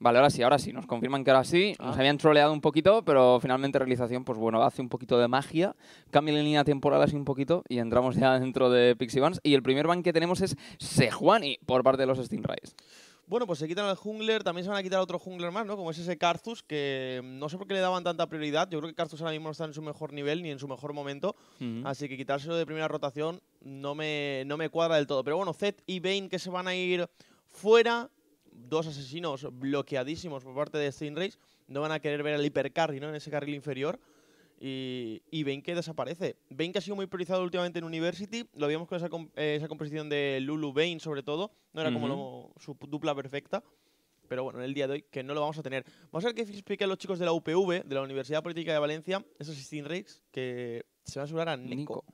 Vale, ahora sí, ahora sí. Nos confirman que ahora sí. Nos Ah. habían troleado un poquito, pero finalmente realización, pues bueno, hace un poquito de magia. Cambia la línea temporal así un poquito y entramos ya dentro de Pixie Vans. Y el primer ban que tenemos es Sejuani por parte de los Stingrays. Bueno, pues se quitan al jungler, también se van a quitar otro jungler más, ¿no? Como es ese Karthus, que mm, no sé por qué le daban tanta prioridad. Yo creo que Karthus ahora mismo no está en su mejor nivel ni en su mejor momento. Así que quitárselo de primera rotación no me, no me cuadra del todo. Pero bueno, Zed y Bane que se van a ir fuera. Dos asesinos bloqueadísimos por parte de Stingrays. No van a querer ver al hipercarry, ¿no? En ese carril inferior. Y, y que desaparece. Que ha sido muy priorizado últimamente en University. Lo vimos con esa, com- eh, esa composición de Lulu Bane, sobre todo. No era como lo- su dupla perfecta. Pero bueno, en el día de hoy, que no lo vamos a tener. Vamos a ver qué explican los chicos de la UPV, de la Universidad Política de Valencia, esos Stingrays, que se van a asegurar a. Nico.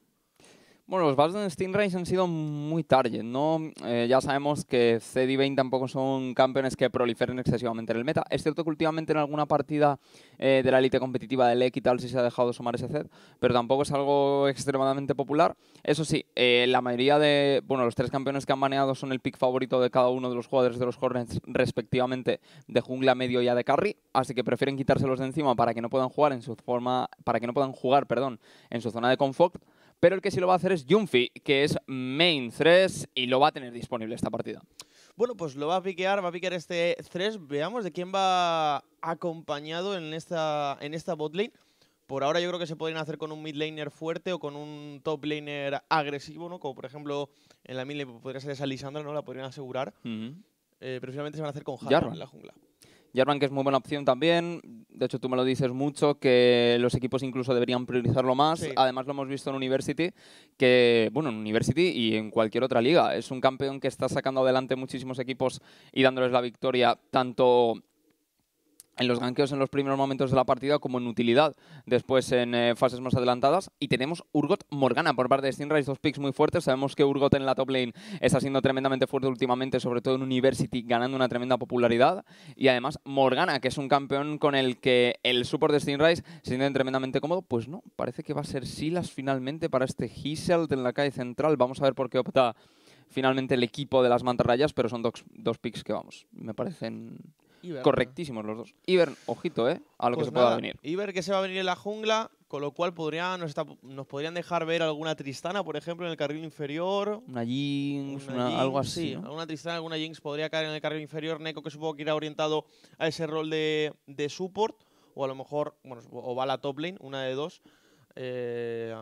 Bueno, los bars de han sido muy target, ¿no? Eh, ya sabemos que Zed y Vayne tampoco son campeones que proliferen excesivamente en el meta. Es cierto que últimamente en alguna partida eh, de la élite competitiva del LEC y tal se ha dejado sumar ese Zed, pero tampoco es algo extremadamente popular. Eso sí, eh, la mayoría de, bueno, los tres campeones que han baneado son el pick favorito de cada uno de los jugadores de los Hornets, respectivamente de jungla, medio y de carry, así que prefieren quitárselos de encima para que no puedan jugar en su forma, para que no puedan jugar, perdón, en su zona de confort. Pero el que sí lo va a hacer es Junfi, que es main 3 y lo va a tener disponible esta partida. Bueno, pues lo va a piquear, va a piquear este Thresh. Veamos de quién va acompañado en esta, en esta botlane. Por ahora yo creo que se podrían hacer con un mid laner fuerte o con un top laner agresivo, ¿no? Como por ejemplo en la mid lane podría ser esa Lisandra, ¿no? La podrían asegurar. Eh, pero finalmente se van a hacer con Jarvan. en la jungla. Jarvan, que es muy buena opción también. De hecho, tú me lo dices mucho, que los equipos incluso deberían priorizarlo más. Sí. Además, lo hemos visto en University, que, bueno, en University y en cualquier otra liga. Es un campeón que está sacando adelante muchísimos equipos y dándoles la victoria tanto en los ganqueos en los primeros momentos de la partida como en utilidad después en eh, fases más adelantadas. Y tenemos Urgot Morgana por parte de Stinrace, dos picks muy fuertes. Sabemos que Urgot en la top lane está siendo tremendamente fuerte últimamente, sobre todo en University, ganando una tremenda popularidad. Y además Morgana, que es un campeón con el que el support de Stinrace se siente tremendamente cómodo. Pues no, parece que va a ser Silas finalmente para este Hiselt en la calle central. Vamos a ver por qué opta finalmente el equipo de las mantarrayas, pero son dos, dos picks que vamos, me parecen Iber, correctísimos los dos. Ivern, ojito, ¿eh? A lo Pues que se pueda nada, venir. Iber que se va a venir en la jungla, con lo cual podría, nos, está- nos podrían dejar ver alguna Tristana, por ejemplo, en el carril inferior. Una Jinx, Una una- algo así. sí, ¿no? alguna Tristana, alguna Jinx podría caer en el carril inferior. Neko que supongo que irá orientado a ese rol de, de support. O a lo mejor, bueno, o va a la top lane, una de dos. Eh,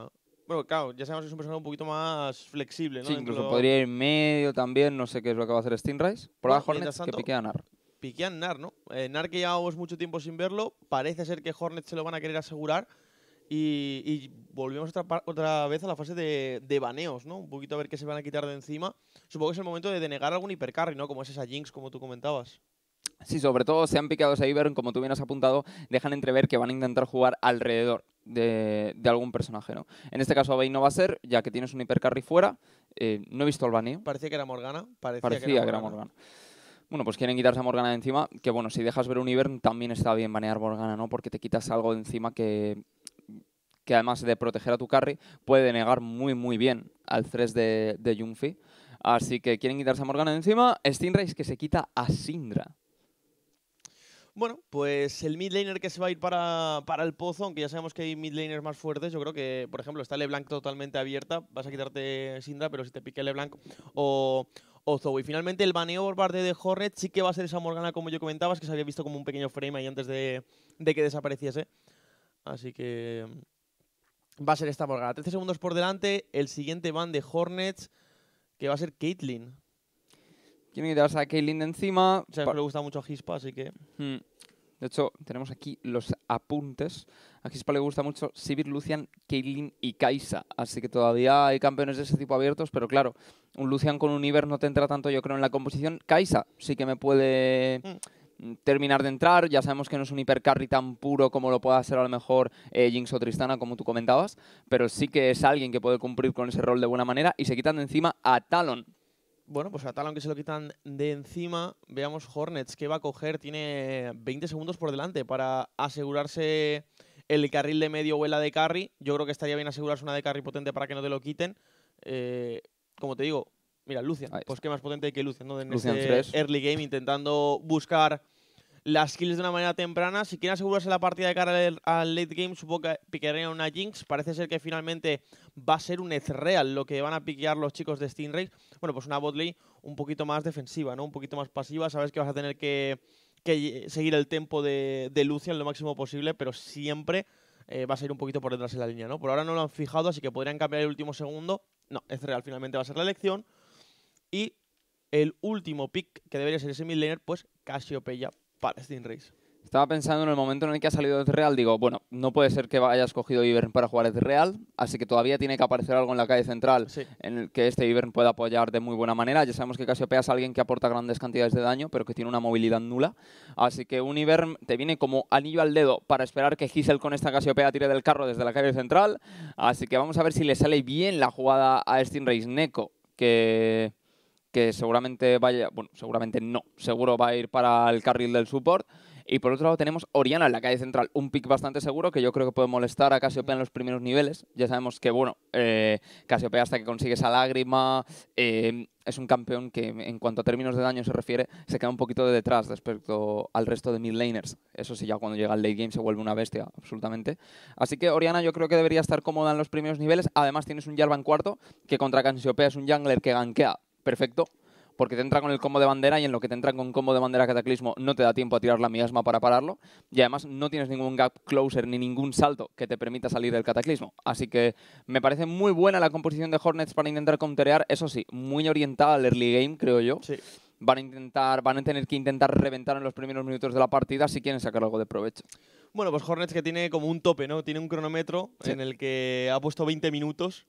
bueno, claro, ya sabemos que es un personaje un poquito más flexible, ¿no? Sí, Dentro- incluso podría ir medio también, no sé qué es lo que va a hacer. Por Bueno, ahora mientras Hornets que piquea a Nar. Piquean Nar, ¿no? Eh, Nar que llevamos mucho tiempo sin verlo. Parece ser que Hornets se lo van a querer asegurar. Y, y volvemos otra, otra vez a la fase de, de baneos, ¿no? Un poquito a ver qué se van a quitar de encima. Supongo que es el momento de denegar algún hipercarry, ¿no? Como es esa Jinx, como tú comentabas. Sí, sobre todo se han picado a Ivern, como tú bien has apuntado, dejan entrever que van a intentar jugar alrededor de, de algún personaje, ¿no? En este caso Vayne no va a ser, ya que tienes un hipercarry fuera. Eh, no he visto el baneo. Parecía que era Morgana. Parecía, Parecía que era Morgana. Bueno, pues quieren quitarse a Morgana de encima, que bueno, si dejas ver un Ivern también está bien banear Morgana, ¿no? Porque te quitas algo de encima que, que además de proteger a tu carry, puede denegar muy muy bien al 3 de, de Yunfi. Así que quieren quitarse a Morgana de encima. Stinrace que se quita a Syndra. Bueno, pues el mid laner que se va a ir para, para el pozo, aunque ya sabemos que hay mid laners más fuertes, yo creo que, por ejemplo, está LeBlanc totalmente abierta, vas a quitarte Syndra, pero si te pique LeBlanc o, o Zoe. Y finalmente el baneo por parte de Hornet sí que va a ser esa Morgana, como yo comentabas, que se había visto como un pequeño frame ahí antes de, de que desapareciese. Así que mm, va a ser esta Morgana. 13 segundos por delante, el siguiente ban de Hornets, que va a ser Caitlyn. Quieren quitarse a Kaylin de encima. O sea, Pa- le gusta mucho a Hispa, así que... Hmm. De hecho, tenemos aquí los apuntes. A Gispa le gusta mucho Sivir, Lucian, Kaylin y Kaisa. Así que todavía hay campeones de ese tipo abiertos, pero claro, un Lucian con un Iber no te entra tanto, yo creo, en la composición. Kaisa sí que me puede mm, terminar de entrar. Ya sabemos que no es un hipercarry tan puro como lo pueda ser a lo mejor eh, Jinx o Tristana, como tú comentabas, pero sí que es alguien que puede cumplir con ese rol de buena manera y se quitan de encima a Talon. Bueno, pues a Talon que se lo quitan de encima, veamos Hornets que va a coger, tiene 20 segundos por delante para asegurarse el carril de medio o de carry. Yo creo que estaría bien asegurarse una de carry potente para que no te lo quiten. Eh, como te digo, mira, Lucian, pues qué más potente que Lucian, ¿no? En Lucian este Fresh. early game intentando buscar las kills de una manera temprana. Si quieren asegurarse la partida de cara al, late game, supongo que piquearían una Jinx. Parece ser que finalmente va a ser un Ezreal lo que van a piquear los chicos de Stingray. Bueno, pues una botlane un poquito más defensiva, ¿no? Un poquito más pasiva. Sabes que vas a tener que, seguir el tempo de, de Lucian lo máximo posible, pero siempre eh, va a ser un poquito por detrás de la línea, ¿no? Por ahora no lo han fijado, así que podrían cambiar el último segundo. No, Ezreal finalmente va a ser la elección. Y el último pick que debería ser ese midlaner, pues Cassiopeia para Race. Estaba pensando en el momento en el que ha salido Real, digo, bueno, no puede ser que hayas cogido Ivern para jugar Real, así que todavía tiene que aparecer algo en la calle central en el que este Ivern pueda apoyar de muy buena manera. Ya sabemos que Cassiopeia es alguien que aporta grandes cantidades de daño, pero que tiene una movilidad nula. Así que un Ivern te viene como anillo al dedo para esperar que Gisel con esta Cassiopeia tire del carro desde la calle central. Así que vamos a ver si le sale bien la jugada a Stingrace Neko, que que seguramente vaya, bueno, seguramente no, seguro va a ir para el carril del support. Y por otro lado tenemos Oriana en la calle central, un pick bastante seguro que yo creo que puede molestar a Cassiopeia en los primeros niveles. Ya sabemos que, bueno, eh, Cassiopeia hasta que consigue esa lágrima eh, es un campeón que en cuanto a términos de daño se refiere se queda un poquito de detrás respecto al resto de mid laners. Eso sí, ya cuando llega al late game se vuelve una bestia, absolutamente. Así que Oriana yo creo que debería estar cómoda en los primeros niveles. Además tienes un Jarvan cuarto que contra Cassiopeia es un jungler que gankea perfecto, porque te entra con el combo de bandera y en lo que te entra con combo de bandera cataclismo no te da tiempo a tirar la miasma para pararlo y además no tienes ningún gap closer ni ningún salto que te permita salir del cataclismo. Así que me parece muy buena la composición de Hornets para intentar counterear, eso sí, muy orientada al early game, creo yo. Van a intentar, van a tener que intentar reventar en los primeros minutos de la partida si quieren sacar algo de provecho. Bueno, pues Hornets que tiene como un tope, ¿no? Tiene un cronómetro en el que ha puesto 20 minutos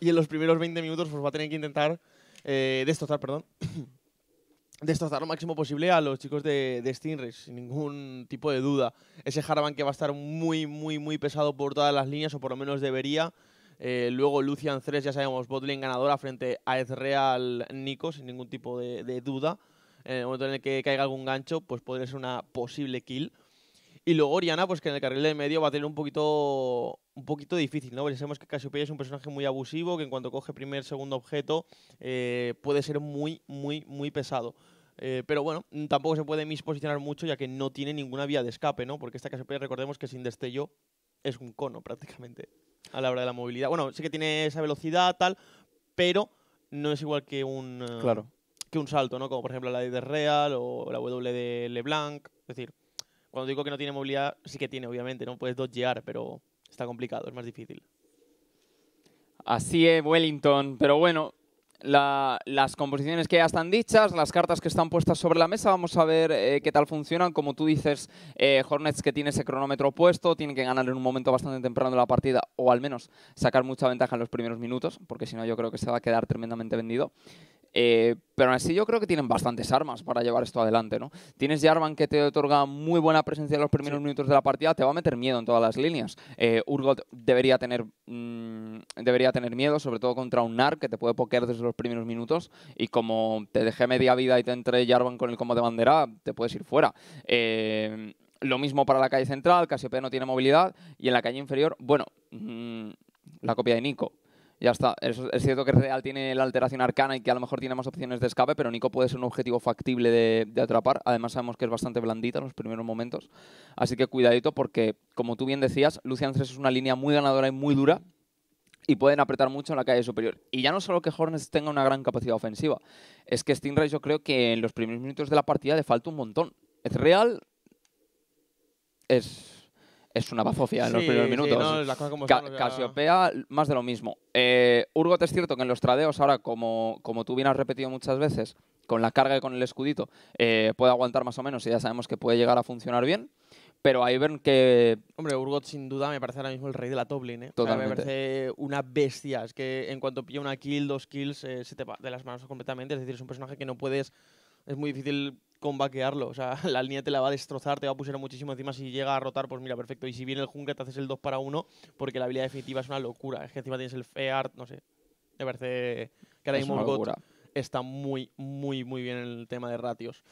y en los primeros 20 minutos pues va a tener que intentar eh, destrozar, perdón, destrozar lo máximo posible a los chicos de, de sin ningún tipo de duda. Ese Haravan que va a estar muy, muy, muy pesado por todas las líneas, o por lo menos debería. Eh, luego Lucian 3, ya sabemos, botlane ganadora frente a Ezreal Nico, sin ningún tipo de, de, duda. En el momento en el que caiga algún gancho, pues podría ser una posible kill. Y luego Oriana, pues que en el carril de medio va a tener un poquito, un poquito difícil, ¿no? Porque sabemos que Cassiopeia es un personaje muy abusivo, que en cuanto coge primer, segundo objeto, eh, puede ser muy, muy, muy pesado. Eh, pero bueno, tampoco se puede misposicionar mucho, ya que no tiene ninguna vía de escape, ¿no? Porque esta Cassiopeia, recordemos que sin destello es un cono prácticamente a la hora de la movilidad. Bueno, sí que tiene esa velocidad, tal, pero no es igual que un, claro. que un salto, ¿no? Como por ejemplo la de Real o la W de LeBlanc. Es decir, cuando digo que no tiene movilidad, sí que tiene, obviamente, no puedes dodgear, pero está complicado, es más difícil. Así es, Wellington. Pero bueno, las composiciones que ya están dichas, las cartas que están puestas sobre la mesa, vamos a ver eh, qué tal funcionan. Como tú dices, eh, Hornets que tiene ese cronómetro puesto, tiene que ganar en un momento bastante temprano de la partida o al menos sacar mucha ventaja en los primeros minutos, porque si no yo creo que se va a quedar tremendamente vendido. Eh, pero aún así yo creo que tienen bastantes armas para llevar esto adelante, ¿no? Tienes Jarvan que te otorga muy buena presencia en los primeros minutos de la partida, te va a meter miedo en todas las líneas. Eh, Urgot debería tener, mm, debería tener miedo, sobre todo contra un Nar que te puede pokear desde los primeros minutos y como te dejé media vida y te entre Jarvan con el combo de bandera, te puedes ir fuera. Eh, lo mismo para la calle central, Cassiopeia no tiene movilidad y en la calle inferior, bueno, mm, la copia de Nico ya está. Es, cierto que Real tiene la alteración arcana y que a lo mejor tiene más opciones de escape, pero Nico puede ser un objetivo factible de, atrapar. Además sabemos que es bastante blandita en los primeros momentos. Así que cuidadito porque, como tú bien decías, Lucian 3 es una línea muy ganadora y muy dura y pueden apretar mucho en la calle superior. Y ya no solo que Hornets tenga una gran capacidad ofensiva, es que Stingray yo creo que en los primeros minutos de la partida le falta un montón. Es real, es es una bazofia en los primeros minutos. Casiopea, más de lo mismo. Eh, Urgot es cierto que en los tradeos, ahora, como, como tú bien has repetido muchas veces, con la carga y con el escudito, eh, puede aguantar más o menos y ya sabemos que puede llegar a funcionar bien. Pero Ivern que... Hombre, Urgot sin duda me parece ahora mismo el rey de la top lane. ¿eh? me parece una bestia. Es que en cuanto pilla una kill, dos kills, eh, se te va de las manos completamente. Es decir, es un personaje que no puedes... Es muy difícil combaquearlo. O sea, la línea te la va a destrozar, te va a pusar muchísimo encima. Si llega a rotar, pues mira, perfecto. Y si viene el Junker, te haces el 2 para 1, porque la habilidad definitiva es una locura. Es que encima tienes el Feart, no sé. Me parece que ahora mismo está muy, muy, muy bien en el tema de ratios.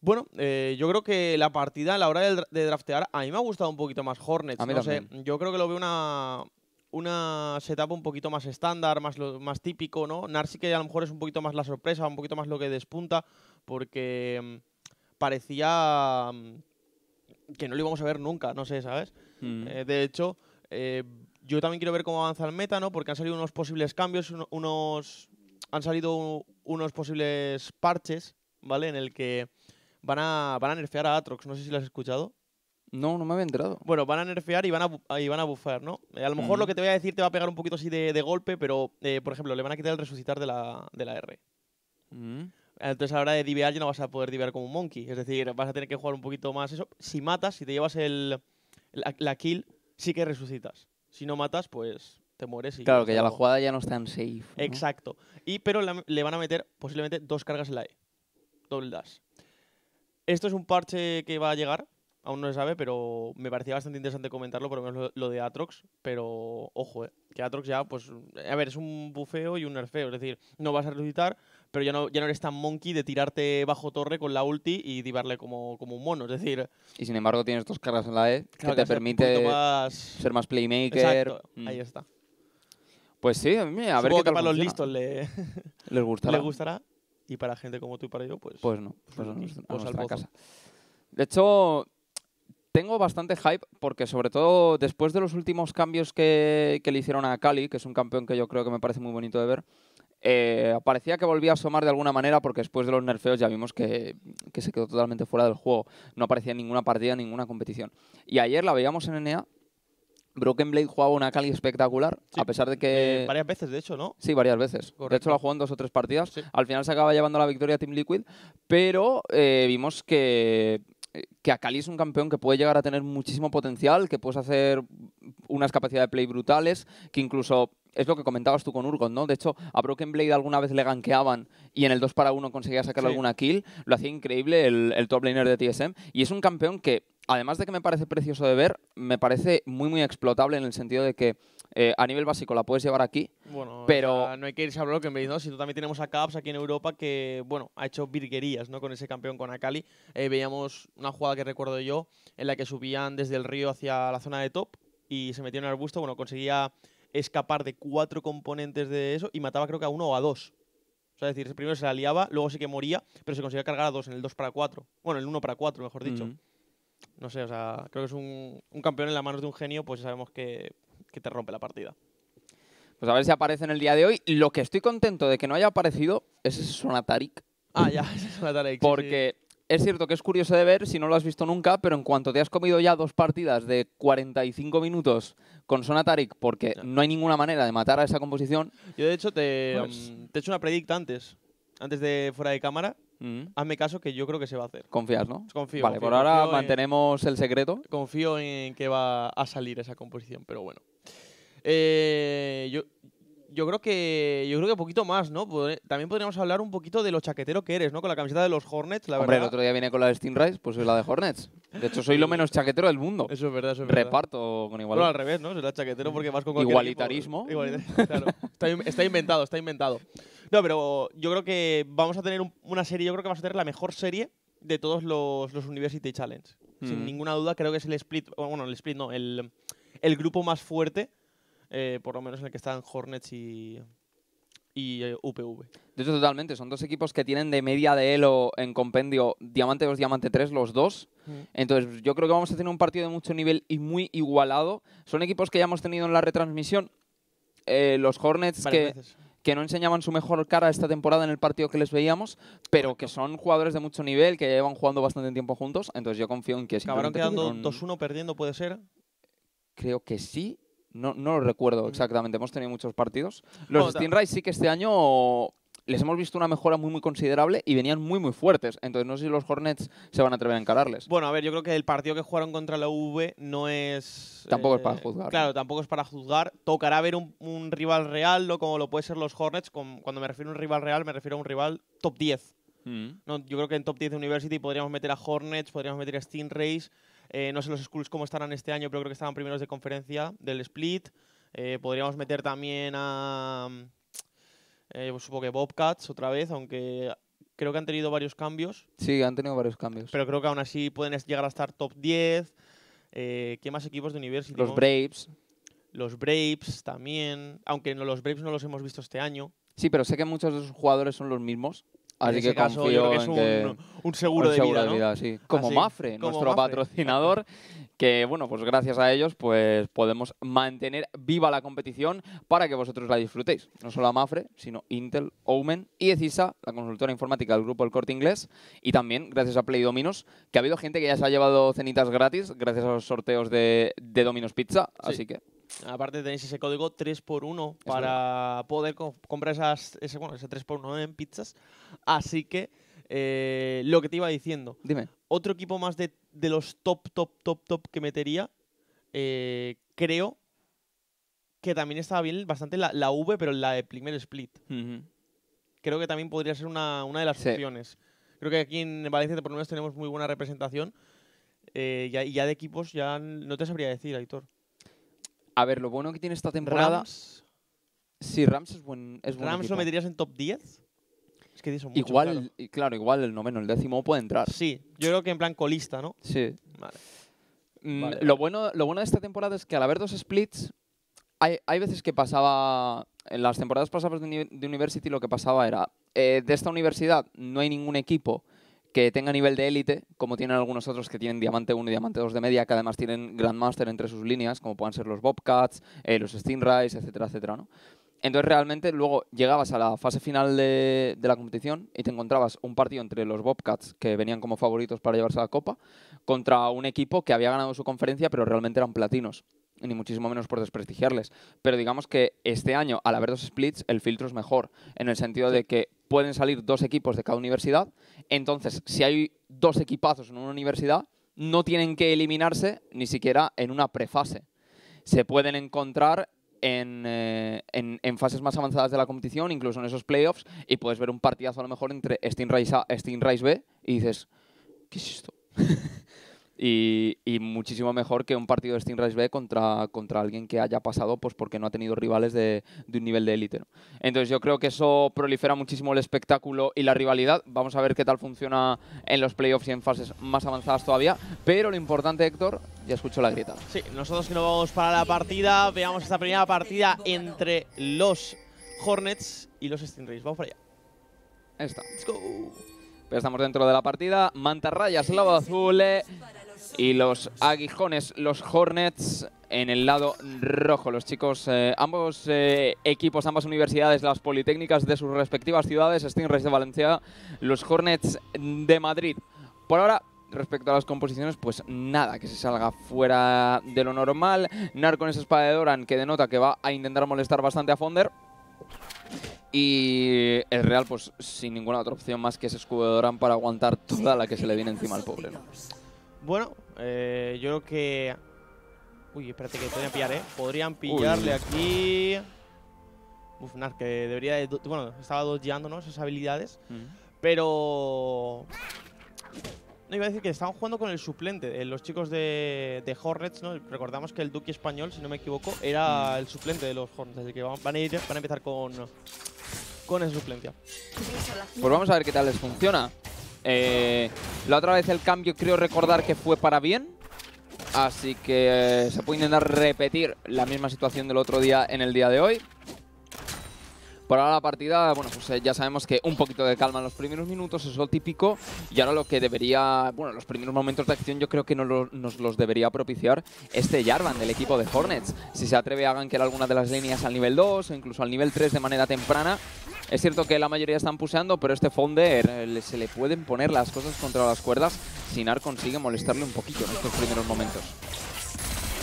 Bueno, eh, yo creo que la partida a la hora de, draftear, a mí me ha gustado un poquito más Hornets. no sé, yo creo que lo veo una, una setup un poquito más estándar, más, más típico, ¿no? Narsi que a lo mejor es un poquito más la sorpresa, un poquito más lo que despunta, porque, parecía mm, que no lo íbamos a ver nunca, no sé, ¿sabes? Mm. Eh, de hecho, eh, yo también quiero ver cómo avanza el meta, ¿no? Porque han salido unos posibles cambios, uno- unos han salido unos posibles parches, ¿vale? En el que van a, van a nerfear a Atrox, no sé si lo has escuchado. No, no me había enterado. Bueno, van a nerfear y van a, y van a buffear, ¿no? Eh, a lo mejor lo que te voy a decir te va a pegar un poquito así de, de golpe, pero, eh, por ejemplo, le van a quitar el resucitar de la, de la R. Mm. Entonces a la hora de divear ya no vas a poder divear como un monkey. Es decir, vas a tener que jugar un poquito más eso. Si matas, si te llevas el, la, la kill, sí que resucitas. Si no matas, pues te mueres y... Claro, que ya la jugada ya no es tan safe. ¿no? Exacto. Y, pero la- le van a meter posiblemente dos cargas en la E. Doble dash. Esto es un parche que va a llegar. Aún no se sabe, pero me parecía bastante interesante comentarlo, por lo menos lo, lo de Atrox. Pero ojo, eh, que Atrox ya, pues, a ver, es un bufeo y un nerfeo. Es decir, no vas a resucitar, pero ya no, ya no eres tan monkey de tirarte bajo torre con la ulti y divarle como, como un mono. Es decir, Y sin embargo tienes dos cargas en la E claro, que te que permite más... ser más playmaker. Exacto, Mm. ahí está. Pues sí, a, mí, a ver qué que tal para los funciona. listos le, les gustará. le gustará. Y para gente como tú y para yo, pues... Pues no, pues a a pues al nuestra pozo. casa. De hecho, tengo bastante hype porque sobre todo después de los últimos cambios que, que le hicieron a Cali, que es un campeón que yo creo que me parece muy bonito de ver, eh, parecía que volvía a asomar de alguna manera porque después de los nerfeos ya vimos que, que se quedó totalmente fuera del juego. No aparecía en ninguna partida, en ninguna competición. Y ayer la veíamos en NA. Broken Blade jugaba una Cali espectacular, Sí, a pesar de que... Eh, varias veces, de hecho, ¿no? Sí, varias veces. De hecho, la jugó en dos o tres partidas. Sí. Al final se acaba llevando la victoria Team Liquid, pero eh, vimos que, que Akali es un campeón que puede llegar a tener muchísimo potencial, que puedes hacer unas capacidades de play brutales, que incluso es lo que comentabas tú con Urgot, ¿no? De hecho, a Broken Blade alguna vez le gankeaban y en el 2 para 1 conseguía sacarle Sí. alguna kill. Lo hacía increíble el, el top laner de TSM. Y es un campeón que, además de que me parece precioso de ver, me parece muy, muy explotable en el sentido de que eh, a nivel básico la puedes llevar aquí, Bueno, Pero- o sea, no hay que irse a Broken Blade, ¿no? Si también tenemos a Caps aquí en Europa que, bueno, ha hecho virguerías, ¿no? Con ese campeón, con Akali. Eh, veíamos una jugada que recuerdo yo, en la que subían desde el río hacia la zona de top y se metía en el arbusto, bueno, conseguía escapar de cuatro componentes de eso y mataba creo que a uno o a dos. O sea, es decir, primero se la liaba, luego sí que moría, pero se conseguía cargar a dos en el 2 para 4. Bueno, en el 1 para 4, mejor dicho. Mm. No sé, o sea, creo que es un, un campeón en las manos de un genio, pues sabemos que, que te rompe la partida. Pues a ver si aparece en el día de hoy. Lo que estoy contento de que no haya aparecido es ese Sonatarik, Ah, ya, esa es una tarea. sí, sí. Es cierto que es curioso de ver si no lo has visto nunca, pero en cuanto te has comido ya dos partidas de 45 minutos con Sonatarik, porque Ya. no hay ninguna manera de matar a esa composición, Yo de hecho te, Pues- te he hecho una predict antes, antes de fuera de cámara. mm, Hazme caso que yo creo que se va a hacer. confías, ¿no? Confío. vale, confío, por ahora en- mantenemos el secreto. confío en que va a salir esa composición, pero bueno. Eh, yo, yo creo que yo creo que poquito más, ¿no? También podríamos hablar un poquito de lo chaquetero que eres, ¿no? Con la camiseta de los Hornets, la Hombre, el verdad. otro día viene con la de Stingray, pues soy la de Hornets. De hecho, soy lo menos chaquetero del mundo. Eso es verdad, eso es verdad. Reparto con Bueno, igualdad. al revés, ¿no? Será chaquetero porque vas con cualquier Igualitarismo. Igualita- claro. Está, está inventado, está inventado. No, pero yo creo que vamos a tener un- una serie, yo creo que vamos a tener la mejor serie de todos los, los University Challenge. Sin Mm. ninguna duda, creo que es el split, bueno, el split no, el, el grupo más fuerte, eh, por lo menos en el que están Hornets y, y eh, UPV. De hecho, totalmente. Son dos equipos que tienen de media de elo en compendio Diamante 2, Diamante 3, los dos. Entonces, yo creo que vamos a tener un partido de mucho nivel y muy igualado. Son equipos que ya hemos tenido en la retransmisión. Eh, los Hornets que, que no enseñaban su mejor cara esta temporada en el partido que les veíamos, pero que son jugadores de mucho nivel, que llevan jugando bastante tiempo juntos. Entonces, yo confío en que Acabaron quedando tuvieron- 2-1 perdiendo, puede ser. Creo que sí. No, no lo recuerdo exactamente. Hemos tenido muchos partidos. Los ta- Stingray sí que este año les hemos visto una mejora muy muy considerable y venían muy muy fuertes. Entonces no sé si los Hornets se van a atrever a encararles. Bueno, a ver, yo creo que el partido que jugaron contra la UV no es. eh, Tampoco es para juzgar, Claro, ¿no? tampoco es para juzgar. Tocará ver un, un rival real, ¿no? como lo puede ser los Hornets. con- cuando me refiero a un rival real, me refiero a un rival top 10. Mm. ¿no? Yo creo que en top 10 de University podríamos meter a Hornets, podríamos meter a Stingrays. Eh, no sé los schools cómo estarán este año, pero creo que estaban primeros de conferencia del split. Eh, podríamos meter también a. eh, supongo que Bobcats otra vez, aunque creo que han tenido varios cambios. Sí, han tenido varios cambios. Pero creo que aún así pueden llegar a estar top 10. Eh, ¿Qué más equipos de University? los Braves. Los Braves también. Aunque no, los Braves no los hemos visto este año. Sí, pero sé que muchos de esos jugadores son los mismos. Así en que caso, confío yo creo que es en un, que un seguro, un de vida, ¿no? sí. Como Así, Mafre, como nuestro Mafre. patrocinador, que bueno, pues gracias a ellos pues podemos mantener viva la competición para que vosotros la disfrutéis. No solo a Mafre, sino Intel, Omen y Ecisa, la consultora informática del grupo El Corte Inglés, y también gracias a Play Dominos, que ha habido gente que ya se ha llevado cenitas gratis gracias a los sorteos de, de Domino's Pizza, Sí. así que Aparte tenéis ese código 3x1 para poder co- comprar esas, ese, bueno, ese 3x1 en pizzas. Así que eh, lo que te iba diciendo, dime. otro equipo más de, de los top, top, top, top que metería, eh, creo que también estaba bien bastante la, la V, pero la de primer split. Creo que también podría ser una, una de las Sí. opciones. Creo que aquí en Valencia por lo menos tenemos muy buena representación. eh, ya- y ya de equipos ya no te sabría decir, Aitor. A ver, lo bueno que tiene esta temporada... Rams, Sí, Rams es buen, es buen Rams equipo. lo meterías en top 10. Es que son muchos, Igual, claro. y claro, igual el noveno, el décimo puede entrar. Sí, yo creo que en plan colista, ¿no? Sí. Vale. Mm, Vale, lo, bueno, lo bueno de esta temporada es que al haber dos splits, hay, hay veces que pasaba. En las temporadas pasadas de, de University lo que pasaba era. eh, de esta universidad no hay ningún equipo que tenga nivel de élite, como tienen algunos otros que tienen Diamante 1 y Diamante 2 de media, que además tienen Grandmaster entre sus líneas, como puedan ser los Bobcats, eh, los Stingrays, etcétera, etcétera, ¿no? Entonces realmente luego llegabas a la fase final de, de la competición y te encontrabas un partido entre los Bobcats, que venían como favoritos para llevarse la copa, contra un equipo que había ganado su conferencia, pero realmente eran platinos. Ni muchísimo menos por desprestigiarles. Pero digamos que este año, al haber dos splits, el filtro es mejor. En el sentido de que pueden salir dos equipos de cada universidad. Entonces, si hay dos equipazos en una universidad, no tienen que eliminarse ni siquiera en una prefase. Se pueden encontrar en, eh, en- en fases más avanzadas de la competición, incluso en esos playoffs, y puedes ver un partidazo a lo mejor entre Stingray A, Stingray B, y dices, ¿qué es esto? y, y muchísimo mejor que un partido de Stingray B contra, contra alguien que haya pasado pues porque no ha tenido rivales de, de un nivel de élite. ¿no? Entonces yo creo que eso prolifera muchísimo el espectáculo y la rivalidad. Vamos a ver qué tal funciona en los playoffs y en fases más avanzadas todavía. Pero lo importante, Héctor, ya escucho la grita. Sí, nosotros que nos vamos para la partida, veamos esta primera partida entre los Hornets y los Stingrays. Vamos para allá. Ahí está. Let's go. Pero estamos dentro de la partida. Mantarrayas, lado azul. eh, Y los aguijones, los Hornets en el lado rojo. Los chicos, eh, ambos eh, equipos, ambas universidades, las politécnicas de sus respectivas ciudades, Stingrays de Valencia, los Hornets de Madrid. Por ahora, respecto a las composiciones, pues nada, que se salga fuera de lo normal. Nar con esa espada de Doran que denota que va a intentar molestar bastante a Fonder. Y el Real, pues sin ninguna otra opción más que ese escudo de Doran para aguantar toda la que se le viene encima al pobre. ¿no? Bueno, eh, yo creo que... Uy, espérate que podrían pillar, ¿eh? Podrían pillarle Uy. aquí... Uf, Nar, que debería de... do- Bueno, estaba dodgeando, ¿no? Esas habilidades. Pero... No, iba a decir que estaban jugando con el suplente, eh, los chicos de, de Hornets, ¿no? Recordamos que el Duque español, si no me equivoco, era el suplente de los Hornets, así que van van a, ir, van a empezar con, con esa suplencia. Pues vamos a ver qué tal les funciona. Eh, la otra vez el cambio creo recordar que fue para bien. Así que eh, se puede intentar repetir la misma situación del otro día en el día de hoy. Por ahora la partida, bueno, pues eh, ya sabemos que un poquito de calma en los primeros minutos es lo típico. Y ahora lo que debería, bueno, los primeros momentos de acción yo creo que nos, nos los debería propiciar este Jarvan del equipo de Hornets. Si se atreve a gankear alguna de las líneas al nivel 2 o incluso al nivel 3 de manera temprana. Es cierto que la mayoría están puseando, pero este Fonder eh, se le pueden poner las cosas contra las cuerdas si Nar consigue molestarle un poquito en estos primeros momentos.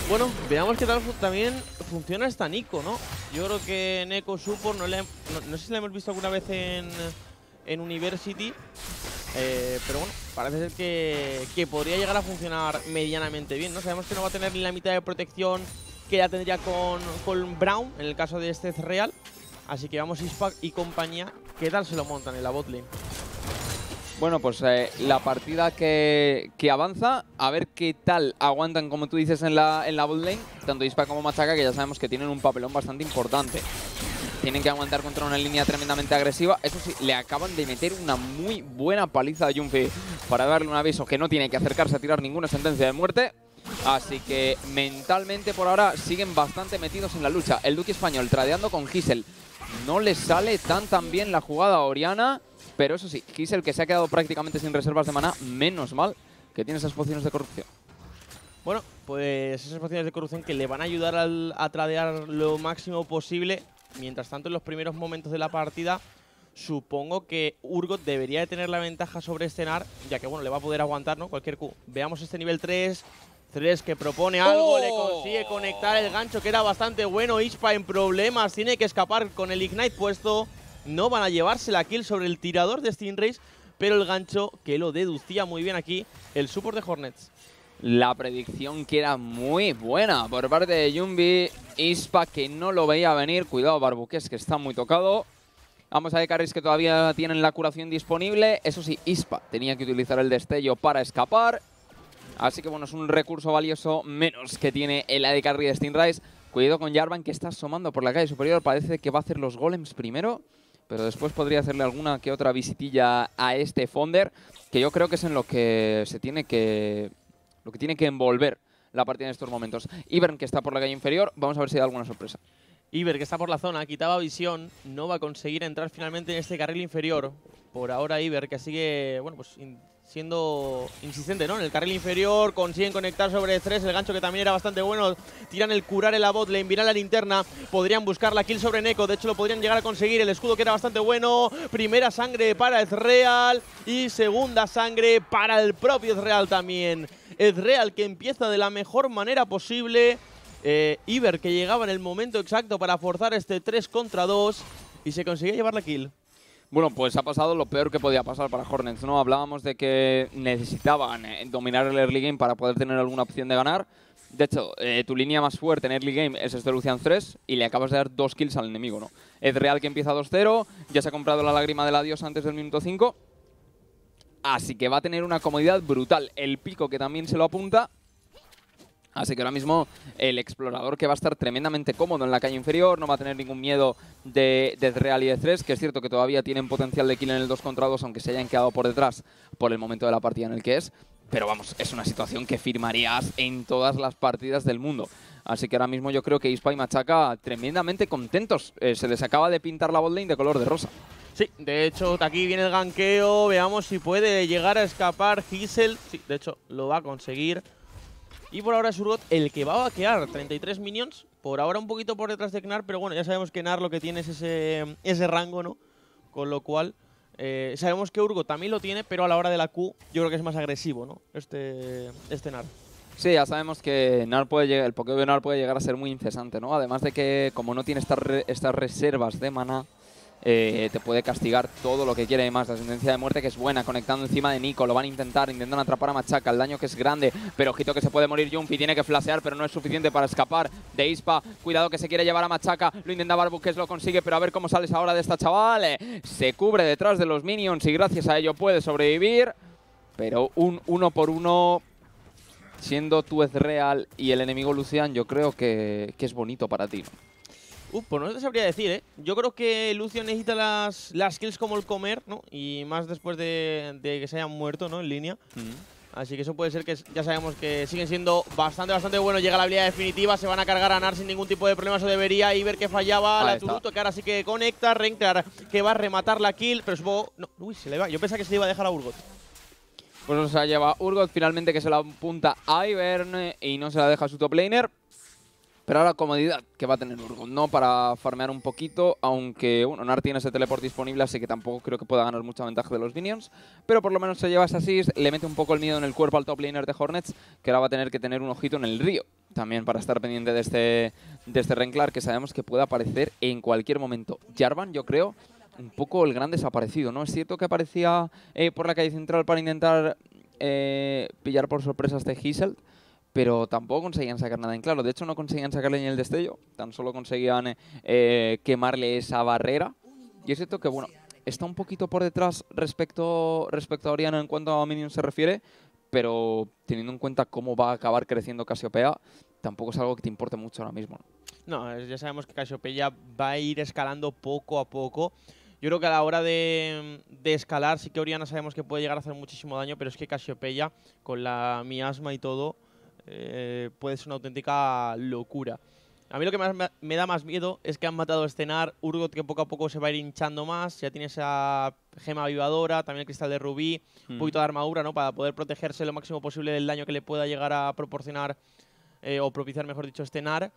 Bueno, veamos qué tal también funciona esta Nico, ¿no? Yo creo que Neko Support, no, le, no, no sé si la hemos visto alguna vez en, en University, eh, pero bueno, parece ser que, que podría llegar a funcionar medianamente bien, ¿no? Sabemos que no va a tener ni la mitad de protección que ya tendría con, con Brown, en el caso de este Real, así que vamos Ispac y compañía, ¿qué tal se lo montan en la botlane? Bueno, pues eh, la partida que, que avanza, a ver qué tal aguantan, como tú dices, en la, en la botlane, tanto Ispa como Machaca, que ya sabemos que tienen un papelón bastante importante. Tienen que aguantar contra una línea tremendamente agresiva. Eso sí, le acaban de meter una muy buena paliza a Junfi para darle un aviso que no tiene que acercarse a tirar ninguna sentencia de muerte. Así que mentalmente por ahora siguen bastante metidos en la lucha. El Duque español tradeando con Gisel. No le sale tan tan bien la jugada a Oriana. Pero eso sí, Gisel que se ha quedado prácticamente sin reservas de mana, menos mal que tiene esas pociones de corrupción. Bueno, pues esas pociones de corrupción que le van a ayudar a tradear lo máximo posible. Mientras tanto, en los primeros momentos de la partida, supongo que Urgot debería de tener la ventaja sobre Estenar, ya que bueno, le va a poder aguantar, ¿no? Cualquier Q. Veamos este nivel 3. 3 que propone algo, le ¡Oh! consigue conectar el gancho que era bastante bueno. Ispa en problemas, tiene que escapar con el Ignite puesto. No van a llevarse la kill sobre el tirador de Stingrays, pero el gancho que lo deducía muy bien aquí, el support de Hornets. La predicción que era muy buena por parte de Yumbi. Ispa que no lo veía venir. Cuidado, Barbuques que está muy tocado. Vamos a ver que todavía tienen la curación disponible. Eso sí, Ispa tenía que utilizar el destello para escapar. Así que bueno, es un recurso valioso menos que tiene el AD carry de Stingrise. Cuidado con Jarvan que está asomando por la calle superior. Parece que va a hacer los golems primero. Pero después podría hacerle alguna que otra visitilla a este Fonder. Que yo creo que es en lo que se tiene que... Lo que tiene que envolver la partida en estos momentos. Ivern que está por la calle inferior. Vamos a ver si hay alguna sorpresa. Iber, que está por la zona, quitaba visión, no va a conseguir entrar finalmente en este carril inferior. Por ahora Iber, que sigue, bueno, pues siendo insistente, ¿no? En el carril inferior, consiguen conectar sobre tres, el gancho que también era bastante bueno, tiran el curar el bot, le envían la linterna, podrían buscar la kill sobre Neko, de hecho lo podrían llegar a conseguir, el escudo que era bastante bueno, primera sangre para Ezreal y segunda sangre para el propio Ezreal también. Ezreal que empieza de la mejor manera posible, eh, Iber que llegaba en el momento exacto para forzar este 3 contra 2 y se conseguía llevar la kill. Bueno, pues ha pasado lo peor que podía pasar para Hornets, ¿no? Hablábamos de que necesitaban eh, dominar el early game para poder tener alguna opción de ganar. De hecho, eh, tu línea más fuerte en early game es este Lucian 3 y le acabas de dar dos kills al enemigo, ¿no? Es real que empieza 2-0, ya se ha comprado la lágrima de la diosa antes del minuto 5. Así que va a tener una comodidad brutal. El pico que también se lo apunta Así que ahora mismo el explorador que va a estar tremendamente cómodo en la calle inferior, no va a tener ningún miedo de, de Real y de 3, que es cierto que todavía tienen potencial de kill en el 2 contra 2, aunque se hayan quedado por detrás por el momento de la partida en el que es. Pero vamos, es una situación que firmarías en todas las partidas del mundo. Así que ahora mismo yo creo que Ispa y Machaca tremendamente contentos. Eh, se les acaba de pintar la botlane de color de rosa. Sí, de hecho, aquí viene el ganqueo. Veamos si puede llegar a escapar Gisel. Sí, de hecho, lo va a conseguir. Y por ahora es Urgot el que va a vaquear 33 minions. Por ahora un poquito por detrás de Knar, pero bueno, ya sabemos que Knar lo que tiene es ese, ese rango, ¿no? Con lo cual, eh, sabemos que Urgot también lo tiene, pero a la hora de la Q yo creo que es más agresivo, ¿no? Este, este Nar. Sí, ya sabemos que Nar puede llegar, el Pokéball de Nar puede llegar a ser muy incesante, ¿no? Además de que como no tiene estas, estas reservas de mana, eh, te puede castigar todo lo que quiere más. La sentencia de muerte que es buena, conectando encima de Nico, lo van a intentar, intentan atrapar a Machaca, el daño que es grande, pero ojito que se puede morir Jumpy, tiene que flashear, pero no es suficiente para escapar de Ispa. Cuidado que se quiere llevar a Machaca, lo intenta Barbuques, lo consigue, pero a ver cómo sales ahora de esta chaval. Se cubre detrás de los minions y gracias a ello puede sobrevivir, pero un uno por uno siendo tú es real y el enemigo Lucian, yo creo que, que es bonito para ti. Uf, pues no te sabría decir, ¿eh? Yo creo que Lucio necesita las, las skills como el comer, ¿no? Y más después de, que se hayan muerto, ¿no? En línea. Así que eso puede ser que ya sabemos que siguen siendo bastante, bastante buenos. Llega la habilidad definitiva, se van a cargar a Nar sin ningún tipo de problema. Eso debería y ver que fallaba. la Turuto que ahora sí que conecta. Renklar que va a rematar la kill. Pero supongo. No, uy, se le va. Yo pensaba que se le iba a dejar a Urgot. Pues se la lleva Urgot finalmente que se la apunta a Ivern y no se la deja a su top laner. Pero ahora comodidad que va a tener Urgot, ¿no? Para farmear un poquito, aunque, bueno, Nar tiene ese teleport disponible, así que tampoco creo que pueda ganar mucha ventaja de los minions. Pero por lo menos se lleva esa assist, le mete un poco el miedo en el cuerpo al top laner de Hornets, que ahora va a tener que tener un ojito en el río. También para estar pendiente de este, de este Renclar, que sabemos que puede aparecer en cualquier momento. Jarvan, yo creo, un poco el gran desaparecido, ¿no? Es cierto que aparecía eh, por la calle central para intentar eh, pillar por sorpresa a este Gisel, pero tampoco conseguían sacar nada en claro. De hecho, no conseguían sacarle ni el destello, tan solo conseguían eh, quemarle esa barrera. Y es cierto que, bueno, está un poquito por detrás respecto, respecto a Oriana en cuanto a Minion se refiere, pero teniendo en cuenta cómo va a acabar creciendo Casiopea, tampoco es algo que te importe mucho ahora mismo. No, ya sabemos que Casiopea va a ir escalando poco a poco. Yo creo que a la hora de, de, escalar, sí que Oriana sabemos que puede llegar a hacer muchísimo daño, pero es que Casiopea, con la miasma y todo, eh, puede ser una auténtica locura. A mí lo que más me da más miedo es que han matado a Estenar, Urgot que poco a poco se va a ir hinchando más, ya tiene esa gema avivadora, también el cristal de rubí, un poquito de armadura, ¿no? Para poder protegerse lo máximo posible del daño que le pueda llegar a proporcionar eh, o propiciar, mejor dicho, Estenar.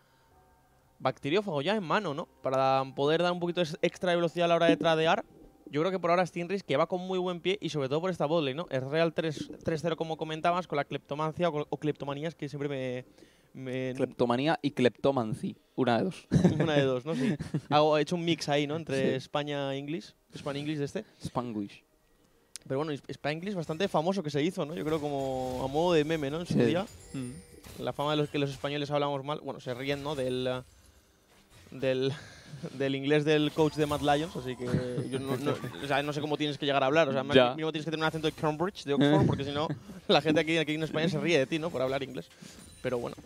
Bacteriófago ya en mano, ¿no? Para poder dar un poquito extra de velocidad a la hora de tradear. Yo creo que por ahora Stingris que va con muy buen pie y sobre todo por esta botlane, ¿no? Es Real 3-0 como comentabas, con la cleptomancia o, cleptomanías que siempre me, me... Cleptomanía y cleptomancy. Una de dos. Una de dos, ¿no? Sí. Hago, he hecho un mix ahí, ¿no? Entre España e English. España English de este. Spanglish. Pero bueno, Spanglish bastante famoso que se hizo, ¿no? Yo creo como a modo de meme, ¿no? En su día. Mm. La fama de los que los españoles hablamos mal. Bueno, se ríen, ¿no? Del... Del del inglés del coach de Matt Lyons, así que yo no, o sea, no sé cómo tienes que llegar a hablar. O sea, mismo tienes que tener un acento de Cambridge, de Oxford, porque si no, la gente aquí, aquí en España se ríe de ti, ¿no? Por hablar inglés. Pero bueno.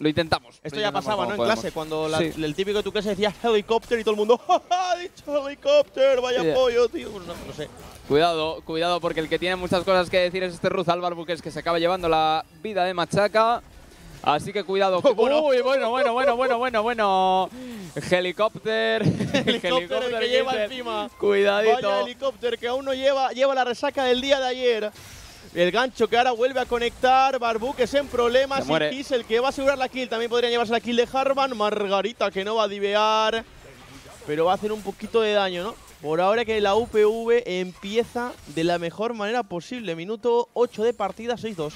Lo intentamos. Esto ya pasaba, ¿no? En clase, cuando el típico de tu clase decía helicóptero y todo el mundo, ¡ja, ha dicho helicóptero! Vaya pollo, tío. Pues no, no, sé. Cuidado, cuidado, porque el que tiene muchas cosas que decir es este Ruth Albarbuques que se acaba llevando la vida de Machaca. Así que cuidado. bueno. Uy, bueno, bueno, bueno, bueno, bueno, bueno. Helicóptero. Helicóptero que, lleva encima. Cuidadito. Vaya helicóptero que aún no lleva, lleva la resaca del día de ayer. El gancho que ahora vuelve a conectar. es en problemas. Y el que va a asegurar la kill. También podría llevarse la kill de Harman. Margarita que no va a divear. Pero va a hacer un poquito de daño, ¿no? Por ahora que la UPV empieza de la mejor manera posible. Minuto 8 de partida, 6-2.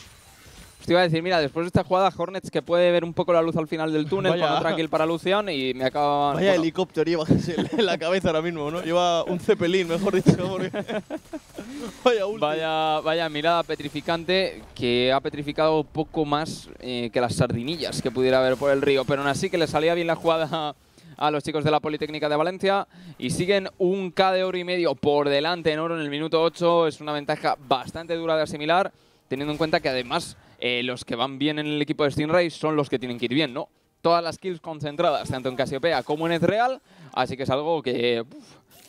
Te iba a decir, mira, después de esta jugada, Hornets que puede ver un poco la luz al final del túnel con otra kill para Lucian y me acaba. Vaya helicóptero lleva en la cabeza ahora mismo, ¿no? Lleva un cepelín, mejor dicho. vaya, vaya, vaya mirada petrificante que ha petrificado poco más eh, que las sardinillas que pudiera haber por el río, pero aún así que le salía bien la jugada a los chicos de la Politécnica de Valencia y siguen un K de oro y medio por delante en oro en el minuto 8. Es una ventaja bastante dura de asimilar, teniendo en cuenta que además eh, los que van bien en el equipo de Stingray son los que tienen que ir bien, ¿no? Todas las kills concentradas, tanto en Casiopea como en Ezreal, así que es algo que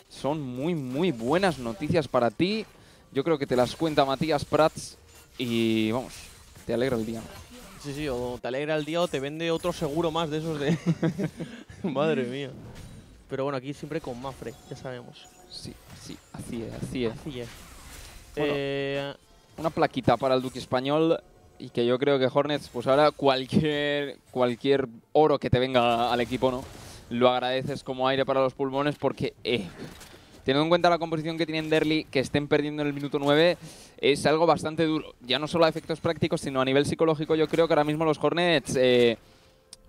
son muy, muy buenas noticias para ti. Yo creo que te las cuenta Matías Prats y, vamos, te alegra el día. Sí, sí, o te alegra el día o te vende otro seguro más de esos de... Madre mía. Pero bueno, aquí siempre con Mafre, ya sabemos. Sí, sí, así es, así es. Así es. Eh, una plaquita para el Duque Español y que yo creo que Hornets, pues ahora cualquier, cualquier oro que te venga al equipo, ¿no? Lo agradeces como aire para los pulmones porque, eh, teniendo en cuenta la composición que tienen Derly, que estén perdiendo en el minuto 9, es algo bastante duro. Ya no solo a efectos prácticos, sino a nivel psicológico, yo creo que ahora mismo los Hornets... Eh,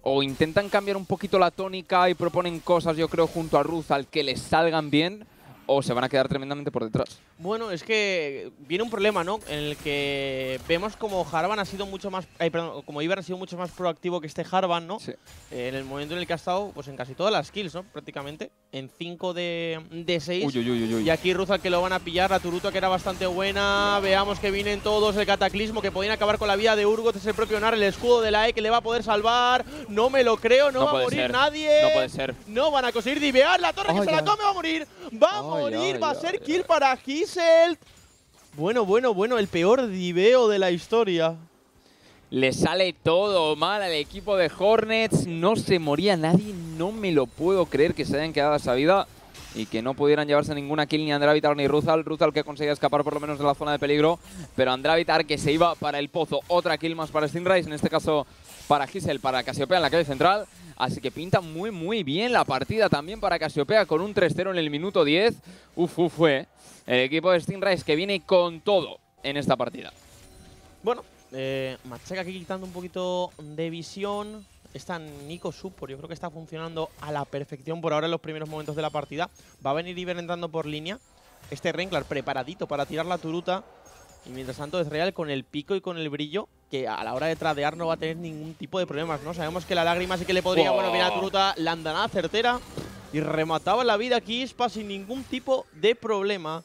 o intentan cambiar un poquito la tónica y proponen cosas, yo creo, junto a Ruth al que les salgan bien, o se van a quedar tremendamente por detrás. Bueno, es que viene un problema, ¿no? En el que vemos como Harvan ha sido mucho más. perdón, como Iber ha sido mucho más proactivo que este Harvan, ¿no? Sí. Eh, en el momento en el que ha estado, pues en casi todas las kills, ¿no? Prácticamente. En 5 de 6. y aquí Ruzal que lo van a pillar, la Turuta que era bastante buena. Veamos que vienen todos, el cataclismo que podían acabar con la vida de Urgot, es el propio Nar, el escudo de la E que le va a poder salvar. No me lo creo, no, va a morir nadie. No puede ser. No van a conseguir divear, la torre que se la tome va a morir. Va a morir, va a ser kill para Bueno, bueno, bueno, el peor diveo de la historia. Le sale todo mal al equipo de Hornets. No se moría nadie. No me lo puedo creer que se hayan quedado a esa vida y que no pudieran llevarse ninguna kill ni Andravitar ni Ruzal. Ruzal que conseguía escapar por lo menos de la zona de peligro, pero Andravitar que se iba para el pozo. Otra kill más para Stingray, en este caso para Gisel, para Casiopea en la calle central. Así que pinta muy, muy bien la partida también para Casiopea con un 3-0 en el minuto 10. Uf, uf, fue el equipo de Stingray que viene con todo en esta partida. Bueno, eh, Macheca aquí quitando un poquito de visión. Está Nico Support, yo creo que está funcionando a la perfección por ahora en los primeros momentos de la partida. Va a venir Iber entrando por línea. Este Renklar preparadito para tirar la turuta. Y mientras tanto es real con el pico y con el brillo que a la hora de tradear no va a tener ningún tipo de problemas, ¿no? Sabemos que la lágrima sí que le podría, bueno, mira, Turuta la andanada certera y remataba la vida aquí Ispa sin ningún tipo de problema.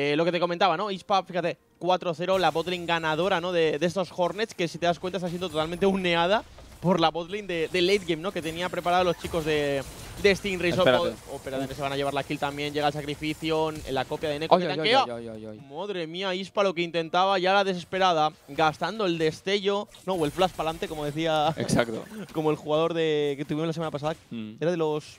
Eh, lo que te comentaba, ¿no? Ispa, fíjate, 4-0, la botlane ganadora, ¿no? De, estos Hornets, que si te das cuenta está siendo totalmente uneada por la botlane de, de, late game, ¿no? Que tenía preparado los chicos de, de Stingray. Espérate. se van a llevar la kill también. Llega el sacrificio la copia de Neko. Madre mía, Ispa lo que intentaba ya la desesperada, gastando el destello. No, o el flash para adelante, como decía. Exacto. como el jugador de que tuvimos la semana pasada. Mm. ¿Era de los.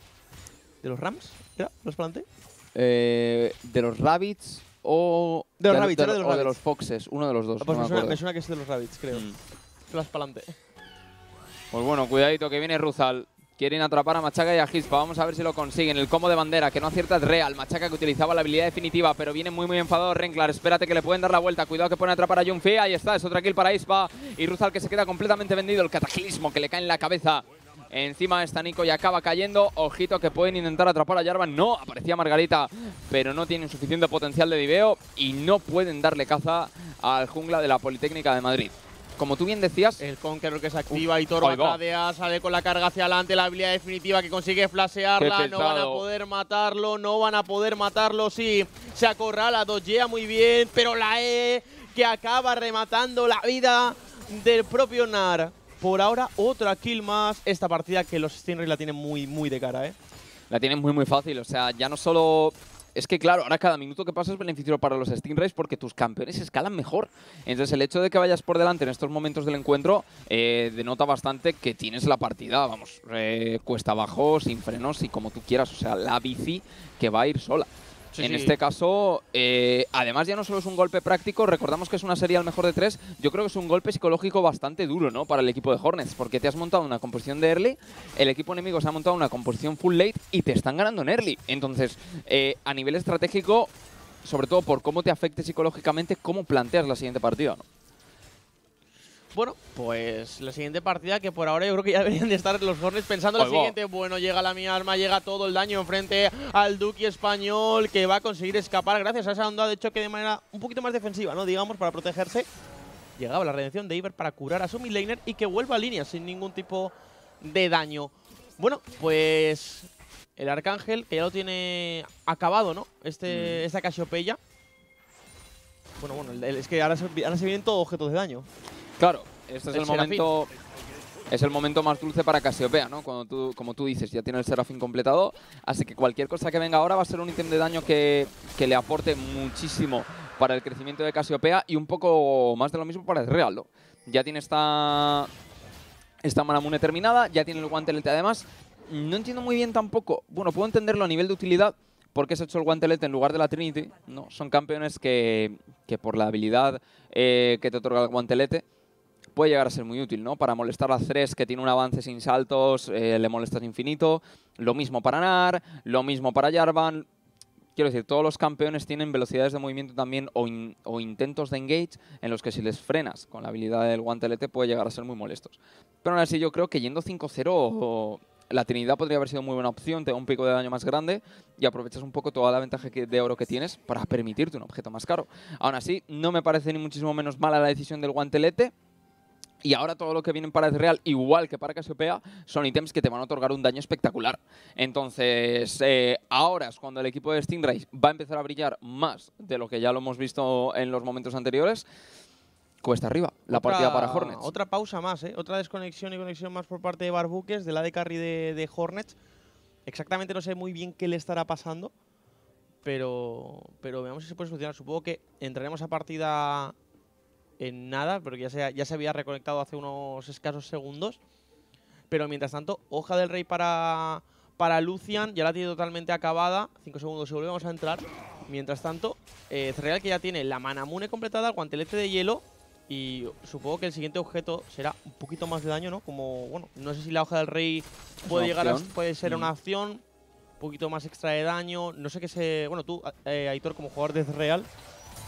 de los Rams? ¿Era? ¿Los para adelante? Eh, de los Rabbits o. De los Rabbits, de, de, los, de los Foxes, uno de los dos. Ah, pues me, suena, que es de los Rabbits, creo. Mm. Flash para adelante. Pues bueno, cuidadito que viene Ruzal. Quieren atrapar a Machaca y a Hispa. Vamos a ver si lo consiguen. El combo de bandera, que no acierta es real. Machaca que utilizaba la habilidad definitiva, pero viene muy, muy enfadado Renklar. Espérate que le pueden dar la vuelta. Cuidado que pueden atrapar a Junfi. Ahí está, es otra kill para Hispa. Y Ruzal que se queda completamente vendido. El cataclismo que le cae en la cabeza. Encima está Nico y acaba cayendo. Ojito que pueden intentar atrapar a Jarvan. No, aparecía Margarita, pero no tienen suficiente potencial de diveo y no pueden darle caza al jungla de la Politécnica de Madrid como tú bien decías. El Conqueror que se activa y Toro cadea, sale con la carga hacia adelante, la habilidad definitiva que consigue flashearla. No van a poder matarlo, no van a poder matarlo. Sí, se acorrala, dodgea muy bien, pero la E que acaba rematando la vida del propio Nar. Por ahora, otra kill más. Esta partida que los Stingray la tienen muy, muy de cara, ¿eh? La tienen muy, muy fácil. O sea, ya no solo es que claro, ahora cada minuto que pasa es beneficio para los Stingrays porque tus campeones escalan mejor. Entonces el hecho de que vayas por delante en estos momentos del encuentro eh, denota bastante que tienes la partida, vamos, eh, cuesta abajo, sin frenos y como tú quieras. O sea, la bici que va a ir sola en este caso, eh, además ya no solo es un golpe práctico, recordamos que es una serie al mejor de tres, yo creo que es un golpe psicológico bastante duro ¿no? para el equipo de Hornets, porque te has montado una composición de early, el equipo enemigo se ha montado una composición full late y te están ganando en early. Entonces, eh, a nivel estratégico, sobre todo por cómo te afecte psicológicamente, cómo planteas la siguiente partida. ¿no? Bueno, pues la siguiente partida que por ahora yo creo que ya deberían de estar los Hornets pensando en la siguiente. Bueno, llega la mi arma, llega todo el daño enfrente al Duki español que va a conseguir escapar gracias a esa onda de choque de manera un poquito más defensiva, ¿no? Digamos, para protegerse. Llegaba la redención de Iber para curar a su midlaner y que vuelva a línea sin ningún tipo de daño. Bueno, pues el Arcángel, que ya lo tiene acabado, ¿no? Este, mm. Esta Casiopeya. Bueno, bueno, es que ahora se, ahora se vienen todos objetos de daño. Claro, este es el, momento es el momento más dulce para Casiopea, ¿no? Cuando tú, como tú dices, ya tiene el Serafín completado, así que cualquier cosa que venga ahora va a ser un ítem de daño que, le aporte muchísimo para el crecimiento de Casiopea y un poco más de lo mismo para el Real, ¿no? Ya tiene esta, esta Manamune terminada, ya tiene el guantelete además. No entiendo muy bien tampoco, bueno, puedo entenderlo a nivel de utilidad, porque se ha hecho el guantelete en lugar de la Trinity, ¿no? Son campeones que, que por la habilidad eh, que te otorga el guantelete, puede llegar a ser muy útil, ¿no? Para molestar a Thresh, que tiene un avance sin saltos, eh, le molestas infinito. Lo mismo para Nar, lo mismo para Jarvan. Quiero decir, todos los campeones tienen velocidades de movimiento también o, intentos de engage en los que si les frenas con la habilidad del guantelete puede llegar a ser muy molestos. Pero aún así yo creo que yendo 5-0 la Trinidad podría haber sido muy buena opción, te da un pico de daño más grande y aprovechas un poco toda la ventaja de oro que tienes para permitirte un objeto más caro. Aún así, no me parece ni muchísimo menos mala la decisión del guantelete, y ahora todo lo que viene para Real, igual que para Casiopea, son ítems que te van a otorgar un daño espectacular. Entonces, eh, ahora es cuando el equipo de Stingray va a empezar a brillar más de lo que ya lo hemos visto en los momentos anteriores. Cuesta arriba, la partida para Hornets. Otra pausa más, ¿eh? otra desconexión y conexión más por parte de Barbuques, de la de carry de, de Hornets. Exactamente no sé muy bien qué le estará pasando, pero, pero veamos si se puede solucionar. Supongo que entraremos a partida en nada, porque ya se, ya se había reconectado hace unos escasos segundos. Pero mientras tanto, hoja del rey para, para Lucian, ya la tiene totalmente acabada. Cinco segundos y volvemos a entrar. Mientras tanto, eh, que ya tiene la Manamune completada, el guantelete de hielo. Y supongo que el siguiente objeto será un poquito más de daño, ¿no? Como, bueno, no sé si la hoja del rey puede llegar a, puede ser una opción. Un poquito más extra de daño. No sé qué se. Bueno, tú, eh, Aitor, como jugador de Real,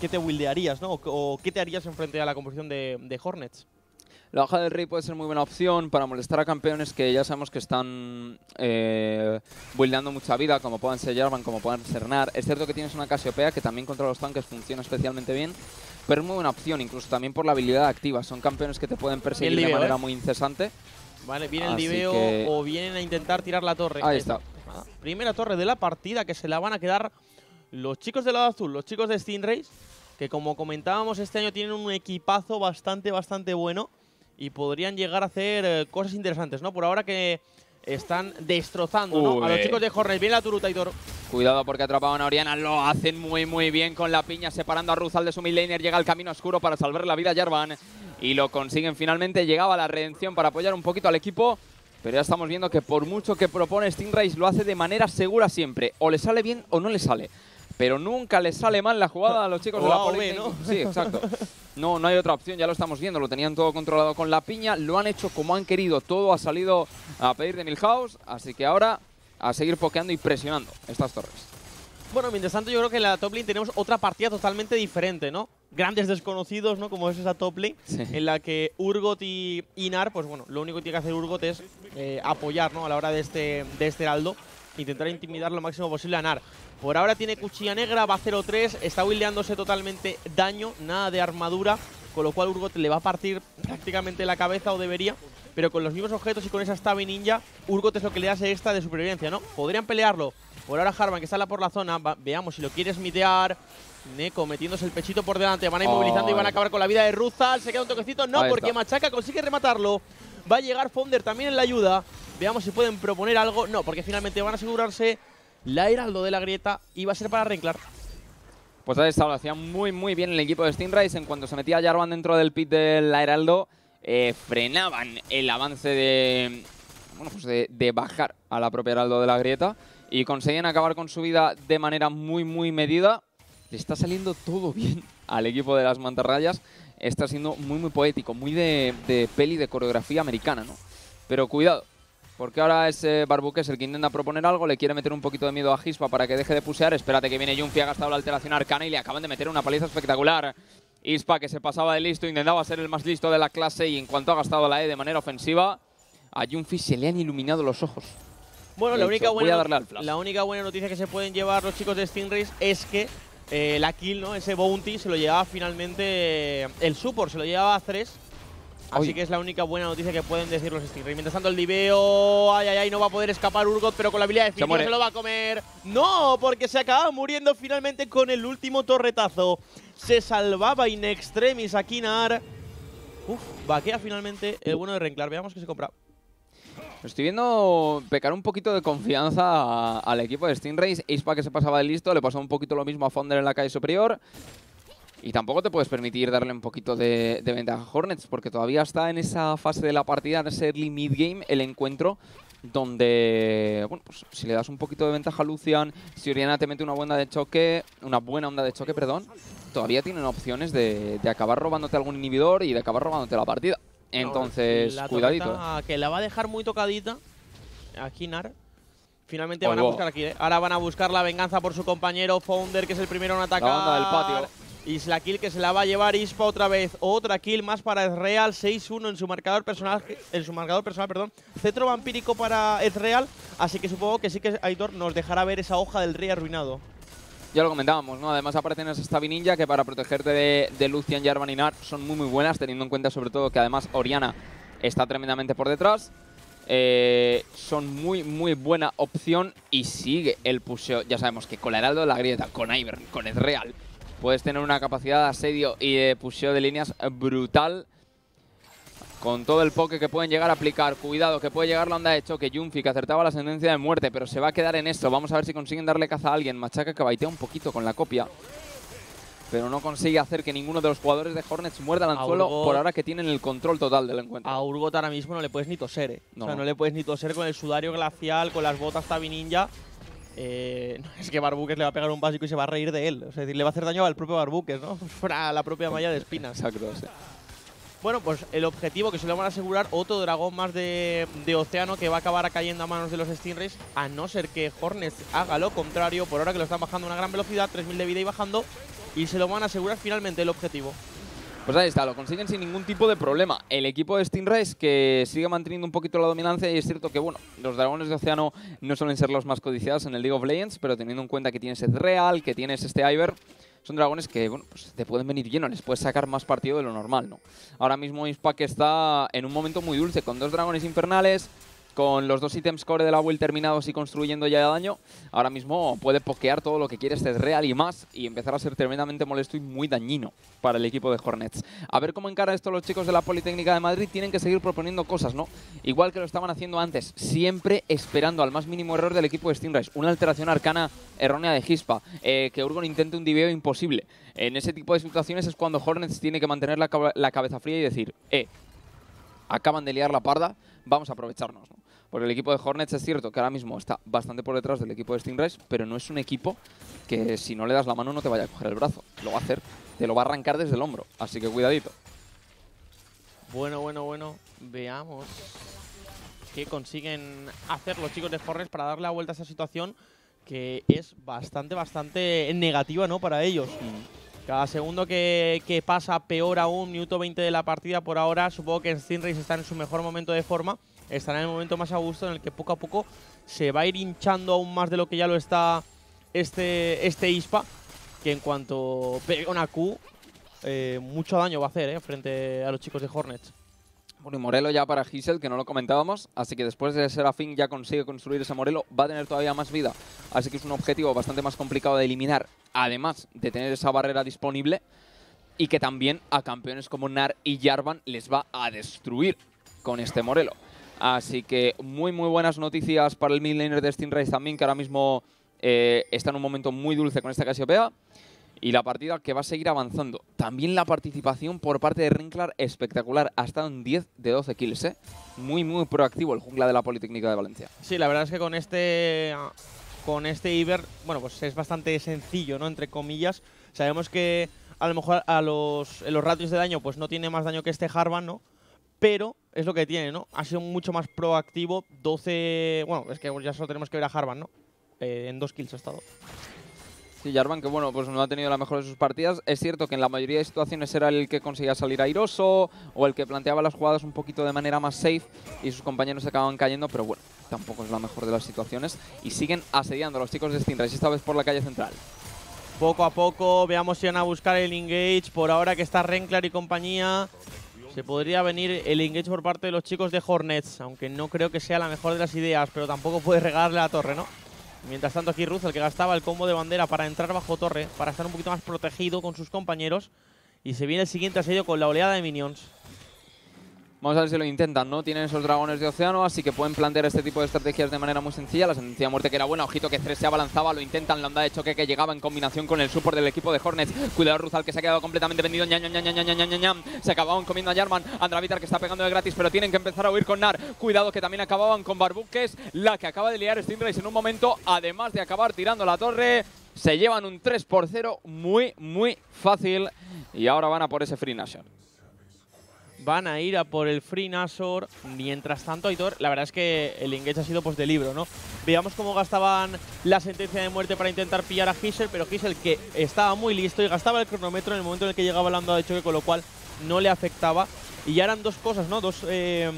qué te wildearías, ¿no? O, qué te harías en frente a la composición de, Hornets. La hoja del rey puede ser muy buena opción para molestar a campeones que ya sabemos que están eh, buildeando mucha vida, como puedan ser Jarvan, como puedan ser Nar. Es cierto que tienes una Casiopea que también contra los tanques funciona especialmente bien, pero es muy buena opción, incluso también por la habilidad activa. Son campeones que te pueden perseguir de manera ¿eh? muy incesante. Vale, viene el diveo o vienen a intentar tirar la torre. Ahí está. Primera torre de la partida que se la van a quedar los chicos del lado azul, los chicos de Stingrays que como comentábamos este año tienen un equipazo bastante, bastante bueno y podrían llegar a hacer eh, cosas interesantes, ¿no? Por ahora que están destrozando a los chicos de Hornet. Viene la turuta, Hitor. Cuidado porque atrapaban a Oriana. Lo hacen muy, muy bien con la piña, separando a Ruzal de su midlaner. Llega al camino oscuro para salvar la vida a Jarvan. Y lo consiguen finalmente. Llegaba la redención para apoyar un poquito al equipo. Pero ya estamos viendo que por mucho que propone Stingray, lo hace de manera segura siempre. O le sale bien o no le sale. Pero nunca le sale mal la jugada a los chicos de la Poli. ¿no? Sí, exacto. No, no hay otra opción, ya lo estamos viendo. Lo tenían todo controlado con la piña. Lo han hecho como han querido. Todo ha salido a pedir de Milhouse. Así que ahora a seguir pokeando y presionando estas torres. Bueno, mientras tanto yo creo que en la top lane tenemos otra partida totalmente diferente, ¿no? Grandes desconocidos, ¿no? Como es esa top lane, en la que Urgot y Inar, pues bueno, lo único que tiene que hacer Urgot es eh, apoyar, ¿no? A la hora de este, de este heraldo, intentar intimidar lo máximo posible a Nar. Por ahora tiene cuchilla negra, va 0-3, está wildeándose totalmente daño, nada de armadura, con lo cual Urgot le va a partir prácticamente la cabeza o debería, pero con los mismos objetos y con esa Stabby Ninja, Urgot es lo que le hace esta de supervivencia, ¿no? Podrían pelearlo. Por ahora Harvan, que está por la zona, veamos si lo quiere smitear. Neko metiéndose el pechito por delante, van a inmovilizando y van a acabar con la vida de Ruzal. Se queda un toquecito, no, porque Machaca consigue rematarlo. Va a llegar Fonder también en la ayuda. Veamos si pueden proponer algo. No, porque finalmente van a asegurarse la heraldo de la grieta y va a ser para renclar. Pues ahí está, lo hacía muy muy bien el equipo de Stingray. En cuanto se metía Jarvan dentro del pit del Heraldo, eh, frenaban el avance de, bueno, pues de, bajar a la propia Heraldo de la Grieta y conseguían acabar con su vida de manera muy, muy medida. Le está saliendo todo bien al equipo de las mantarrayas. Está siendo muy, muy poético, muy de, de peli de coreografía americana, ¿no? Pero cuidado, porque ahora ese Barbuque es el que intenta proponer algo, le quiere meter un poquito de miedo a Gispa para que deje de pusear. Espérate que viene Junfi, ha gastado la alteración arcana y le acaban de meter una paliza espectacular. Ispa que se pasaba de listo, intentaba ser el más listo de la clase y en cuanto ha gastado la E de manera ofensiva, a Junfi se le han iluminado los ojos. Bueno, la única, buena, la única buena noticia que se pueden llevar los chicos de Stingrace es que eh, la kill, ¿no? ese bounty, se lo llevaba finalmente eh, el support, se lo llevaba a 3. Así que es la única buena noticia que pueden decir los Stingrace. Mientras tanto, el diveo, ay, ay, ay, no va a poder escapar Urgot, pero con la habilidad de Finish se, se lo va a comer. ¡No! Porque se acaba muriendo finalmente con el último torretazo se salvaba in extremis a Kinar. Uf, vaquea finalmente el bueno de Renclar. Veamos que se compra. Estoy viendo pecar un poquito de confianza al equipo de Stingrace. Ispa que se pasaba de listo, le pasó un poquito lo mismo a Fonder en la calle superior. Y tampoco te puedes permitir darle un poquito de, ventaja a Hornets, porque todavía está en esa fase de la partida, en ese early mid-game, el encuentro, donde, bueno, pues si le das un poquito de ventaja a Lucian, si Oriana te mete una buena de choque, una buena onda de choque, perdón, todavía tienen opciones de, acabar robándote algún inhibidor y de acabar robándote la partida. Entonces, cuidadito. Que la va a dejar muy tocadita a Kinar. Finalmente van a buscar aquí, ¿eh? Ahora van a buscar la venganza por su compañero Founder, que es el primero en atacar. La banda del patio. Isla kill que se la va a llevar Ispa otra vez. Otra kill más para Ezreal. 6-1 en su marcador personal. En su marcador personal, perdón. Cetro vampírico para Ezreal. Así que supongo que sí que Aitor nos dejará ver esa hoja del rey arruinado ya lo comentábamos, ¿no? Además aparecen esas Stabi Ninja que para protegerte de, de Lucian, Jarvan y Nar son muy muy buenas, teniendo en cuenta sobre todo que además Oriana está tremendamente por detrás. Eh, son muy muy buena opción y sigue el pusheo. Ya sabemos que con el Heraldo de la Grieta, con Ivern, con Ezreal, puedes tener una capacidad de asedio y de pusheo de líneas brutal con todo el poke que pueden llegar a aplicar. Cuidado, que puede llegar la onda de choque. Junfi, que acertaba la sentencia de muerte, pero se va a quedar en esto. Vamos a ver si consiguen darle caza a alguien. Machaca que baitea un poquito con la copia. Pero no consigue hacer que ninguno de los jugadores de Hornets muerda al anzuelo por ahora que tienen el control total del encuentro. A Urgot ahora mismo no le puedes ni toser, ¿eh? No. O sea, no le puedes ni toser con el sudario glacial, con las botas Tabi Ninja. Eh, es que Barbuques le va a pegar un básico y se va a reír de él. Es decir, le va a hacer daño al propio Barbuques, ¿no? Fuera la propia malla de espinas. Exacto, sí. Bueno, pues el objetivo que se le van a asegurar otro dragón más de, océano que va a acabar cayendo a manos de los Stingrays, a no ser que Hornets haga lo contrario, por ahora que lo están bajando a una gran velocidad, 3000 de vida y bajando, y se lo van a asegurar finalmente el objetivo. Pues ahí está, lo consiguen sin ningún tipo de problema. El equipo de Stingrays que sigue manteniendo un poquito la dominancia y es cierto que, bueno, los dragones de océano no suelen ser los más codiciados en el League of Legends, pero teniendo en cuenta que tienes real, que tienes este Iver, son dragones que, bueno, pues te pueden venir llenos, les puedes sacar más partido de lo normal, ¿no? Ahora mismo Ispac está en un momento muy dulce, con dos dragones infernales, con los dos ítems core de la build terminados y construyendo ya daño, ahora mismo puede pokear todo lo que quiere este Real y más y empezar a ser tremendamente molesto y muy dañino para el equipo de Hornets. A ver cómo encara esto los chicos de la Politécnica de Madrid. Tienen que seguir proponiendo cosas, ¿no? Igual que lo estaban haciendo antes, siempre esperando al más mínimo error del equipo de Stingray. Una alteración arcana errónea de Hispa, eh, que Urgon intente un diveo imposible. En ese tipo de situaciones es cuando Hornets tiene que mantener la, la cabeza fría y decir, eh, acaban de liar la parda, vamos a aprovecharnos. ¿no? Porque el equipo de Hornets es cierto que ahora mismo está bastante por detrás del equipo de Stingray, pero no es un equipo que si no le das la mano no te vaya a coger el brazo. Lo va a hacer, te lo va a arrancar desde el hombro. Así que cuidadito. Bueno, bueno, bueno. Veamos qué consiguen hacer los chicos de Hornets para darle la vuelta a esa situación que es bastante, bastante negativa ¿no? para ellos. Mm. Cada segundo que, pasa, peor aún, minuto 20 de la partida por ahora. Supongo que Stingray está en su mejor momento de forma. Estará en el momento más a gusto en el que poco a poco se va a ir hinchando aún más de lo que ya lo está este, este ISPA. Que en cuanto pegue una Q, eh, mucho daño va a hacer eh, frente a los chicos de Hornets. Bueno, y Morelo ya para Gisel, que no lo comentábamos, así que después de Serafín ya consigue construir ese Morelo, va a tener todavía más vida, así que es un objetivo bastante más complicado de eliminar, además de tener esa barrera disponible, y que también a campeones como Nar y Jarvan les va a destruir con este Morelo. Así que muy muy buenas noticias para el midlaner de Steam Race también, que ahora mismo eh, está en un momento muy dulce con esta Casiopea y la partida que va a seguir avanzando. También la participación por parte de Rinklar espectacular. Ha estado en 10 de 12 kills, ¿eh? Muy, muy proactivo el jungla de la Politécnica de Valencia. Sí, la verdad es que con este con este Iber, bueno, pues es bastante sencillo, ¿no? Entre comillas. Sabemos que a lo mejor a los, en los ratios de daño pues no tiene más daño que este Harvan, ¿no? Pero es lo que tiene, ¿no? Ha sido mucho más proactivo. 12... Bueno, es que ya solo tenemos que ver a Harvan, ¿no? Eh, en dos kills ha estado. Sí, Jarvan, que bueno, pues no ha tenido la mejor de sus partidas. Es cierto que en la mayoría de situaciones era el que conseguía salir airoso o el que planteaba las jugadas un poquito de manera más safe y sus compañeros se acababan cayendo, pero bueno, tampoco es la mejor de las situaciones. Y siguen asediando a los chicos de Stingray, esta vez por la calle central. Poco a poco, veamos si van a buscar el engage. Por ahora que está Renklar y compañía, se podría venir el engage por parte de los chicos de Hornets, aunque no creo que sea la mejor de las ideas, pero tampoco puede regalarle la torre, ¿no? Mientras tanto aquí Ruz, el que gastaba el combo de bandera para entrar bajo torre, para estar un poquito más protegido con sus compañeros. Y se viene el siguiente asedio con la oleada de minions. Vamos a ver si lo intentan, ¿no? Tienen esos dragones de océano, así que pueden plantear este tipo de estrategias de manera muy sencilla. La sentencia de muerte que era buena, ojito que 3 se abalanzaba, lo intentan, la onda de choque que llegaba en combinación con el support del equipo de Hornets. Cuidado Ruzal que se ha quedado completamente vendido, ña, ña, ña, Se acababan comiendo a Jarman, Andravitar que está pegando de gratis, pero tienen que empezar a huir con Nar. Cuidado que también acababan con Barbuques, la que acaba de liar Stingrace en un momento, además de acabar tirando la torre. Se llevan un 3 por 0 muy, muy fácil y ahora van a por ese Free Nation van a ir a por el Free Nashor. Mientras tanto, Aitor, la verdad es que el engage ha sido pues de libro, ¿no? Veamos cómo gastaban la sentencia de muerte para intentar pillar a Gisel, pero Gisel que estaba muy listo y gastaba el cronómetro en el momento en el que llegaba la onda de choque, con lo cual no le afectaba. Y ya eran dos cosas, ¿no? Dos, em,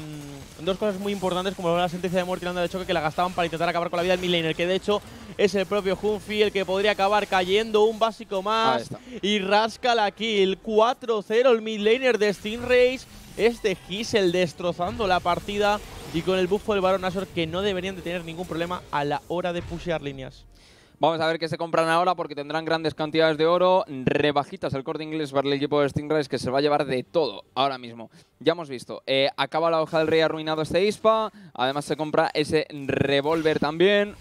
dos cosas muy importantes, como la sentencia de muerte y la onda de choque, que la gastaban para intentar acabar con la vida del midlaner, que de hecho es el propio Hunfi el que podría acabar cayendo un básico más. Y rasca la kill. 4-0 el midlaner de Race Este Gisel destrozando la partida y con el buffo del Baron Azor que no deberían de tener ningún problema a la hora de pushear líneas. Vamos a ver qué se compran ahora porque tendrán grandes cantidades de oro, rebajitas el corte inglés para el equipo de Stingrays que se va a llevar de todo ahora mismo. Ya hemos visto, eh, acaba la hoja del rey arruinado este ISPA, además se compra ese revólver también.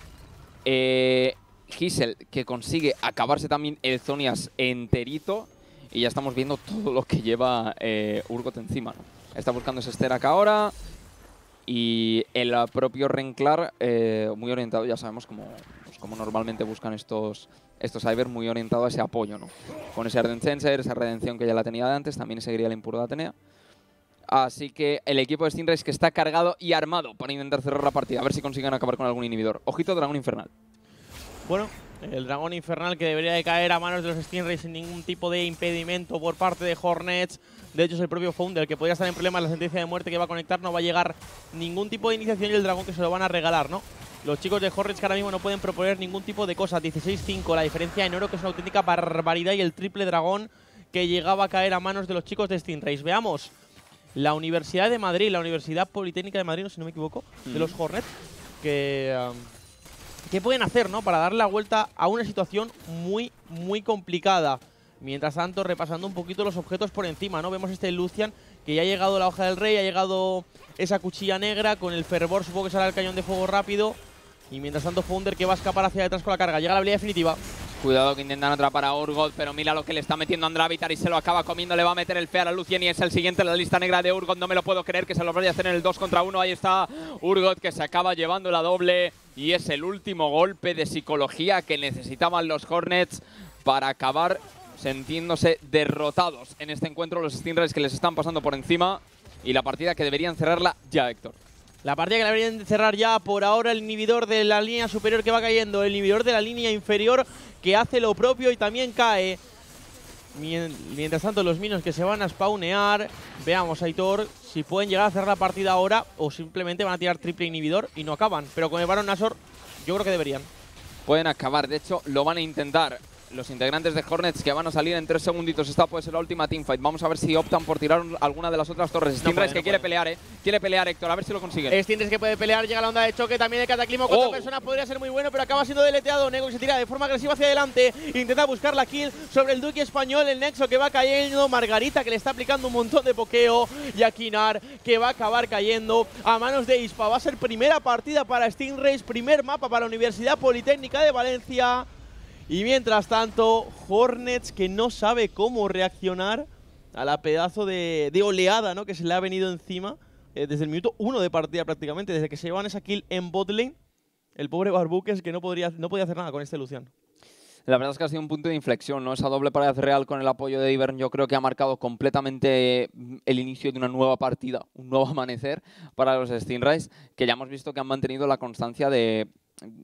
Eh, Gisel que consigue acabarse también el Zonias enterito y ya estamos viendo todo lo que lleva eh, Urgot encima. Está buscando ese Sterak ahora y el propio Renclar eh, muy orientado, ya sabemos cómo, como normalmente buscan estos, estos Cyber muy orientado a ese apoyo, ¿no? Con ese Arden Sensor, esa redención que ya la tenía de antes, también seguiría el impuro de Atenea. Así que el equipo de Stinrace que está cargado y armado para intentar cerrar la partida, a ver si consiguen acabar con algún inhibidor. Ojito, Dragón Infernal. Bueno, el Dragón Infernal que debería de caer a manos de los Stinrace sin ningún tipo de impedimento por parte de Hornets. De hecho, es el propio Founder que podría estar en problemas. La sentencia de muerte que va a conectar no va a llegar ningún tipo de iniciación y el dragón que se lo van a regalar, ¿no? Los chicos de Horrets que ahora mismo no pueden proponer ningún tipo de cosa. 16-5, la diferencia en oro que es una auténtica barbaridad y el triple dragón que llegaba a caer a manos de los chicos de Steam Race. Veamos la Universidad de Madrid, la Universidad Politécnica de Madrid, si no me equivoco, de los Hornets, que, um, ¿qué pueden hacer ¿no? para dar la vuelta a una situación muy, muy complicada. Mientras tanto, repasando un poquito los objetos por encima, ¿no? Vemos este Lucian que ya ha llegado la hoja del rey, ha llegado esa cuchilla negra con el fervor, supongo que será el cañón de fuego rápido. Y mientras tanto, Founder que va a escapar hacia detrás con la carga. Llega la habilidad definitiva. Cuidado que intentan atrapar a Urgot, pero mira lo que le está metiendo Andravitar y se lo acaba comiendo. Le va a meter el Fear a Lucien y es el siguiente en la lista negra de Urgot. No me lo puedo creer que se lo vaya a hacer en el 2 contra 1. Ahí está Urgot que se acaba llevando la doble y es el último golpe de psicología que necesitaban los Hornets para acabar sintiéndose derrotados en este encuentro. Los Stingrays que les están pasando por encima y la partida que deberían cerrarla ya, Héctor. La partida que la deberían cerrar ya por ahora el inhibidor de la línea superior que va cayendo, el inhibidor de la línea inferior que hace lo propio y también cae. Mientras tanto los minos que se van a spawnear, veamos Aitor si pueden llegar a cerrar la partida ahora o simplemente van a tirar triple inhibidor y no acaban. Pero con el Baron Nashor yo creo que deberían. Pueden acabar, de hecho lo van a intentar los integrantes de Hornets que van a salir en tres segunditos. Esta puede ser la última teamfight. Vamos a ver si optan por tirar alguna de las otras torres. No que quiere pelear, ¿eh? Quiere pelear, Héctor. A ver si lo consigue. Stimbres que puede pelear. Llega la onda de choque también de Cataclismo. Cuatro oh. personas podría ser muy bueno, pero acaba siendo deleteado. Nego se tira de forma agresiva hacia adelante. Intenta buscar la kill sobre el Duque español. El Nexo que va cayendo. Margarita que le está aplicando un montón de pokeo. Y Akinar que va a acabar cayendo a manos de Ispa. Va a ser primera partida para Stingrays. Primer mapa para la Universidad Politécnica de Valencia. Y mientras tanto, Hornets que no sabe cómo reaccionar a la pedazo de, oleada ¿no? que se le ha venido encima eh, desde el minuto uno de partida prácticamente, desde que se llevan esa kill en botlane. El pobre Barbuques que no, podría, no podía hacer nada con este Lucian. La verdad es que ha sido un punto de inflexión, ¿no? Esa doble pared real con el apoyo de Ivern yo creo que ha marcado completamente el inicio de una nueva partida, un nuevo amanecer para los Stingrays, que ya hemos visto que han mantenido la constancia de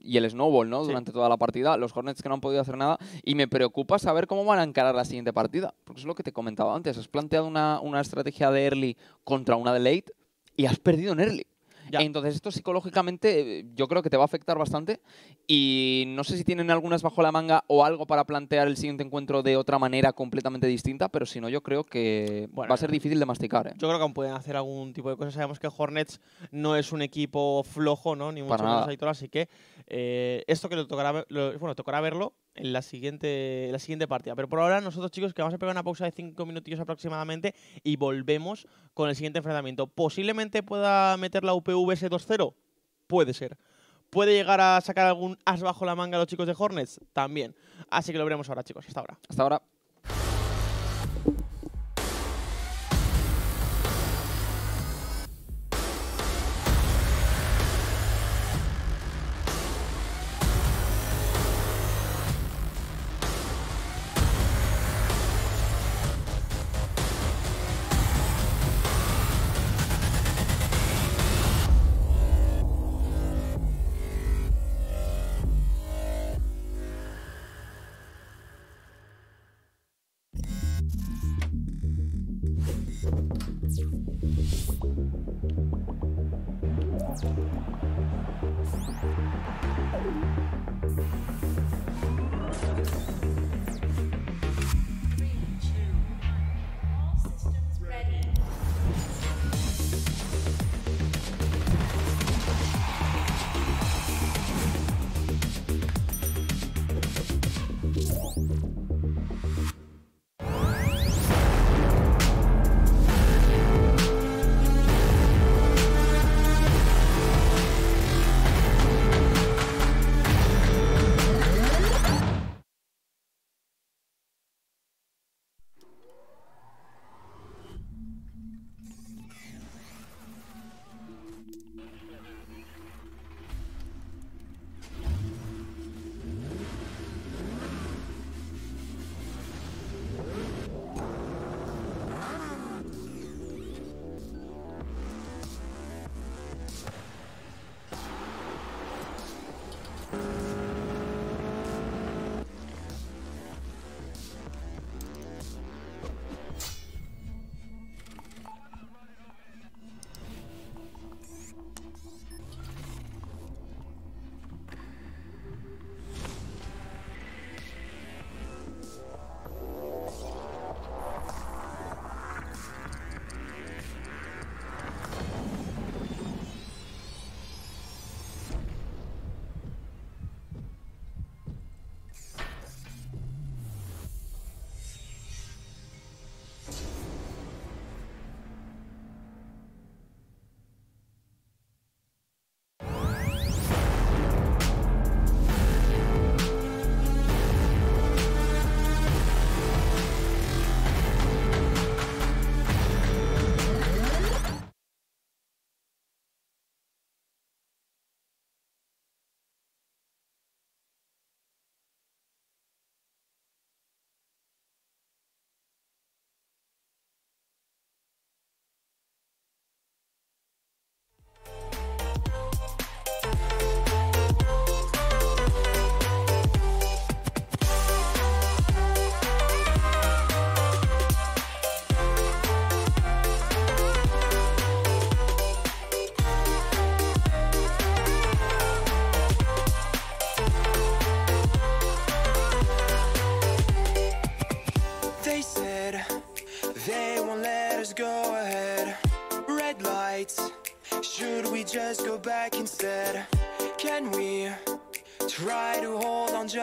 y el snowball, ¿no? Durante toda la partida. Los Hornets que no han podido hacer nada. Y me preocupa saber cómo van a encarar la siguiente partida. Porque es lo que te comentaba antes. Has planteado una, una estrategia de early contra una de late y has perdido en early. Entonces esto psicológicamente yo creo que te va a afectar bastante y no sé si tienen algunas bajo la manga o algo para plantear el siguiente encuentro de otra manera completamente distinta, pero si no yo creo que va a ser difícil de masticar. ¿eh? Yo creo que aún pueden hacer algún tipo de cosas. Sabemos que Hornets no es un equipo flojo, ¿no? Ni mucho menos, así que eh, esto que lo tocará, bueno, tocará verlo en la siguiente, la siguiente partida. Pero por ahora nosotros chicos que vamos a pegar una pausa de 5 minutillos aproximadamente y volvemos con el siguiente enfrentamiento. Posiblemente pueda meter la UPVS 2-0. Puede ser. ¿Puede llegar a sacar algún as bajo la manga los chicos de Hornets? También. Así que lo veremos ahora chicos. Hasta ahora. Hasta ahora.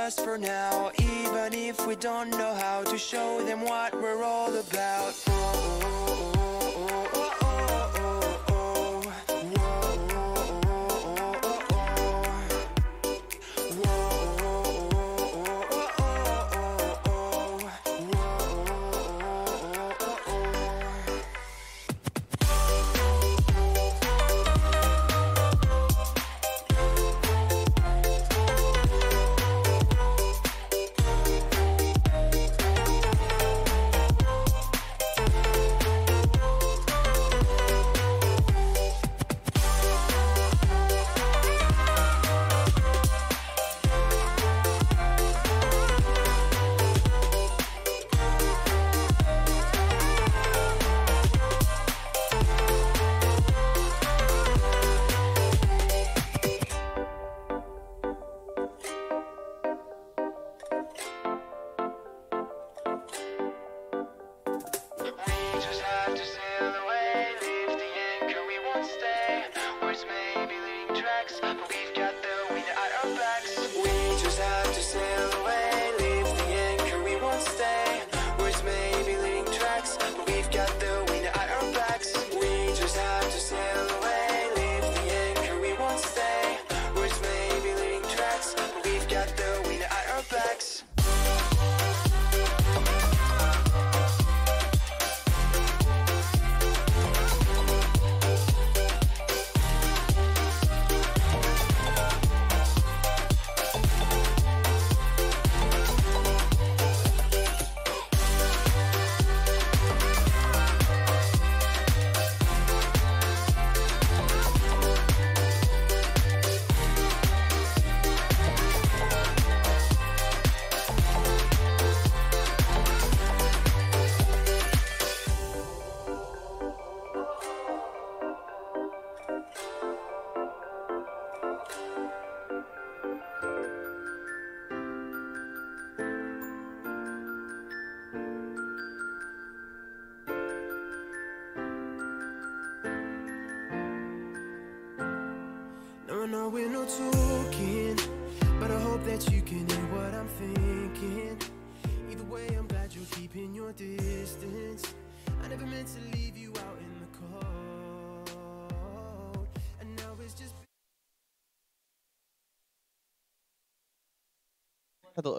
Just for now? Even if we don't know how to show them what we're all about. We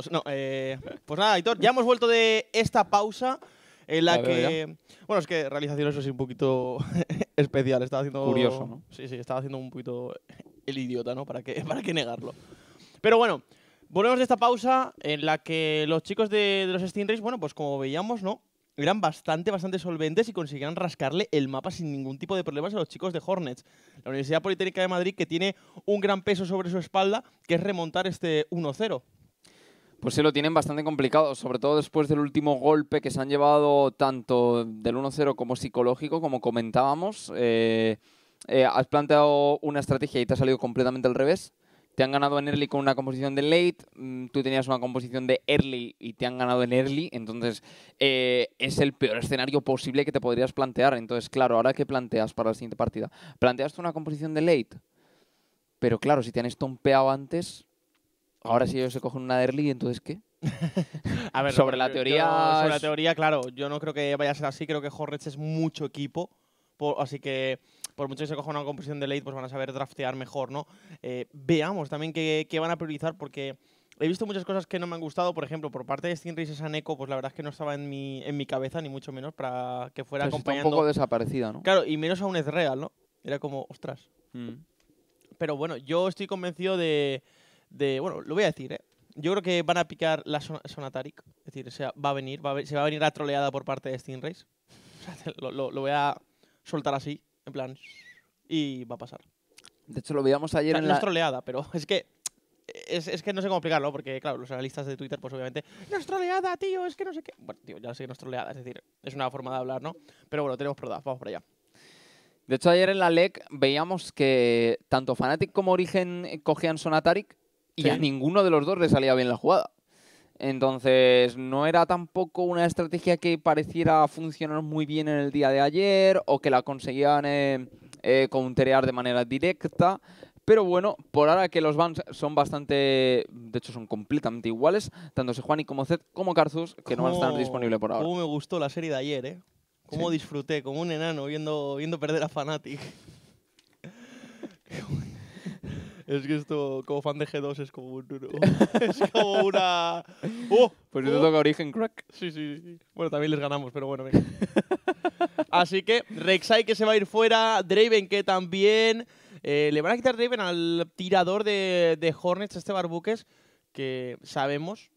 todos. No, eh, pues nada, Aitor, ya hemos vuelto de esta pausa en la que. Bueno, es que realización eso sí un poquito especial. Estaba haciendo. Curioso, ¿no? Sí, sí, estaba haciendo un poquito el idiota, ¿no? ¿Para qué, para qué negarlo? Pero bueno, volvemos de esta pausa en la que los chicos de, de los Stingrays, bueno, pues como veíamos, ¿no? Eran bastante, bastante solventes y conseguían rascarle el mapa sin ningún tipo de problemas a los chicos de Hornets. La Universidad Politécnica de Madrid que tiene un gran peso sobre su espalda, que es remontar este 1-0. Pues sí, lo tienen bastante complicado, sobre todo después del último golpe que se han llevado tanto del 1-0 como psicológico, como comentábamos. Eh, eh, has planteado una estrategia y te ha salido completamente al revés. Te han ganado en early con una composición de late, mm, tú tenías una composición de early y te han ganado en early, entonces eh, es el peor escenario posible que te podrías plantear. Entonces, claro, ahora qué planteas para la siguiente partida? ¿Planteas tú una composición de late? Pero claro, si te han estompeado antes, ahora si ellos se cogen una de early, entonces ¿qué? A ver, Sobre la teoría yo- sobre la teoría, claro, yo no creo que vaya a ser así. Creo que Hornets es mucho equipo. por- así que, por mucho que se coja una composición de late, pues van a saber draftear mejor, ¿no? Eh, veamos también qué, qué van a priorizar, porque he visto muchas cosas que no me han gustado. Por ejemplo, por parte de Stingrays esa Neko, pues la verdad es que no estaba en mi, en mi cabeza, ni mucho menos, para que fuera Pues está un acompañando. poco desaparecida, ¿no? Claro, y menos a un Ezreal, ¿no? Era como, ostras. Mm. Pero bueno, yo estoy convencido de, de- Bueno, lo voy a decir, ¿eh? Yo creo que van a picar la Son- Sonataric. Es decir, o sea, va a venir, va a se va a venir la troleada por parte de. O sea, te- lo, lo- lo voy a soltar así, en plan. Y va a pasar. De hecho, lo veíamos O ayer sea, en no la... es troleada, pero es que. Es, es que no sé cómo explicarlo, porque claro, los analistas de Twitter, pues obviamente. No es troleada, tío, es que no sé qué. Bueno, tío, ya sé que no es troleada, es decir, es una forma de hablar, ¿no? Pero bueno, tenemos pruebas, vamos por allá. De hecho, ayer en la LEC veíamos que tanto Fnatic como Origen eh, cogían Sonataric y Sí. a ninguno de los dos le salía bien la jugada. Entonces, no era tampoco una estrategia que pareciera funcionar muy bien en el día de ayer o que la conseguían eh, eh, counterear de manera directa. Pero bueno, por ahora que los bans son bastante, de hecho son completamente iguales, tanto Sejuani como Zed como Karzus, que no van a estar disponibles por ahora. Cómo me gustó la serie de ayer, ¿eh? Cómo disfruté, como un enano viendo, viendo perder a Fnatic. es que esto, como fan de G2, es como un... es como una... ¡Oh! Pues te ¡Oh! toca Origen Crack. Sí, sí, sí. Bueno, también les ganamos, pero bueno, venga. Así que Rek'Sai que se va a ir fuera, Draven que también. Eh, le van a quitar Draven al tirador de, de Hornets, este Barbuques, que sabemos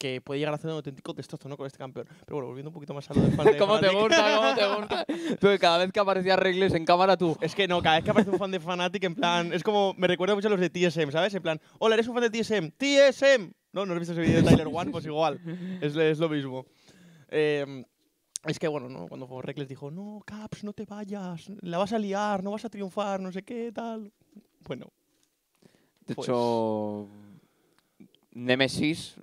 que puede llegar a hacer un auténtico destrozo ¿no? con este campeón. Pero bueno, volviendo un poquito más a lo del fan de ¿Cómo te gusta? ¿Cómo te gusta? Tú, que cada vez que aparecía Regles en cámara, tú. Es que no, cada vez que aparece un fan de Fnatic, en plan, es como, me recuerda mucho a los de TSM, ¿sabes? En plan, hola, eres un fan de TSM, TSM. No, no has visto ese vídeo de Tyler One, pues igual, es, es lo mismo. Eh, es que bueno, ¿no? cuando Reckless dijo, no, Caps, no te vayas, la vas a liar, no vas a triunfar, no sé qué, tal. Bueno, De Pues- hecho, Nemesis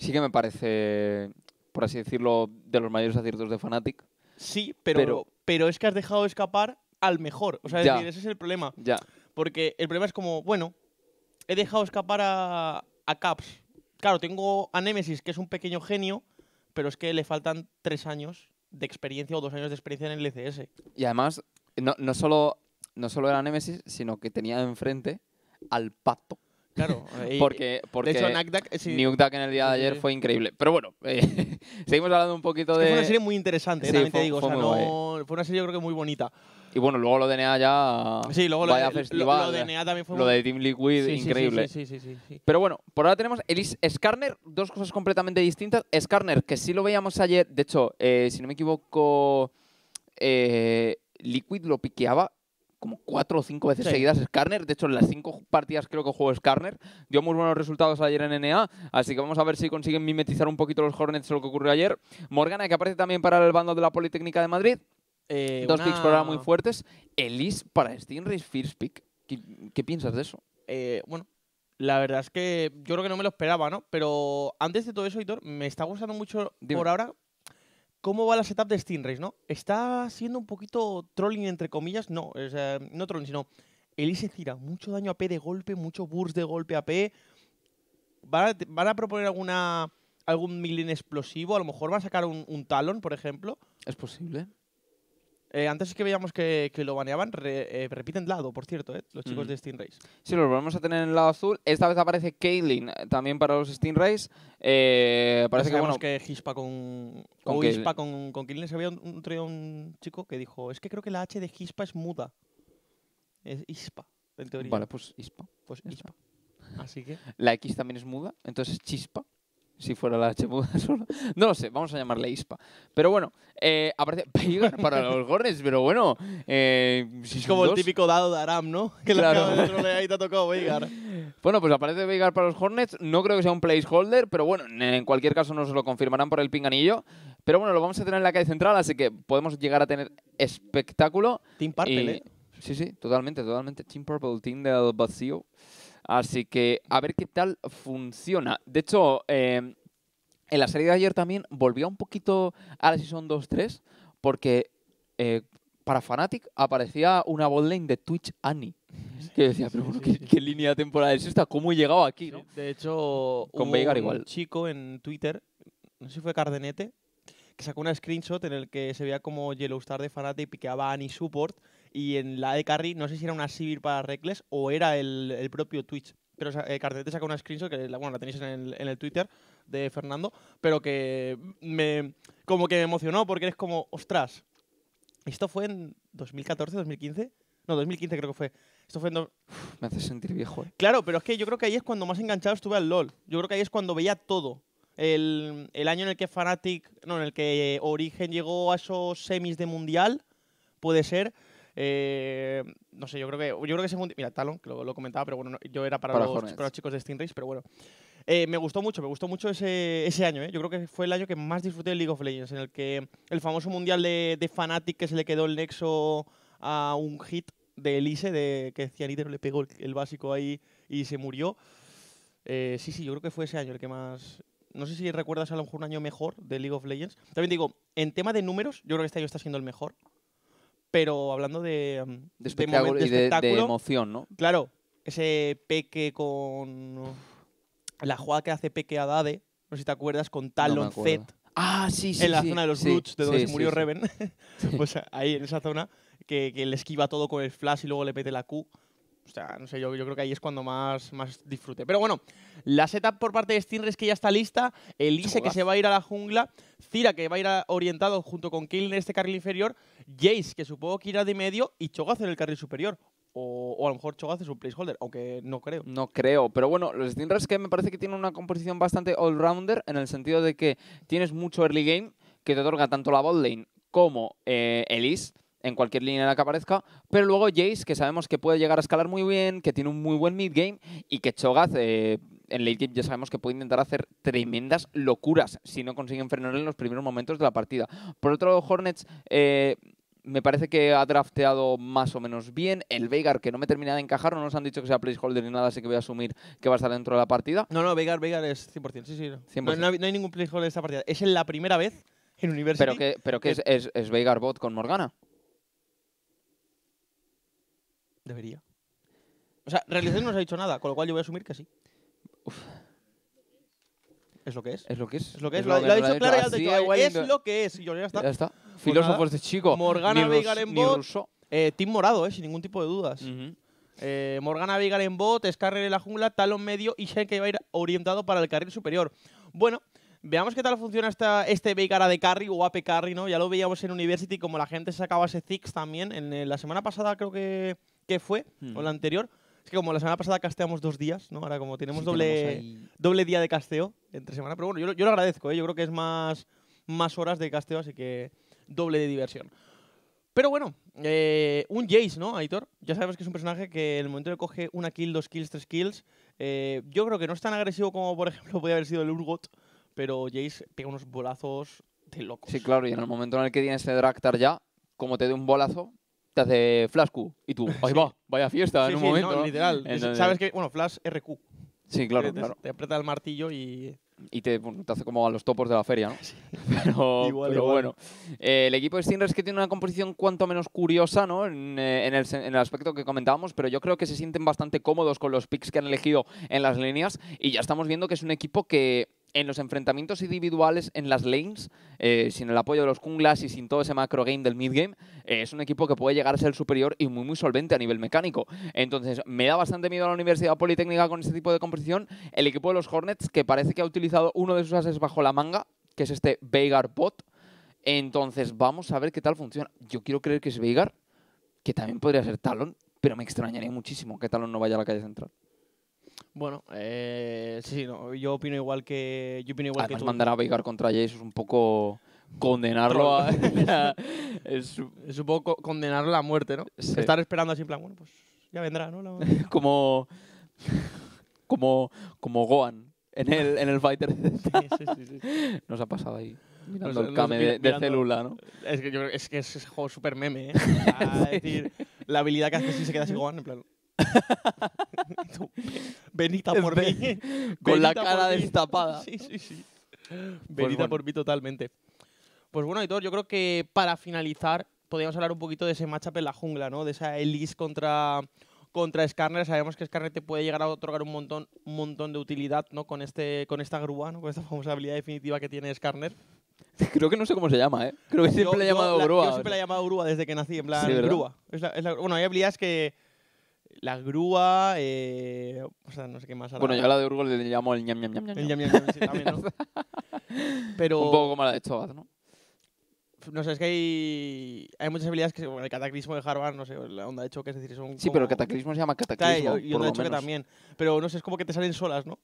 sí que me parece, por así decirlo, de los mayores aciertos de Fnatic. sí, pero, pero, Pero- es que has dejado escapar al mejor. O sea, es Ya. decir, ese es el problema. Ya. Porque el problema es como, bueno, he dejado escapar a, a Caps. Claro, tengo a Nemesis, que es un pequeño genio, pero es que le faltan tres años de experiencia o dos años de experiencia en el LCS. Y además, no, no, solo, no solo era Nemesis, sino que tenía enfrente al pato. Claro, Porque, porque de hecho, Nakdak, eh, sí, en el día de ayer fue increíble. Pero bueno, eh, seguimos hablando un poquito es que de... fue una serie muy interesante, eh, Sí, también fue- te digo. O fue sea, no, fue una serie yo creo que muy bonita. Y bueno, luego lo de NEA ya... Sí, luego lo vaya de, festival. lo de NEA también fue lo muy- de Team Liquid, Sí, increíble. Sí, sí, sí, sí, sí. Pero bueno, por ahora tenemos Elise Skarner, dos cosas completamente distintas. Skarner, que sí lo veíamos ayer, de hecho, eh, si no me equivoco, eh, Liquid lo piqueaba como cuatro o cinco veces Sí. seguidas Skarner. De hecho, en las cinco partidas creo que jugó Skarner. Dio muy buenos resultados ayer en NA, así que vamos a ver si consiguen mimetizar un poquito los Hornets lo que ocurrió ayer. Morgana, que aparece también para el bando de la Politécnica de Madrid. Eh, Dos una- picks por ahora muy fuertes. Elise para Stingrace First Pick. ¿Qué, qué piensas de eso? Eh, bueno, la verdad es que yo creo que no me lo esperaba, ¿no? Pero antes de todo eso, Hitor, me está gustando mucho Dime. por ahora cómo va la setup de Stingrace, ¿no? Está siendo un poquito trolling, entre comillas. No, no trolling, sino Elise tira mucho daño AP de golpe, mucho burst de golpe AP. ¿Van a, van a proponer alguna algún millen explosivo? A lo mejor van a sacar un, un talon, por ejemplo. ¿Es posible? Eh, antes es que veíamos que, que lo baneaban, re- eh, repiten lado, por cierto, ¿eh? los chicos Mm. de Stingrace. Sí, los volvemos a tener en el lado azul. Esta vez aparece Kaylin eh, también para los Stingrays. Eh, parece que, bueno, que Hispa con. con o Hispa con, con Killing se había un, un, un chico que dijo: Es que creo que la H de Hispa es muda. Es Hispa, en teoría. Vale, pues Ispa. Pues Hispa. Así que. La X también es muda, entonces es Chispa. Si fuera la H muda solo. No lo sé, vamos a llamarle Ispa. Pero bueno, eh, aparece Veigar para los Hornets, pero bueno. Eh, si Es como el dos- típico dado de Aram, ¿no? Que Claro. le y te ha tocado Veigar. Bueno, pues aparece Veigar para los Hornets. No creo que sea un placeholder, pero bueno, en cualquier caso nos lo confirmarán por el pinganillo. Pero bueno, lo vamos a tener en la calle central, así que podemos llegar a tener espectáculo. Team Purple, Y- ¿eh? Sí, sí, totalmente, totalmente. Team Purple, Team del vacío. Así que a ver qué tal funciona. De hecho, eh, en la serie de ayer también volvió un poquito a la Season 2-3 porque eh, para Fnatic aparecía una botlane de Twitch Annie. Que decía, pero bueno, ¿qué, qué línea temporal es esta? ¿Cómo he llegado aquí? ¿no? De hecho, Con hubo Veigar un igual. chico en Twitter, no sé si fue Cardenete, que sacó una screenshot en el que se veía como Yellowstar de Fnatic piqueaba a Annie Support y en la de Carry, no sé si era una Sivir para Reckless o era el, el propio Twitch. Pero eh, Cardenete sacó una screenshot, que la, bueno, la tenéis en el, en el Twitter de Fernando, pero que me como que me emocionó porque es como, ostras, esto fue en 2014, 2015, no, 2015 creo que fue. Esto fue en do- Me hace sentir viejo. ¿eh? Claro, pero es que yo creo que ahí es cuando más enganchado estuve al LOL. Yo creo que ahí es cuando veía todo. El, el año en el que Fnatic, no, en el que Origen llegó a esos semis de mundial, puede ser. Eh, no sé, yo creo que yo creo que ese mundi- mira Talon que lo, lo comentaba, pero bueno, no, yo era para, Para los, para los chicos de Stingrace, pero bueno, Eh, me gustó mucho, me gustó mucho ese, ese año. ¿eh? Yo creo que fue el año que más disfruté de League of Legends, en el que el famoso mundial de, de Fnatic que se le quedó el nexo a un hit de Elise, de que Cianitero le pegó el, el básico ahí y se murió. Eh, sí, sí, yo creo que fue ese año el que más. No sé si recuerdas a lo mejor un año mejor de League of Legends. También digo, en tema de números, yo creo que este año está siendo el mejor. Pero hablando de, mm, De espectáculo de y de, emoción, ¿no? claro, ese peque con la jugada que hace peque a Dade, no sé si te acuerdas, con No Talon acuerdo. Zed Ah, sí, sí. en la sí, zona de los sí, Brutes, de donde sí, se murió. Reven. pues ahí, en esa zona, que, que le esquiva todo con el flash y luego le pete la Q. O sea, no sé, yo, yo creo que ahí es cuando más, más disfrute. Pero bueno, la setup por parte de Stinres que ya está lista, Elise que se va a ir a la jungla, Cira que va a ir a- orientado junto con Kayle en este carril inferior, Jace que supongo que irá de medio y Cho'Gath en el carril superior. O, o a lo mejor Cho'Gath es un placeholder, aunque no creo. No creo, pero bueno, los Stinrays que me parece que tienen una composición bastante all-rounder en el sentido de que tienes mucho early game que te otorga tanto la bot lane como eh, Elise en cualquier línea en la que aparezca, pero luego Jace, que sabemos que puede llegar a escalar muy bien, que tiene un muy buen mid game y que Cho'Gath eh, en late game ya sabemos que puede intentar hacer tremendas locuras si no consiguen frenarle en los primeros momentos de la partida. Por otro lado, Hornets eh, me parece que ha drafteado más o menos bien. El Veigar, que no me termina de encajar, no nos han dicho que sea placeholder ni nada, así que voy a asumir que va a estar dentro de la partida. No, no, Veigar, Veigar es 100%, sí, sí. No, 100%. no hay, no hay ningún placeholder de esta partida. Es en la primera vez en University. Pero que, pero que es, es, es Veigar bot con Morgana. Debería. O sea, realización no nos ha dicho nada, con lo cual yo voy a asumir que sí. Es lo que es. Es lo que es. Es lo que es. Es Lo, que lo ha dicho y ha de "Ay, Es lo que es. Y yo ya está. Ya está. Filósofo nada. este chico. Morgana ni Rus- Veigar en ni bot. Rousseau. Eh, team morado, eh, sin ningún tipo de dudas. Ujú. Eh, Morgana Veigar en bot, Scarrer en la jungla, Talon medio y Shen que va a ir orientado para el carril superior. Bueno, veamos qué tal funciona esta, este Veigar de carry o AP carry, ¿no? Ya lo veíamos en University, como la gente sacaba ese Ziggs también. En eh, la semana pasada creo que, que fue, Hmm. o la anterior. Es que como la semana pasada casteamos dos días, ¿no? Ahora como tenemos Sí, doble, tenemos ahí- doble día de casteo entre semana. Pero bueno, yo, lo- yo lo agradezco, ¿eh? Yo creo que es más, más horas de casteo, así que doble de diversión. Pero bueno, eh, un Jace, ¿no, Aitor? Ya sabemos que es un personaje que en el momento de coge una kill, dos kills, tres kills, eh, yo creo que no es tan agresivo como, por ejemplo, podría haber sido el Urgot, pero Jace pega unos bolazos de locos. Sí, claro, y en el momento en el que tienes ese Draktar ya, como te dé un bolazo, te hace flash Q. Y tú, ahí va, vaya fiesta Sí, en un sí, momento. no, literal. Entonces- Sabes que, bueno, Flash RQ. Sí, claro, te, te- claro. te aprieta el martillo y Y te, bueno, te hace como a los topos de la feria, ¿no? Pero, Igual, pero igual. bueno. Eh, el equipo de Stiners que tiene una composición cuanto menos curiosa, ¿no? En, eh, en el, en el aspecto que comentábamos, pero yo creo que se sienten bastante cómodos con los picks que han elegido en las líneas y ya estamos viendo que es un equipo que en los enfrentamientos individuales en las lanes, eh, sin el apoyo de los junglas y sin todo ese macro game del mid game, eh, es un equipo que puede llegar a ser superior y muy muy solvente a nivel mecánico. Entonces, me da bastante miedo a la Universidad Politécnica con este tipo de composición. El equipo de los Hornets, que parece que ha utilizado uno de sus ases bajo la manga, que es este Veigar Bot. Entonces, vamos a ver qué tal funciona. Yo quiero creer que es Veigar, que también podría ser Talon, pero me extrañaría muchísimo que Talon no vaya a la calle central. Bueno, eh, sí, sí, no, yo opino igual que yo opino igual Además, que tú. mandar a Veigar contra Jace es un poco condenarlo a... es Es un poco co- condenarlo a la muerte, ¿no? Sí. Estar esperando así en plan, bueno, pues ya vendrá, ¿no? La- como... como... como Gohan en el, en el Fighter. Sí, sí. Nos ha pasado ahí. Mirando el came de, de célula, ¿no? Es que yo es que es ese juego súper meme, ¿eh? Es decir, la habilidad que hace si se queda así Gohan, en plan. Tú, Venita por mí. con la cara destapada. Sí, sí, sí. Venita bueno. por mí totalmente. Pues bueno, Hitor, yo creo que para finalizar podríamos hablar un poquito de ese matchup en la jungla, ¿no? De esa Elise contra, contra Skarner. Sabemos que Skarner te puede llegar a otorgar un montón, un montón de utilidad, ¿no? Con, este, con esta grúa, ¿no? Con esta famosa habilidad definitiva que tiene Skarner. Creo que no sé cómo se llama, ¿eh? Creo que siempre Yo- le he yo llamado la- grúa. Yo siempre la he llamado grúa desde que nací, en plan Sí, grúa. Es la- es la- bueno, hay habilidades que... La grúa, eh, o sea, no sé qué más. Bueno, yo a la de Urgol le llamo el ñam ñam ñam ñam. El ñam, ñam, ñam, sí, también, ¿no? Pero... Un poco como la de Chobat, ¿no? No sé, es que hay, hay muchas habilidades que, bueno, el cataclismo de Harvard, no sé, la onda de choque, es decir, son Sí, pero el cataclismo se llama cataclismo. y, onda de choque menos. también. Pero no sé, es como que te salen solas, ¿no?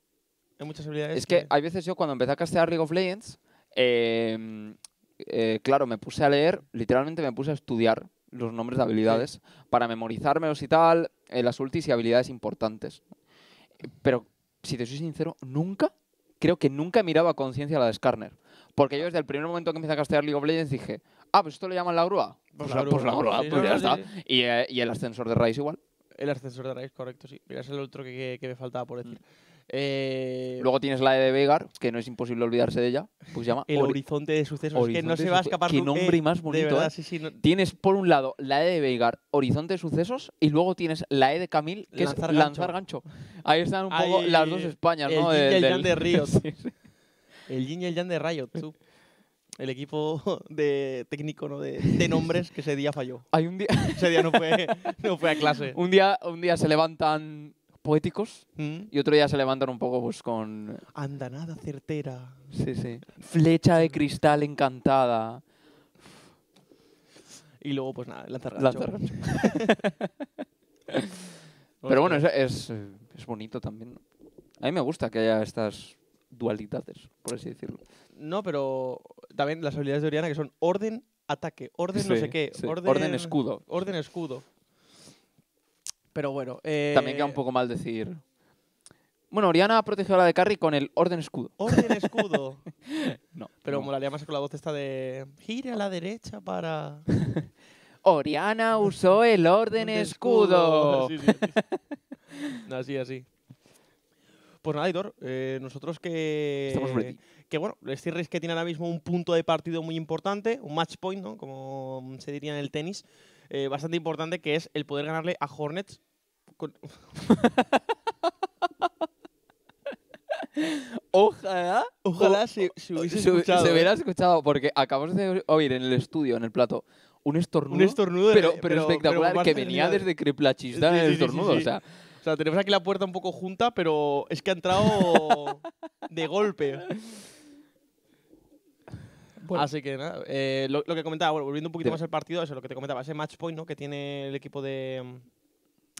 Hay muchas habilidades. Es que hay veces yo cuando empecé a castear League of Legends, eh, eh, claro, me puse a leer, literalmente me puse a estudiar los nombres de habilidades para memorizármelos y tal, eh, las ultis y habilidades importantes. Pero, si te soy sincero, nunca, creo que nunca he mirado a conciencia la de Skarner. Porque yo desde el primer momento que empecé a castear League of Legends dije, ah, pues esto le llaman la grúa. Pues, la, pues la grúa, Sí, pues no, ya está. Y, eh, y el ascensor de raíz igual. El ascensor de raíz, correcto, sí. Mira, es el otro que, que me faltaba por decir. Eh, Luego tienes la E de Vegar, que no es imposible olvidarse de ella, pues se llama el Ori- horizonte de sucesos. es que no se va a escapar Qué nombre eh, más bonito, verdad, ¿eh? sí, sí, no- Tienes por un lado la E de Veigar, Horizonte de Sucesos, y luego tienes la E de Camil, que Lanzar es gancho. Lanzar Gancho. Ahí están un poco las dos Españas, el ¿no? yin y el del- yang de sí. El yin y el yang de Riot, tú. El equipo de técnico ¿no? de, de nombres que ese día falló. Hay un día, Ese día no fue, no fue a clase. un día, un día se levantan poéticos Mm. y otro día se levantan un poco pues con... Andanada certera. Sí, sí. Flecha de cristal encantada. Y luego, pues nada, lanzar. Lanzar. Pero bueno, es, es, es bonito también. ¿no? A mí me gusta que haya estas dualidades, por así decirlo. No, pero también las habilidades de Oriana que son orden, ataque, orden no sé qué, sí. orden, Orden escudo. Orden escudo. Pero bueno, eh, También queda un poco mal decir. Bueno, Oriana ha protegido a la de Carry con el orden escudo. Orden escudo. No. Pero no. molaría más con la voz esta de gira a la derecha para Oriana usó el orden escudo. Sí, sí, sí. así, así. Pues nada, Hitor, eh, nosotros que. Estamos ready. Que bueno, Steel Race que tiene ahora mismo un punto de partido muy importante, un match point, ¿no? Como se diría en el tenis, eh, bastante importante, que es el poder ganarle a Hornets. Con- Ojalá. Ojalá se, se hubiese se, escuchado. se ¿eh? hubiera escuchado, porque acabamos de oír en el estudio, en el plato, un estornudo. Un estornudo, pero, de- pero, espectacular, que venía de- desde Criplachista Sí, en el sí, sí, sí, estornudo. O sea, O sea, tenemos aquí la puerta un poco junta, pero es que ha entrado de golpe. Bueno. Así que nada, eh, lo, lo que comentaba, bueno, volviendo un poquito más al partido, eso, lo que te comentaba, ese match point ¿no? que tiene el equipo de,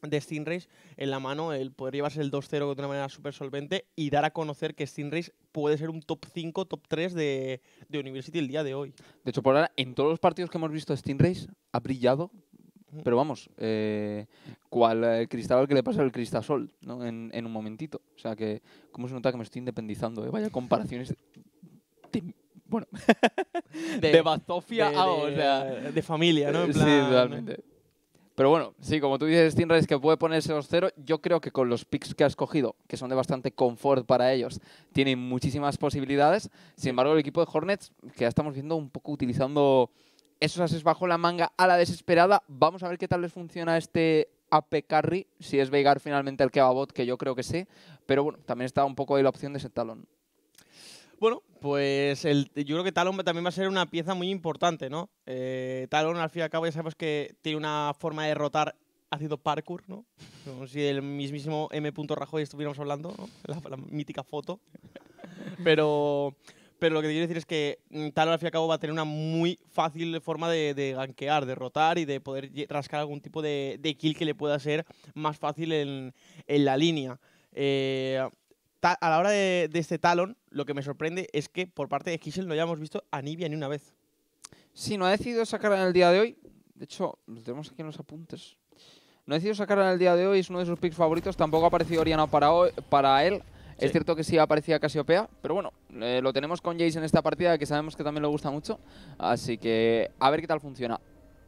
de Stingrace en la mano, el poder llevarse el 2-0 de una manera súper solvente y dar a conocer que Stingrace puede ser un top 5, top 3 de, de University el día de hoy. de hecho, por ahora, en todos los partidos que hemos visto de Race, ha brillado. Pero vamos, eh, cual eh, cristal al que le pasa el cristasol, ¿no? En, en un momentito. O sea que, ¿cómo se nota que me estoy independizando? eh? Vaya comparaciones. de- bueno, de, bazofia de- a, o de- sea. de familia, ¿no? En Sí, plan, totalmente. Pero bueno, sí, como tú dices, Steam Race que puede ponerse 2-0, yo creo que con los picks que ha escogido, que son de bastante confort para ellos, tienen muchísimas posibilidades. Sin embargo, el equipo de Hornets, que ya estamos viendo un poco utilizando esos ases bajo la manga a la desesperada, vamos a ver qué tal les funciona este AP Carry, si es Veigar finalmente el que va a bot, que yo creo que sí. Pero bueno, también está un poco ahí la opción de ese talón. Bueno, pues el, yo creo que Talon también va a ser una pieza muy importante, ¿no? Eh, Talon, al fin y al cabo, ya sabemos que tiene una forma de rotar haciendo parkour, ¿no? Si el mismísimo M. Rajoy estuviéramos hablando. La, la mítica foto. Pero, pero lo que quiero decir es que mm, Talon, al fin y al cabo, va a tener una muy fácil forma de, gankear, de rotar y de poder rascar algún tipo de, de kill que le pueda ser más fácil en, la línea. Eh, a la hora de, de este Talon, lo que me sorprende es que por parte de Kissel no hayamos visto a Nibia ni una vez. Sí, no ha decidido sacar en el día de hoy. De hecho, lo tenemos aquí en los apuntes. No ha decidido sacar en el día de hoy, es uno de sus picks favoritos. Tampoco ha aparecido Oriana para, hoy- para él. Sí. Es cierto que sí aparecía Casiopea, pero bueno, eh, lo tenemos con Jace en esta partida, que sabemos que también le gusta mucho. Así que a ver qué tal funciona.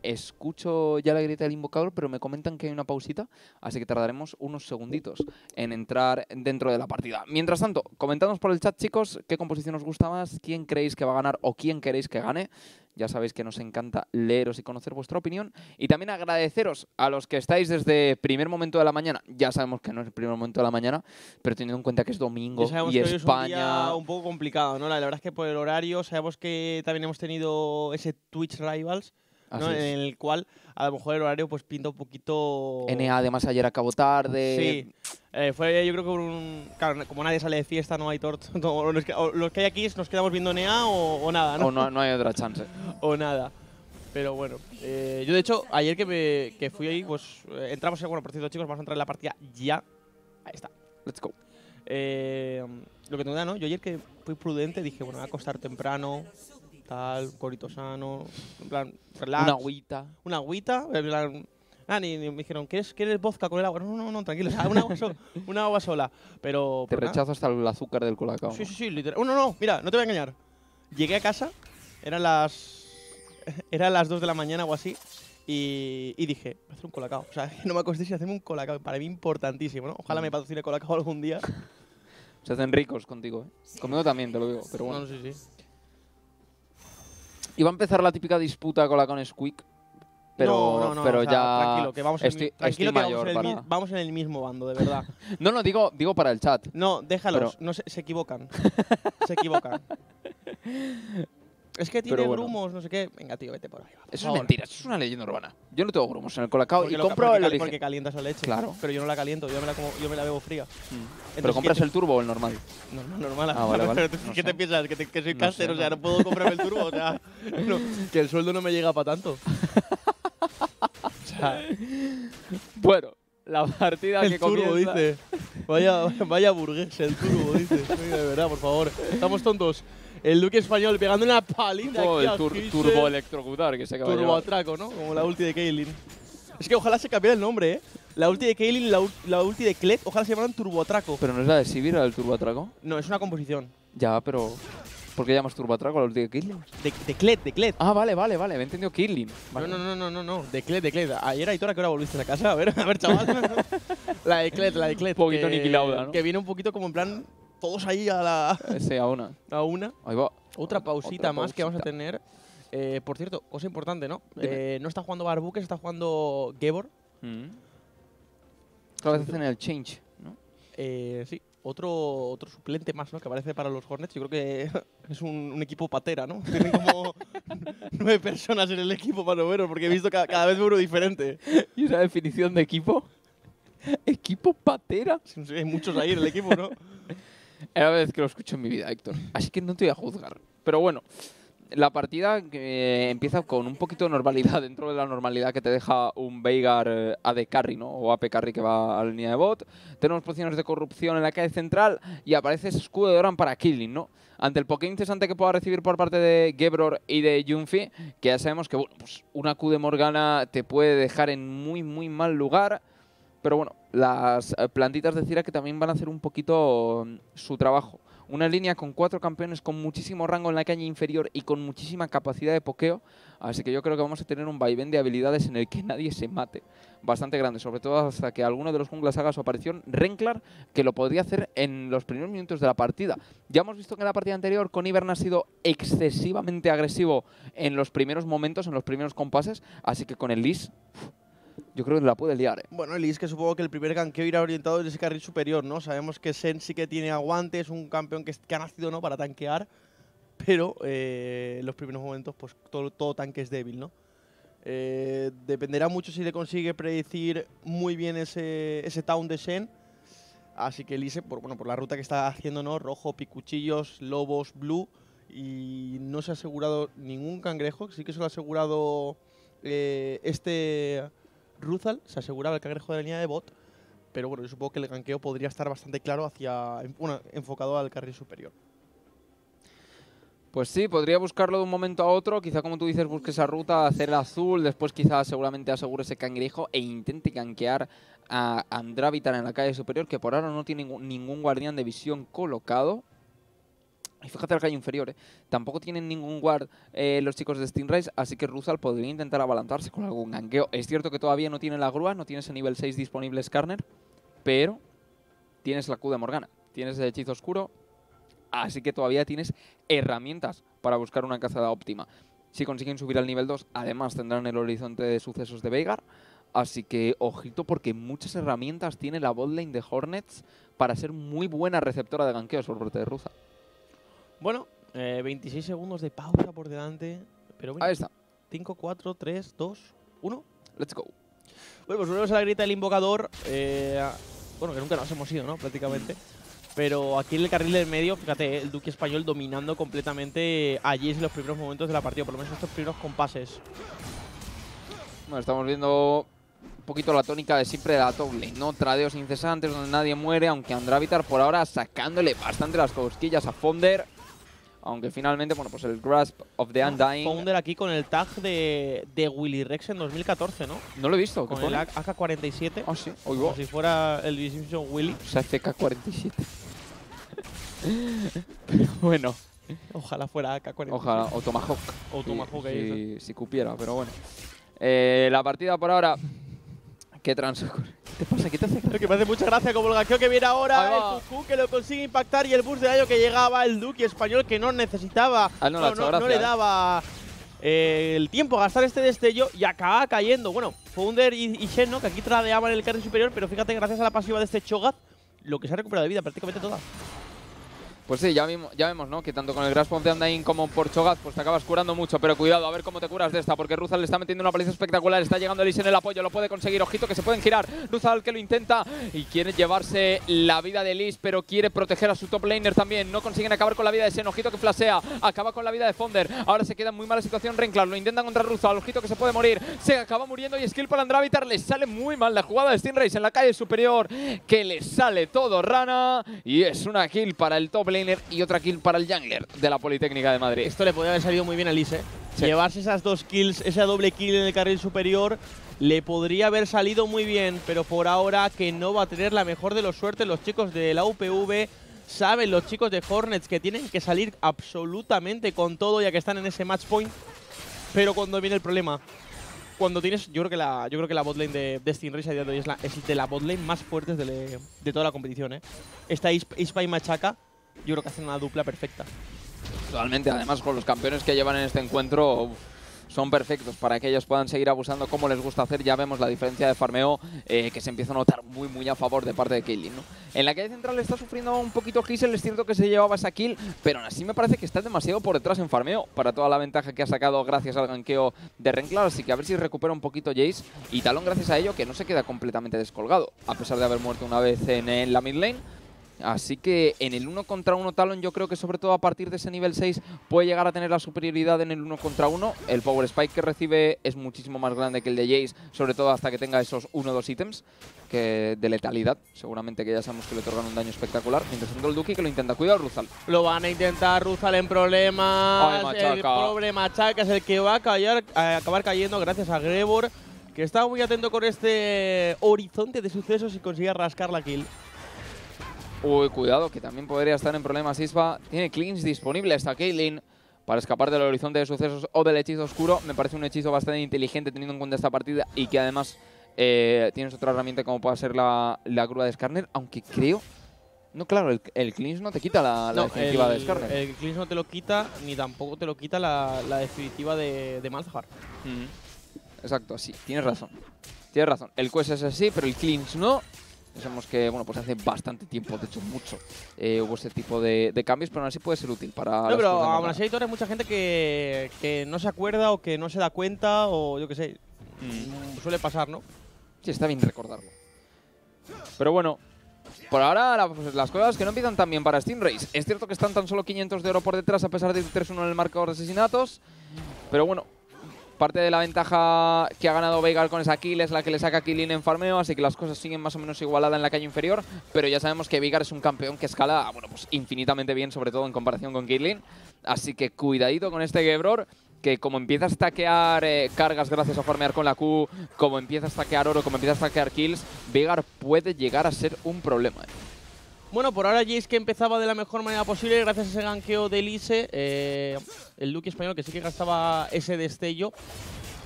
Escucho ya la grita del invocador, pero me comentan que hay una pausita, así que tardaremos unos segunditos en entrar dentro de la partida. Mientras tanto, comentadnos por el chat, chicos, qué composición os gusta más, quién creéis que va a ganar o quién queréis que gane. Ya sabéis que nos encanta leeros y conocer vuestra opinión. Y también agradeceros a los que estáis desde primer momento de la mañana. Ya sabemos que no es el primer momento de la mañana, pero teniendo en cuenta que es domingo y que hoy es un España. un poco complicado, ¿no? La verdad es que por el horario sabemos que también hemos tenido ese Twitch Rivals, ¿no? En el cual a lo mejor el horario pues pinta un poquito... NA además ayer acabó tarde. Sí. Eh, fue yo creo que un... Claro, como nadie sale de fiesta, no hay tort. no, los, que, o los que hay aquí nos quedamos viendo NEA o, o nada, ¿no? O no, no hay otra chance. o nada. Pero bueno, eh, yo de hecho, ayer que, me, que fui ahí, pues eh, entramos, bueno, por cierto, chicos, vamos a entrar en la partida ya. Ahí está. Let's go. Eh, lo que te da, ¿no? Yo ayer que fui prudente dije, bueno, voy a acostar temprano, tal, corito sano, en plan, relax. Una agüita. Una agüita, en plan, ah, ni, ni me dijeron, ¿quieres, ¿quieres vodka con el agua? No, no, no, tranquilo, o sea, una agua, so- una agua sola. Pero. Te pero nada. rechazo hasta el azúcar del colacao. Sí, sí, sí, literal. Oh, no, no, mira, no te voy a engañar. Llegué a casa, eran las. Eran las 2 de la mañana o así. Y, y dije, voy a hacer un colacao. O sea, no me acosté sin hacerme un colacao. Para mí importantísimo, ¿no? Ojalá me patrocine colacao algún día. Se hacen ricos contigo, ¿eh? Conmigo también, te lo digo, pero bueno. No, sí, sí. Iba a empezar la típica disputa con la con Squeak, pero, no, no, no, pero o sea, ya Tranquilo, que vamos, en, estoy, mi- tranquilo estoy que vamos, en el, vamos en el mismo bando, de verdad. No, no, digo, digo para el chat. No, déjalos, Pero- no se, se equivocan. se equivocan. Es que tiene Pero bueno. grumos, no sé qué. Venga, tío, vete por ahí. va, por Eso es mentira, eso es una leyenda urbana. Yo no tengo grumos en el colacao Porque y compro el origen. porque calientas la leche. Claro. Pero yo no la caliento, yo me la, como- yo me la bebo fría. Mm. Entonces, Pero compras ¿qué- el turbo o el normal. Normal, normal. Ah, vale, vale. Pero tú, No ¿Qué sé. te piensas? ¿Que, te- que soy No sé, o sea, no. puedo comprarme el turbo. O sea, no, que el sueldo no me llega para tanto. O sea, Bueno, la partida el que turbo, comienza... dice. Vaya, vaya burgués, el turbo, dice. Venga, de verdad, por favor. Estamos tontos. El Duque español pegando una palita Oh, aquí el tur- Gise. turbo electrocutar que se acaba Turbo atraco, ¿no? Como la ulti de Kaylin. Es que ojalá se cambiara el nombre, ¿eh? La ulti de Kaylin, la, la ulti de Kled, ojalá se llamaran Turbo Atraco. Pero no es la de Sivir, la del turbo atraco. No, es una composición. Ya, pero... ¿Por qué llamas turbo atraco a la ulti de Killing? De, de de Kled. Ah, vale, vale, vale, me he entendido Killing. No, no, no, no, no, no. De Kled, de Kled. Ayer, Aitor, ¿a qué hora volviste a casa? A ver, a ver, chaval. la de Kled, la de Kled. Un poquito que- ¿no? Que viene un poquito como en plan, todos ahí a la Ese a una. a una. Ahí va. Otra pausita Otra más que vamos a pausita. tener. Eh, por cierto, cosa importante, ¿no? Eh, no está jugando Barbuques, está jugando Gebor. Mm. Otra vez hacen el change, ¿no? Eh, sí, otro, otro suplente más, ¿no? Que aparece para los Hornets. Yo creo que es un, un equipo patera, ¿no? Tienen como nueve personas en el equipo para verlo, porque he visto ca- cada, vez uno diferente. ¿Y esa definición de equipo? ¿Equipo patera? Sí, Hay muchos ahí en el equipo, ¿no? Es la vez que lo escucho en mi vida, Héctor. Así que no te voy a juzgar. Pero bueno, la partida que empieza con un poquito de normalidad, dentro de la normalidad que te deja un Veigar eh, AD Carry, ¿no? O AP Carry que va a la línea de bot. Tenemos posiciones de corrupción en la calle central y aparece escudo de Oran para Killing, ¿no? Ante el Pokémon incesante que pueda recibir por parte de Gebror y de Junfi, que ya sabemos que, bueno, pues una Q de Morgana te puede dejar en muy, muy mal lugar. Pero bueno, las eh, plantitas de Cira que también van a hacer un poquito mm, su trabajo. Una línea con cuatro campeones con muchísimo rango en la caña inferior y con muchísima capacidad de pokeo. Así que yo creo que vamos a tener un vaivén de habilidades en el que nadie se mate. Bastante grande, sobre todo hasta que alguno de los junglas haga su aparición. Renklar, que lo podría hacer en los primeros minutos de la partida. Ya hemos visto que en la partida anterior con Ivern ha sido excesivamente agresivo en los primeros momentos, en los primeros compases. Así que con el Lis, yo creo que la puede liar. ¿eh? Bueno, Elis, que supongo que el primer ganqueo irá orientado en ese carril superior, ¿no? Sabemos que Sen sí que tiene aguante, es un campeón que, ha nacido, ¿no? Para tanquear, pero eh, en los primeros momentos, pues todo, todo tanque es débil, ¿no? Eh, dependerá mucho si le consigue predecir muy bien ese, ese town de Sen. Así que Elise, por, bueno, por la ruta que está haciendo, ¿no? Rojo, picuchillos, lobos, blue. Y no se ha asegurado ningún cangrejo. Sí que se lo ha asegurado eh, este Ruzal. Se aseguraba el cangrejo de la línea de bot. Pero bueno, yo supongo que el ganqueo podría estar bastante claro hacia. Bueno, enfocado al carril superior. Pues sí, podría buscarlo de un momento a otro. Quizá, como tú dices, busque esa ruta, hacer el azul. Después, quizá, seguramente asegure ese cangrejo e intente gankear a Andravitar en la calle superior, que por ahora no tiene ningún guardián de visión colocado. Y fíjate la calle inferior. Tampoco tienen ningún guard eh, los chicos de Stingray, así que Rusal podría intentar abalanzarse con algún ganqueo. Es cierto que todavía no tiene la grúa, no tiene ese nivel 6 disponible Skarner, pero tienes la Q de Morgana, tienes el hechizo oscuro, así que todavía tienes herramientas para buscar una cazada óptima. Si consiguen subir al nivel 2, además tendrán el horizonte de sucesos de Veigar, así que ojito porque muchas herramientas tiene la botlane de Hornets para ser muy buena receptora de ganqueos por parte de Ruza. Bueno, eh, 26 segundos de pausa por delante. Pero bueno, Ahí está, 5, 4, 3, 2, 1. let's go. Bueno, pues volvemos a la grita del invocador. eh, bueno, que nunca nos hemos ido, ¿no? Prácticamente. Pero aquí en el carril del medio, fíjate, eh, el Duque español dominando completamente a Jace en los primeros momentos de la partida, por lo menos estos primeros compases. Bueno, estamos viendo un poquito la tónica de siempre de la top lane, ¿no? Tradeos incesantes donde nadie muere, aunque Andravitar por ahora sacándole bastante las cosquillas a Fonder. Aunque finalmente, bueno, pues el Grasp of the Undying. Founder aquí con el tag de, de Willy Rex en 2014, ¿no? No lo he visto, ¿qué Con el pone? AK-47. Ah, sí, oigo. Como si fuera el Vision Willy. O sea, FK47. Pero bueno, Ojalá fuera AK-47. ojalá, o Tomahawk. O si- Tomahawk ahí, si, si cupiera, pero bueno. Eh, la partida por ahora ¿Qué trans? ¿Qué te pasa? ¿Qué te hace? Lo que me hace mucha gracia como el que viene ahora, el Cucú que lo consigue impactar y el boost de daño que llegaba, el Duki español que no necesitaba, Ah, no hecho no, gracia, le eh. daba eh, el tiempo a gastar este destello y acaba cayendo. Bueno, Founder y, y Shen, ¿no? que aquí tradeaban el carry superior, pero fíjate, gracias a la pasiva de este Cho'Gath, lo que se ha recuperado de vida prácticamente toda. Pues sí, ya, vemos, ¿no? Que tanto con el Grasp of the Undying como por Cho'Gath, pues te acabas curando mucho. Pero cuidado, a ver cómo te curas de esta, porque Ruzal le está metiendo una paliza espectacular. Está llegando Elise en el apoyo, lo puede conseguir. Ojito que se pueden girar. Ruzal que lo intenta y quiere llevarse la vida de Elise, pero quiere proteger a su top laner también. No consiguen acabar con la vida de Sen. Ojito que flashea, acaba con la vida de Fonder. Ahora se queda en muy mala situación Renklar, lo intenta contra Ruzal. Ojito que se puede morir, se acaba muriendo y skill para Andravitar. Le sale muy mal la jugada de Stinrace en la calle superior, que le sale todo rana. Y es una kill para el top laner y otra kill para el jungler de la Politécnica de Madrid. Esto le podría haber salido muy bien a Elise. Sí. Llevarse esas dos kills, esa doble kill en el carril superior, le podría haber salido muy bien, pero por ahora que no va a tener la mejor de los suertes los chicos de la UPV. Saben los chicos de Hornets que tienen que salir absolutamente con todo ya que están en ese match point. Pero cuando viene el problema, cuando tienes, yo creo que la, yo creo que la botlane de, de Stingray a día de hoy es, la, es de la botlane más fuertes de, de toda la competición. ¿eh? Esta Isp- Ispa y Machaca, yo creo que hacen una dupla perfecta. Totalmente, además con los campeones que llevan en este encuentro son perfectos para que ellos puedan seguir abusando como les gusta hacer. Ya vemos la diferencia de farmeo eh, que se empieza a notar muy muy a favor de parte de Caitlyn. ¿no? En la calle central está sufriendo un poquito Gisel, es cierto que se llevaba esa kill, pero aún así me parece que está demasiado por detrás en farmeo para toda la ventaja que ha sacado gracias al ganqueo de Renklar, así que a ver si recupera un poquito Jace y Talon gracias a ello que no se queda completamente descolgado, a pesar de haber muerto una vez en, en la mid lane. Así que en el 1 contra 1 Talon yo creo que sobre todo a partir de ese nivel 6 puede llegar a tener la superioridad en el 1 contra 1. El power spike que recibe es muchísimo más grande que el de Jace, sobre todo hasta que tenga esos 1-2 ítems que de letalidad, seguramente que ya sabemos que le otorgan un daño espectacular. Mientras tanto el Duki que lo intenta, cuidado Ruzal. Lo van a intentar Ruzal en problemas. Ay, el pobre Machaca es el que va a, callar- a acabar cayendo gracias a Grebor, que estaba muy atento con este horizonte de sucesos y consigue rascar la kill. Uy, cuidado, que también podría estar en problemas Isba. Tiene cleans disponible esta Caitlyn para escapar del horizonte de sucesos o del hechizo oscuro. Me parece un hechizo bastante inteligente teniendo en cuenta esta partida y que además eh, tienes otra herramienta como pueda ser la, la grúa de Skarner, aunque creo... No, claro, el, el cleans no te quita la, la No, definitiva de Skarner. el cleanse no te lo quita, ni tampoco te lo quita la, la definitiva de, de Malzahar. Mm. Exacto, sí, tienes razón. Tienes razón. El QSS sí, pero el cleans no. Sabemos que, bueno, pues hace bastante tiempo, de hecho mucho, eh, hubo ese tipo de, de cambios, pero aún así puede ser útil para No, pero aún así hay mucha gente que, que no se acuerda o que no se da cuenta o yo qué sé. Mm. Suele pasar, ¿no? Sí, está bien recordarlo. Pero bueno, por ahora la- pues, las cosas que no empiezan tan bien para Stingrace. Es cierto que están tan solo 500 de oro por detrás a pesar de ir 3-1 en el marcador de asesinatos. Pero bueno, parte de la ventaja que ha ganado Veigar con esa kill es la que le saca Killin en farmeo, así que las cosas siguen más o menos igualadas en la calle inferior. Pero ya sabemos que Veigar es un campeón que escala, bueno, pues infinitamente bien, sobre todo en comparación con Killin. Así que cuidadito con este Gebror, que como empieza a stackear eh, cargas gracias a farmear con la Q, como empieza a stackear oro, como empieza a stackear kills, Veigar puede llegar a ser un problema. eh. Bueno, por ahora Jace que empezaba de la mejor manera posible gracias a ese ganqueo de Elise. eh, el Duque español que sí que gastaba ese destello.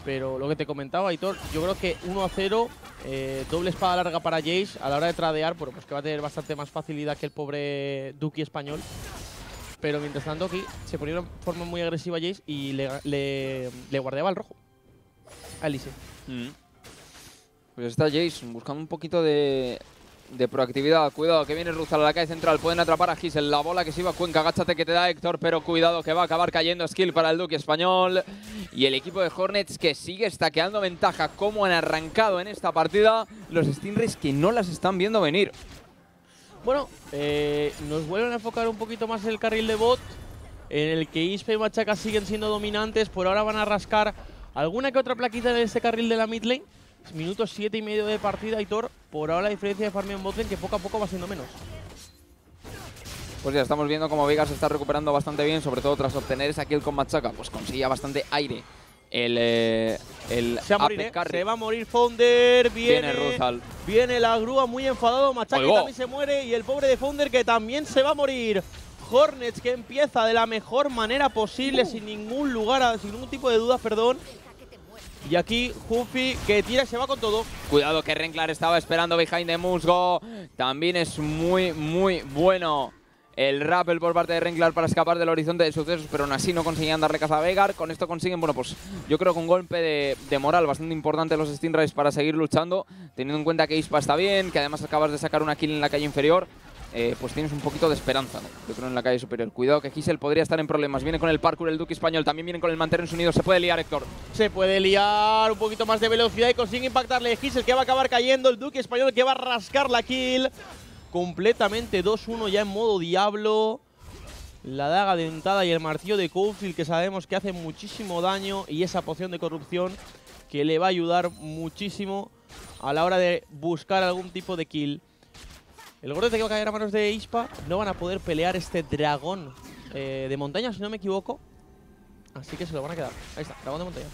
Pero lo que te comentaba, Aitor, yo creo que 1 a 0, eh, doble espada larga para Jace a la hora de tradear, bueno, pues que va a tener bastante más facilidad que el pobre Duque español. Pero mientras tanto aquí se ponía de forma muy agresiva Jace y le, guardeaba el rojo a Elise. Pues está Jason buscando un poquito de, de proactividad. Cuidado, que viene Ruzal a la calle central. Pueden atrapar a Gisel. La bola que se iba a Cuenca. Agáchate que te da Héctor. Pero cuidado que va a acabar cayendo skill para el Duque español. Y el equipo de Hornets que sigue estaqueando ventaja. Como han arrancado en esta partida los Stingrays que no las están viendo venir. Bueno, eh, nos vuelven a enfocar un poquito más el carril de bot, en el que Ispe y Machaca siguen siendo dominantes. Por ahora van a rascar alguna que otra plaquita en este carril de la mid lane. Minutos 7 y medio de partida, Aitor. Por ahora la diferencia de farmeo en bot lane que poco a poco va siendo menos. Pues ya estamos viendo como Vega se está recuperando bastante bien, sobre todo tras obtener esa kill con Machaca, pues consigue bastante aire. El, eh, el Se va a morir, ¿eh? carry. Se va a morir Founder. Viene, Viene Ruzal. Viene la grúa muy enfadado. Machaca también se muere. Y el pobre de Founder que también se va a morir. Hornets que empieza de la mejor manera posible, sin ningún lugar, sin ningún tipo de dudas, perdón. Y aquí Huffy que tira y se va con todo. Cuidado que Renklar estaba esperando behind the musgo. También es muy, muy bueno el rappel por parte de Renklar para escapar del horizonte de sucesos, pero aún así no conseguían darle casa a Vegar. Con esto consiguen, bueno, pues yo creo que un golpe de, de moral bastante importante los Stinrays para seguir luchando, teniendo en cuenta que Ispa está bien, que además acabas de sacar una kill en la calle inferior. Eh, pues tienes un poquito de esperanza, ¿no? Yo creo en la calle superior. Cuidado que Gisel podría estar en problemas. Viene con el parkour el Duque español, también viene con el mantenerse unido. Se puede liar, Héctor. Se puede liar un poquito más de velocidad y consigue impactarle Gisel que va a acabar cayendo. El Duque español que va a rascar la kill. Completamente 2-1 ya en modo diablo. La daga dentada y el martillo de Cofield que sabemos que hace muchísimo daño. Y esa poción de corrupción que le va a ayudar muchísimo a la hora de buscar algún tipo de kill. El gordete que va a caer a manos de Ispa no van a poder pelear este dragón eh, de montaña, si no me equivoco. Así que se lo van a quedar. Ahí está, dragón de montaña.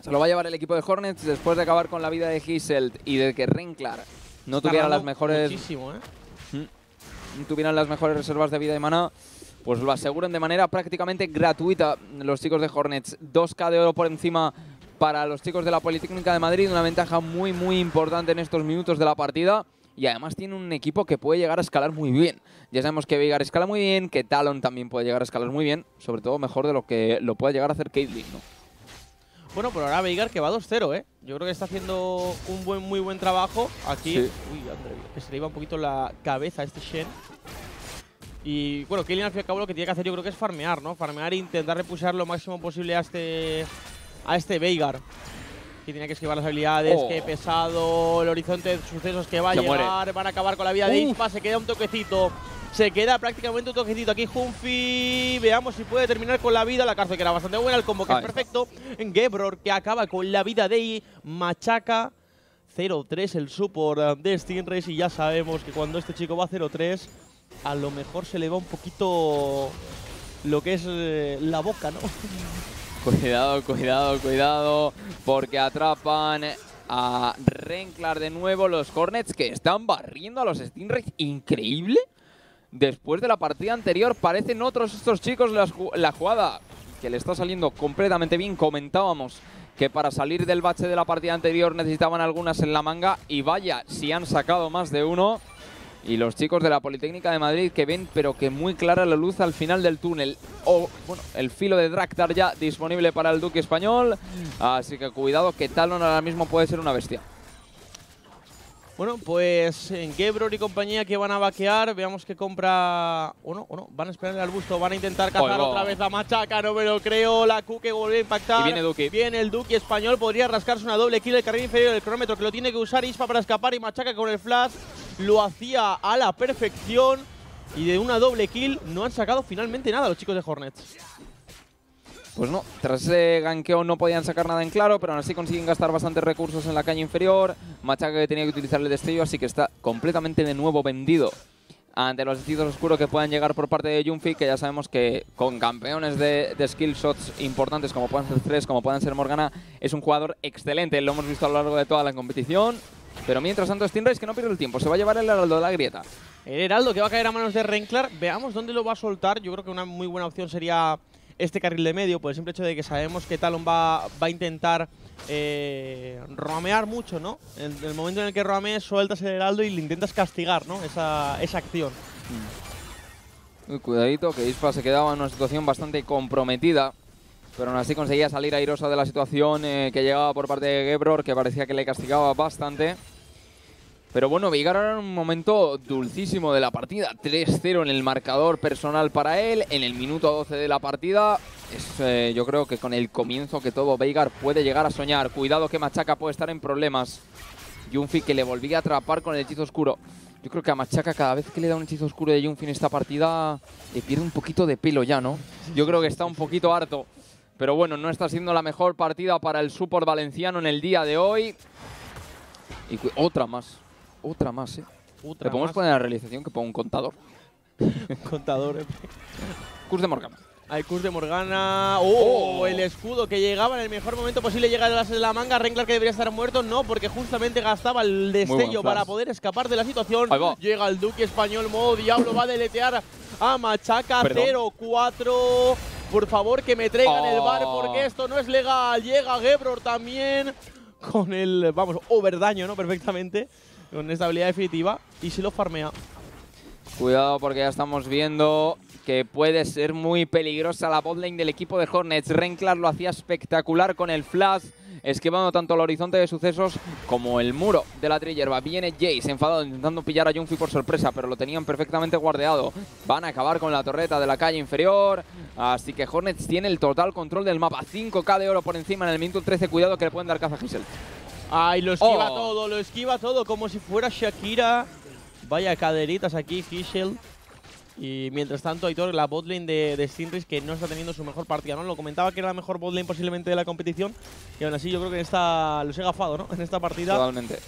Se lo va a llevar el equipo de Hornets después de acabar con la vida de Gisel y de que Renklar no tuviera las mejores Muchísimo, ¿eh? no tuvieran las mejores reservas de vida y mana, pues lo aseguran de manera prácticamente gratuita los chicos de Hornets. 2K de oro por encima para los chicos de la Politécnica de Madrid, una ventaja muy muy importante en estos minutos de la partida. Y además tiene un equipo que puede llegar a escalar muy bien. Ya sabemos que Veigar escala muy bien, que Talon también puede llegar a escalar muy bien, sobre todo mejor de lo que lo puede llegar a hacer Caitlyn, ¿no? Bueno, por ahora Veigar que va 2-0, ¿eh? Yo creo que está haciendo un buen, muy buen trabajo aquí. Sí. Uy, André, que se le iba un poquito la cabeza a este Shen. Y bueno, Killian al fin y al cabo lo que tiene que hacer yo creo que es farmear, ¿no? Farmear e intentar repulsar lo máximo posible a este a este Veigar. Que tiene que esquivar las habilidades, Oh. que pesado, el horizonte de sucesos que va a Se llegar, muere. van a acabar con la vida de Uf. Ispa, se queda un toquecito. Se queda prácticamente un toquecito aquí Humphy. Veamos si puede terminar con la vida. La cárcel que era bastante buena, el combo que Ahí es está. perfecto. Gebror que acaba con la vida de Machaca. 0-3 el support de Stingrays y ya sabemos que cuando este chico va a 0-3 a lo mejor se le va un poquito lo que es eh, la boca, ¿no? Cuidado, cuidado, cuidado, porque atrapan a Renklar de nuevo los Hornets que están barriendo a los Stinrays. Increíble. Después de la partida anterior parecen otros estos chicos ju- la jugada que le está saliendo completamente bien. Comentábamos que para salir del bache de la partida anterior necesitaban algunas en la manga y vaya, si han sacado más de uno. Y los chicos de la Politécnica de Madrid que ven, pero que muy clara la luz al final del túnel. O, bueno, el filo de Draktar ya disponible para el Duque español. Así que cuidado que Talon ahora mismo puede ser una bestia. Bueno, pues en Gebror y compañía que van a vaquear, veamos que compra. O no, o no, van a esperar el arbusto, van a intentar cazar Oigo. otra vez a Machaca, no me lo creo. La Q que vuelve a impactar. Y viene Duki. Viene el Duki español, podría rascarse una doble kill el carril inferior del cronómetro que lo tiene que usar Ispa para escapar y Machaca con el flash lo hacía a la perfección. Y de una doble kill no han sacado finalmente nada los chicos de Hornets. Pues no, tras ese ganqueo no podían sacar nada en claro, pero aún así consiguen gastar bastantes recursos en la caña inferior. Machaca que tenía que utilizar el destello, así que está completamente de nuevo vendido ante los hechizos oscuros que puedan llegar por parte de Junfi, que ya sabemos que con campeones de, de skill shots importantes como pueden ser Tres, como pueden ser Morgana, es un jugador excelente, lo hemos visto a lo largo de toda la competición. Pero mientras tanto, Stinrays que no pierde el tiempo, se va a llevar el heraldo de la grieta. El Heraldo que va a caer a manos de Renklar. Veamos dónde lo va a soltar. Yo creo que una muy buena opción sería este carril de medio, por el simple hecho de que sabemos que Talon va, va a intentar eh, roamear mucho, ¿no? En el momento en el que roamees, sueltas el Heraldo y le intentas castigar, ¿no? Esa, esa acción. Uy, cuidadito, que Ispa se quedaba en una situación bastante comprometida. Pero aún así conseguía salir airosa de la situación eh, que llegaba por parte de Gebror, que parecía que le castigaba bastante. Pero bueno, Vigar ahora en un momento dulcísimo de la partida. 3-0 en el marcador personal para él. En el minuto 12 de la partida. Es, eh, yo creo que con el comienzo que todo Veigar puede llegar a soñar. Cuidado que Machaca puede estar en problemas. Yunfi que le volvía a atrapar con el hechizo oscuro. Yo creo que a Machaca cada vez que le da un hechizo oscuro de Yunfi en esta partida le pierde un poquito de pelo ya, ¿no? Yo creo que está un poquito harto. Pero bueno, no está siendo la mejor partida para el support valenciano en el día de hoy. Y otra más. Otra más, ¿eh? Otra Le podemos más. poner en la realización que ponga un contador. contador. eh. Curse de Morgana. Hay Curse de Morgana. ¡Oh! Oh. El escudo que llegaba en el mejor momento posible. Llega de la manga. Renklar que debería estar muerto. No, porque justamente gastaba el destello para poder escapar de la situación. Llega el Duque español. Modo Diablo. Va a deletear a Machaca. Perdón. 0-4. Por favor, que me traigan el bar Oh. porque esto no es legal. Llega Gebror también con el, vamos, overdaño, ¿no? Perfectamente. Con esta habilidad definitiva. Y si lo farmea. Cuidado porque ya estamos viendo que puede ser muy peligrosa la botlane del equipo de Hornets. Renklar lo hacía espectacular con el flash, esquivando tanto el horizonte de sucesos como el muro de la trillerba. Viene Jace enfadado intentando pillar a Junfi por sorpresa, pero lo tenían perfectamente guardeado. Van a acabar con la torreta de la calle inferior, así que Hornets tiene el total control del mapa. 5k de oro por encima en el minuto 13. Cuidado que le pueden dar caza a Gisel. Ay, lo esquiva Oh. todo, lo esquiva todo como si fuera Shakira. Vaya caderitas aquí, Fischel. Y mientras tanto, Aitor, la botlane de, de Stinris que no está teniendo su mejor partida, ¿no? Lo comentaba que era la mejor botlane posiblemente de la competición. Y aún así, yo creo que en esta. Los he gafado, ¿no? En esta partida Totalmente.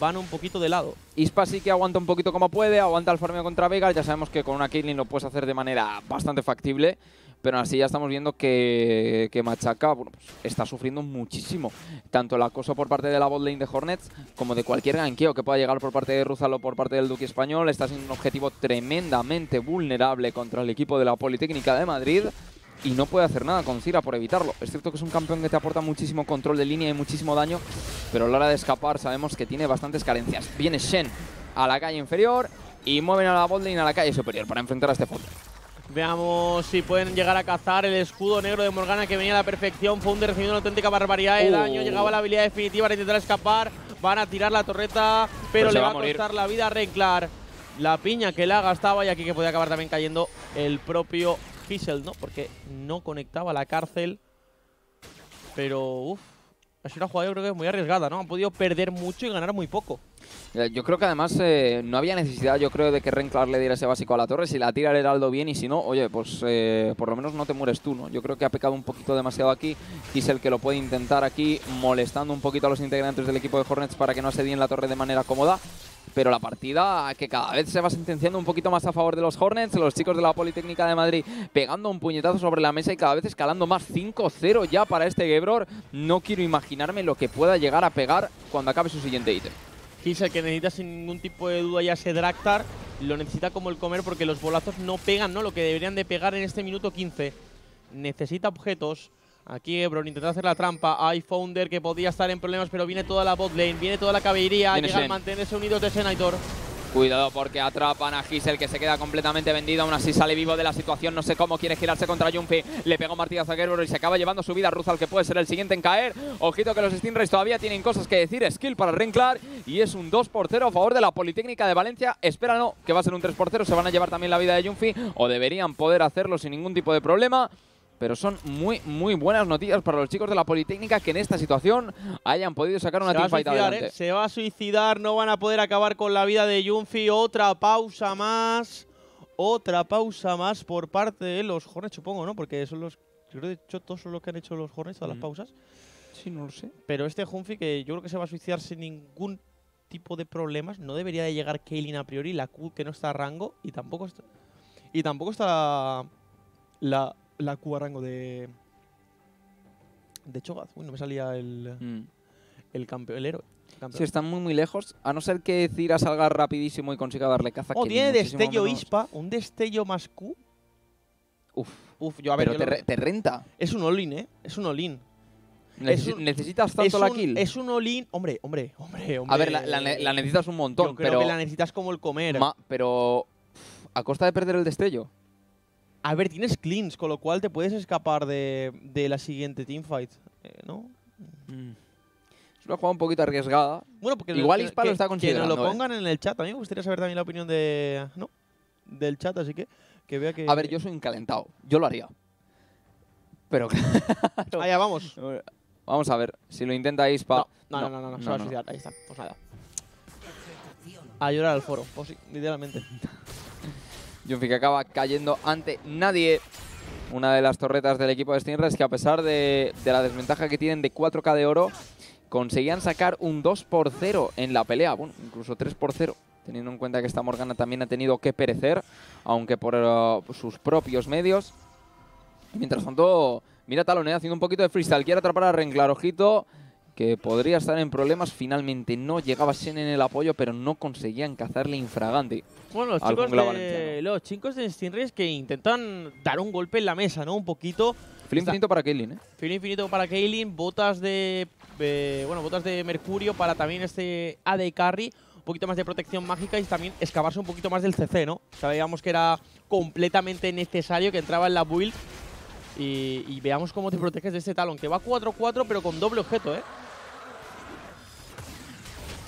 van un poquito de lado. Ispa sí que aguanta un poquito como puede, aguanta el farmeo contra Vega. Ya sabemos que con una Caitlyn lo puedes hacer de manera bastante factible. Pero así ya estamos viendo que, que Machaca pues, está sufriendo muchísimo. Tanto el acoso por parte de la botlane de Hornets como de cualquier ganqueo que pueda llegar por parte de Ruzal o por parte del Duque Español. Está siendo un objetivo tremendamente vulnerable contra el equipo de la Politécnica de Madrid. Y no puede hacer nada con Cira por evitarlo. Es cierto que es un campeón que te aporta muchísimo control de línea y muchísimo daño, pero a la hora de escapar sabemos que tiene bastantes carencias. Viene Shen a la calle inferior y mueven a la botlane a la calle superior para enfrentar a este fondo. Veamos si pueden llegar a cazar el escudo negro de Morgana que venía a la perfección. Founder recibiendo una auténtica barbaridad de Oh. daño. Llegaba la habilidad definitiva para intentar escapar. Van a tirar la torreta, pero, Pero se le va a morir. costar la vida a Renclar. La piña que la gastaba y aquí que podía acabar también cayendo el propio Fischel, ¿no? Porque no conectaba la cárcel. Pero, uff, ha sido una jugada yo creo que muy arriesgada, ¿no? Han podido perder mucho y ganar muy poco. Eh, Yo creo que además eh, no había necesidad, yo creo, de que Renclar le diera ese básico a la torre. Si la tira el Heraldo bien y si no, oye, pues eh, por lo menos no te mueres tú, ¿no? Yo creo que ha pecado un poquito demasiado aquí. Y es el que lo puede intentar aquí, molestando un poquito a los integrantes del equipo de Hornets para que no asedien la torre de manera cómoda. Pero la partida que cada vez se va sentenciando un poquito más a favor de los Hornets, los chicos de la Politécnica de Madrid pegando un puñetazo sobre la mesa y cada vez escalando más 5-0 ya para este Gebror. No quiero imaginarme lo que pueda llegar a pegar cuando acabe su siguiente ítem. Kiesel que necesita sin ningún tipo de duda ya ese Draktar. Lo necesita como el comer porque los bolazos no pegan, ¿no? Lo que deberían de pegar en este minuto 15. Necesita objetos. Aquí Ebron intenta hacer la trampa. Hay Founder que podía estar en problemas, pero viene toda la bot lane, viene toda la caballería. Llega a mantenerse unidos de Senaitor. Cuidado porque atrapan a Gisel que se queda completamente vendido. Aún así sale vivo de la situación. No sé cómo quiere girarse contra Junfi. Le pega un martillazo a y se acaba llevando su vida. Ruzal que puede ser el siguiente en caer. Ojito que los Stinrays todavía tienen cosas que decir. Skill para Renclar. Y es un 2 por 0 a favor de la Politécnica de Valencia. Espera no, que va a ser un 3 por 0. Se van a llevar también la vida de Junfi. O deberían poder hacerlo sin ningún tipo de problema. Pero son muy, muy buenas noticias para los chicos de la Politécnica que en esta situación hayan podido sacar una teamfight adelante. ¿eh? Se va a suicidar, no van a poder acabar con la vida de Junfi. Otra pausa más. Otra pausa más por parte de los Hornets, supongo, ¿no? Porque son los. Yo creo que hecho todos son los que han hecho los Hornets, todas las Mm. pausas. Sí, no lo sé. Pero este Humphrey, que yo creo que se va a suicidar sin ningún tipo de problemas, no debería de llegar Kaylin a priori, la Q que no está a rango, y tampoco está. Y tampoco está la, la Q a rango de. De Cho'Gath. Uy, no me salía el, Mm. el campeón, el héroe. campeón. Sí, están muy muy lejos, a no ser que Cira salga rapidísimo y consiga darle caza. Oh, que tiene destello menos- ISPA, un destello más Q. Uf, Uf, yo a ver, pero te, lo- re- te renta. es un all-in, ¿eh? Es un all-in. Un- necesitas Es tanto la kill. es un all-in. Hombre, hombre, hombre, hombre. a ver, la, la ne- la necesitas un montón, Yo creo pero, que la necesitas como el comer. ma- pero uf, a costa de perder el destello. A ver, tienes cleans, con lo cual te puedes escapar de, de la siguiente teamfight, eh, ¿no? Es una jugada un poquito arriesgada. Bueno, porque Igual que- Ispa lo que- está Que considerando, nos lo ¿eh? pongan en el chat. A mí me gustaría saber también la opinión de, ¿no? del chat, así que que vea que... A ver, yo soy un calentado. Yo lo haría. Pero Allá vamos. vamos a ver si lo intenta Ispa. No, no, no, no, no, se va a suicidar. Ahí está, pues nada. A llorar al foro, pues sí, literalmente. Junfi que acaba cayendo ante nadie. Una de las torretas del equipo de Stinrays que a pesar de, de la desventaja que tienen de 4K de oro, conseguían sacar un 2 por 0 en la pelea. Bueno, incluso 3 por 0. Teniendo en cuenta que esta Morgana también ha tenido que perecer, aunque por eh, sus propios medios. Mientras tanto, mira Talone haciendo un poquito de freestyle. Quiere atrapar a Renclar, ojito. Que podría estar en problemas. Finalmente no llegaba Shen en el apoyo, pero no conseguían cazarle infragante. Bueno, los chicos, de, los chicos de Stinrays que intentan dar un golpe en la mesa, ¿no? Un poquito. Filo infinito para Caitlyn, ¿eh? Filo infinito para Kaylin, botas de eh, bueno, botas de mercurio para también este AD Carry, un poquito más de protección mágica y también excavarse un poquito más del CC, ¿no? Sabíamos que era completamente necesario que entraba en la build y, y veamos cómo te proteges de este talón, que va 4-4 pero con doble objeto, ¿eh?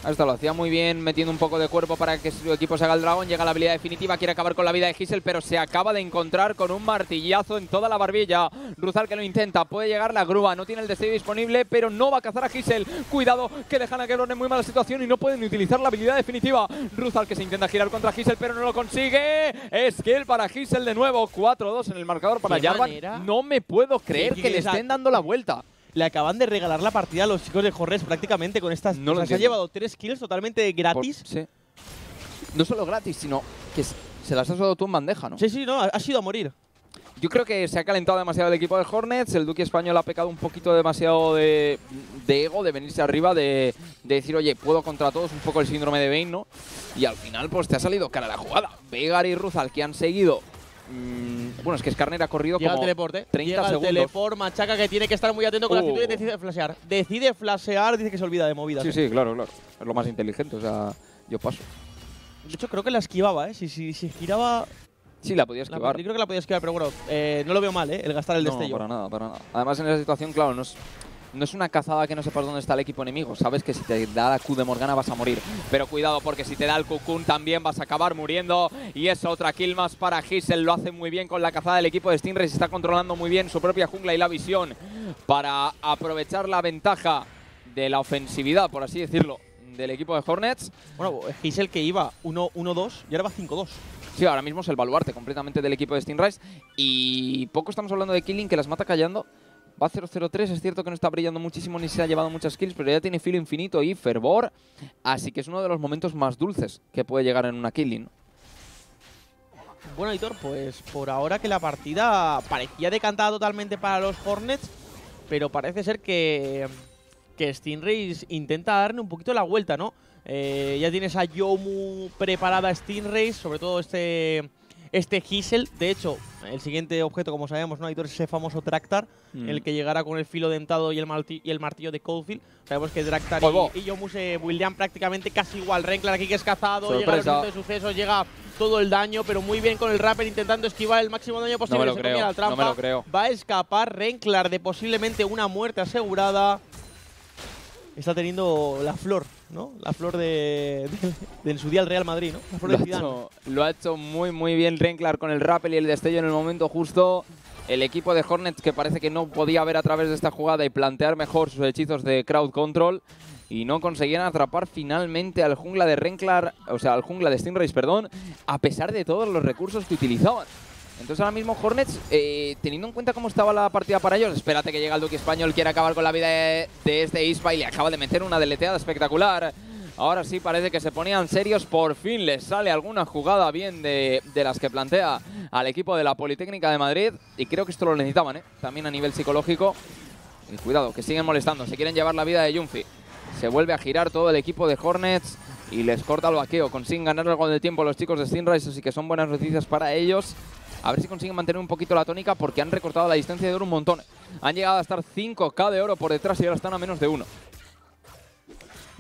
Está, lo hacía muy bien, metiendo un poco de cuerpo para que su equipo se haga el dragón. Llega la habilidad definitiva, quiere acabar con la vida de Gisel, pero se acaba de encontrar con un martillazo en toda la barbilla. Ruzal que lo intenta, puede llegar la grúa, no tiene el destello disponible, pero no va a cazar a Gisel. Cuidado, que dejan a Kebron en muy mala situación y no pueden utilizar la habilidad definitiva. Ruzal que se intenta girar contra Gisel, pero no lo consigue. Skill para Gisel de nuevo, 4-2 en el marcador para Jarvan. No me puedo creer que le estén dando la vuelta. Le acaban de regalar la partida a los chicos de Jorres prácticamente con estas. No o sea, se ha llevado tres kills totalmente Por- gratis. sí. No solo gratis, sino que se las has dado tú en bandeja, ¿no? Sí, sí, no, ha, ha sido a morir. Yo creo que se ha calentado demasiado el equipo de Hornets. El Duque español ha pecado un poquito demasiado de, de ego, de venirse arriba, de, de decir, oye, puedo contra todos, un poco el síndrome de Bane, ¿no? Y al final, pues te ha salido cara la jugada. Vegar y Ruzal, que han seguido. Mm, bueno, es que Skarner ha corrido Llega el como teleporte. 30 Llega segundos. el teleport, machaca que tiene que estar muy atento con la Uh. cintura y decide flashear. Decide flashear, dice que se olvida de movidas. Sí, ¿eh? sí, claro, claro. Es lo más inteligente, o sea, yo paso. De hecho, creo que la esquivaba, ¿eh? Si, si, si giraba. Sí, la podía esquivar. yo creo que la podía esquivar, pero bueno, eh, no lo veo mal, ¿eh? El gastar el No, destello. para nada, para nada. Además, en esa situación, claro, no es, no es una cazada que no sepas dónde está el equipo enemigo. Sabes que si te da la Q de Morgana vas a morir. Pero cuidado, porque si te da el Cocoon también vas a acabar muriendo. Y es otra kill más para Gisel. Lo hace muy bien con la cazada del equipo de Stingray. Se está controlando muy bien su propia jungla y la visión para aprovechar la ventaja de la ofensividad, por así decirlo, del equipo de Hornets. Bueno, Gisel que iba 1-1-2 y ahora va 5-2. Sí, ahora mismo es el baluarte completamente del equipo de Stingrise. Y poco estamos hablando de Killing, que las mata callando. Va 0-0-3, es cierto que no está brillando muchísimo ni se ha llevado muchas kills, pero ya tiene filo infinito y fervor. Así que es uno de los momentos más dulces que puede llegar en una Killing. Bueno, Editor, pues por ahora que la partida parecía decantada totalmente para los Hornets, pero parece ser que, que Stingrays intenta darle un poquito la vuelta, ¿no? Eh, ya tienes a Yomu preparada a Stingrays, sobre todo este, este Gisel. De hecho, el siguiente objeto, como sabemos, ¿no, Editor? Es ese famoso Tractar, Mm. el que llegará con el filo dentado y el, marti- y el martillo de Coldfield. Sabemos que Tractar y, y Yomu se buildean prácticamente casi igual. Renclar aquí que es cazado, llega el de sucesos, llega todo el daño, pero muy bien con el Rapper intentando esquivar el máximo daño posible. me lo se creo, no me lo creo. Va a escapar Renclar de posiblemente una muerte asegurada. Está teniendo la flor, ¿no? La flor de, de, en su día el Real Madrid, ¿no? La flor Lo de ha, Zidane. hecho, lo ha hecho muy muy bien Renklar con el rappel y el destello en el momento justo. El equipo de Hornets que parece que no podía ver a través de esta jugada y plantear mejor sus hechizos de crowd control y no conseguían atrapar finalmente al jungla de Renklar, o sea, al jungla de Stingrays, perdón, a pesar de todos los recursos que utilizaban. Entonces ahora mismo Hornets, eh, teniendo en cuenta cómo estaba la partida para ellos, espérate que llega el Duque Español, quiere acabar con la vida de, este Ispa y le acaba de meter una deleteada espectacular. Ahora sí parece que se ponían serios, por fin les sale alguna jugada bien de, de las que plantea al equipo de la Politécnica de Madrid y creo que esto lo necesitaban, ¿eh? también a nivel psicológico. Y cuidado, que siguen molestando, se quieren llevar la vida de Yunfi. Se vuelve a girar todo el equipo de Hornets y les corta el vaqueo. Consiguen ganar algo de tiempo los chicos de Stinrise, así que son buenas noticias para ellos. A ver si consiguen mantener un poquito la tónica porque han recortado la distancia de oro un montón. Han llegado a estar 5k de oro por detrás y ahora están a menos de uno.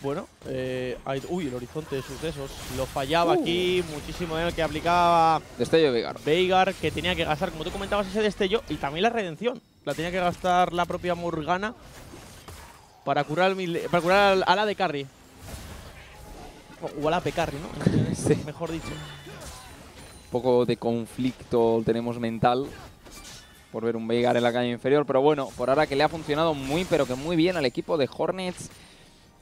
Bueno, eh, hay- uy, el horizonte de sucesos. Lo fallaba Uh. aquí, muchísimo en el que aplicaba Destello de Vigar. Veigar, que tenía que gastar, como tú comentabas, ese destello y también la redención. La tenía que gastar la propia Morgana para curar, para curar a la de Carry. O, a la AP Carry, ¿no? Sí. Mejor dicho. Un poco de conflicto tenemos mental por ver un Veigar en la calle inferior, pero bueno, por ahora que le ha funcionado muy, pero que muy bien al equipo de Hornets.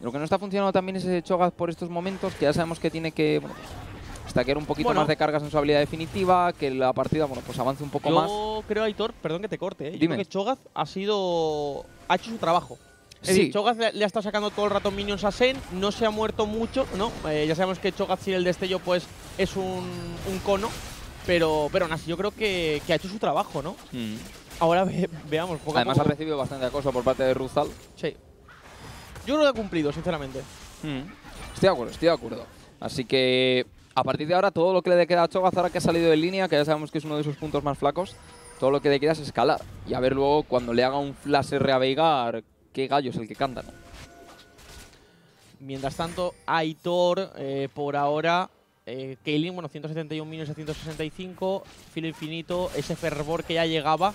Lo que no está funcionando también es ese Cho'Gath por estos momentos, que ya sabemos que tiene que bueno, pues, stackear un poquito Bueno. más de cargas en su habilidad definitiva, que la partida bueno, pues avance un poco Yo más. creo, Aitor, perdón que te corte, ¿eh? Yo Dime. creo que Cho'Gath ha sido. ha hecho su trabajo. Es Sí. Cho'Gath le, le ha estado sacando todo el rato minions a Sen, no se ha muerto mucho, ¿no? Eh, ya sabemos que Cho'Gath sin el destello, pues, es un, un cono. Pero, pero aún así, yo creo que, que ha hecho su trabajo, ¿no? Mm. Ahora ve- veamos poco Además ha recibido bastante acoso por parte de Ruzal. Sí. Yo creo que ha cumplido, sinceramente. Mm. Estoy de acuerdo, estoy de acuerdo. Así que a partir de ahora todo lo que le queda a Cho'Gath ahora que ha salido de línea, que ya sabemos que es uno de sus puntos más flacos, todo lo que le queda es escalar. Y a ver luego cuando le haga un flash R a Veigar, qué gallo es el que canta, ¿no? Mientras tanto, Aitor, eh, por ahora, eh, Kaylin, bueno, 171 millones a 165, filo infinito, ese fervor que ya llegaba,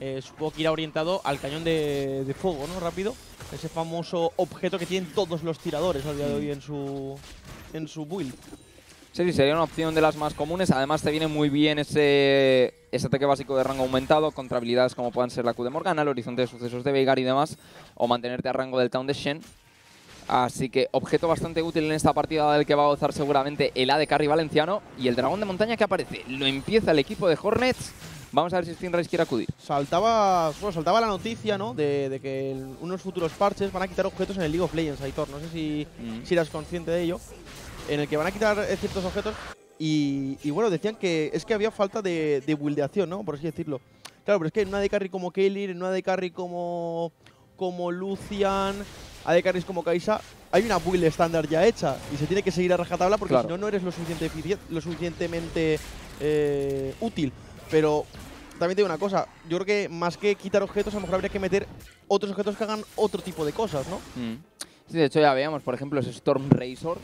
eh, supongo que irá orientado al cañón de, de fuego, ¿no? Rápido. Ese famoso objeto que tienen todos los tiradores al día de hoy en su, en su build. Sí, sí, sería una opción de las más comunes. Además, te viene muy bien ese, ese ataque básico de rango aumentado contra habilidades como puedan ser la Q de Morgana, el horizonte de sucesos de Veigar y demás, o mantenerte a rango del Town de Shen. Así que objeto bastante útil en esta partida del que va a gozar seguramente el AD Carry valenciano y el dragón de montaña que aparece. Lo empieza el equipo de Hornets. Vamos a ver si Stinrace quiere acudir. Saltaba, bueno, saltaba la noticia, ¿no? De, de que el- unos futuros parches van a quitar objetos en el League of Legends, Aitor. No sé si, Mm. si eras consciente de ello. En el que van a quitar ciertos objetos y, y, bueno, decían que es que había falta de, de buildeación, ¿no? Por así decirlo. Claro, pero es que en una de carry como Kaelir, en una de carry como, como Lucian, a de carries como Kaisa, hay una build estándar ya hecha y se tiene que seguir a rajatabla porque Claro. si no, no eres lo, suficiente lo suficientemente eh, útil. Pero también te digo una cosa, yo creo que más que quitar objetos, a lo mejor habría que meter otros objetos que hagan otro tipo de cosas, ¿no? Mm. Sí, de hecho ya veíamos, por ejemplo, ese Storm Razor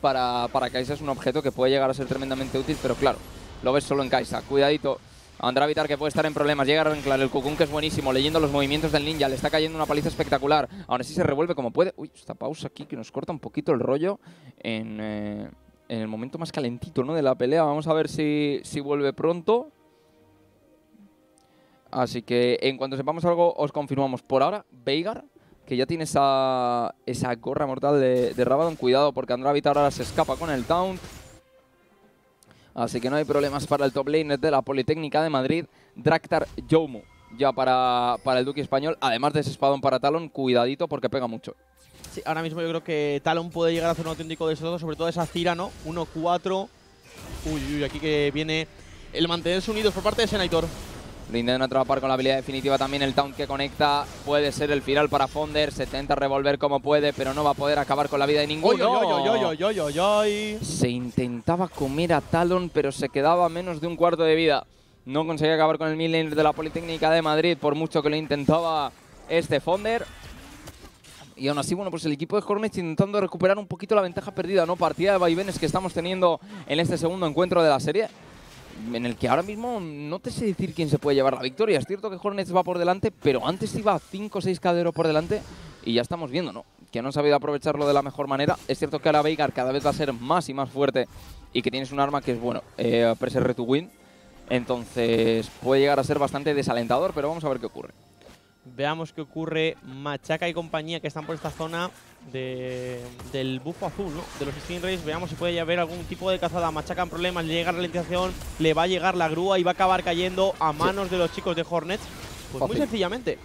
Para, para Kaisa es un objeto que puede llegar a ser tremendamente útil, pero claro, lo ves solo en Kaisa. Cuidadito. Andrá Vitar que puede estar en problemas. Llega a Renclar, el Cocoon que es buenísimo, leyendo los movimientos del ninja. Le está cayendo una paliza espectacular. Ahora sí se revuelve como puede. Uy, esta pausa aquí que nos corta un poquito el rollo en, eh, en el momento más calentito ¿no? de la pelea. Vamos a ver si, si vuelve pronto. Así que en cuanto sepamos algo, os confirmamos. Por ahora, Veigar, que ya tiene esa, esa gorra mortal de, de Rabadon. Cuidado porque Andrá Vitar ahora se escapa con el taunt. Así que no hay problemas para el top laner de la Politécnica de Madrid. Draktar Joumu, ya para, para el Duque español. Además de ese espadón para Talon, cuidadito porque pega mucho. Sí, ahora mismo yo creo que Talon puede llegar a hacer un auténtico destrozo, sobre todo esa Cira, ¿no? 1-4. Uy, uy, aquí que viene el mantenerse unidos por parte de Senaitor. Lo intentan atrapar con la habilidad definitiva también el taunt que conecta. Puede ser el final para Fonder. Se intenta revolver como puede, pero no va a poder acabar con la vida de ninguno. Se intentaba comer a Talon, pero se quedaba a menos de un cuarto de vida. No conseguía acabar con el mid laner de la Politécnica de Madrid, por mucho que lo intentaba este Fonder. Y aún así, bueno, pues el equipo de Hornets intentando recuperar un poquito la ventaja perdida, ¿no? Partida de vaivenes que estamos teniendo en este segundo encuentro de la serie. En el que ahora mismo no te sé decir quién se puede llevar la victoria. Es cierto que Hornets va por delante, pero antes iba 5 o 6 caderos por delante y ya estamos viendo, ¿no? Que no han sabido aprovecharlo de la mejor manera. Es cierto que ahora Veigar cada vez va a ser más y más fuerte y que tienes un arma que es, bueno, eh, press to win. Entonces puede llegar a ser bastante desalentador, pero vamos a ver qué ocurre. Veamos qué ocurre. Machaca y compañía que están por esta zona de- del bufo azul, ¿no? De los Stingrays. Veamos si puede haber algún tipo de cazada. Machaca en problemas, le llega ralentización, le va a llegar la grúa y va a acabar cayendo a manos de los chicos de Hornets. Pues muy sencillamente.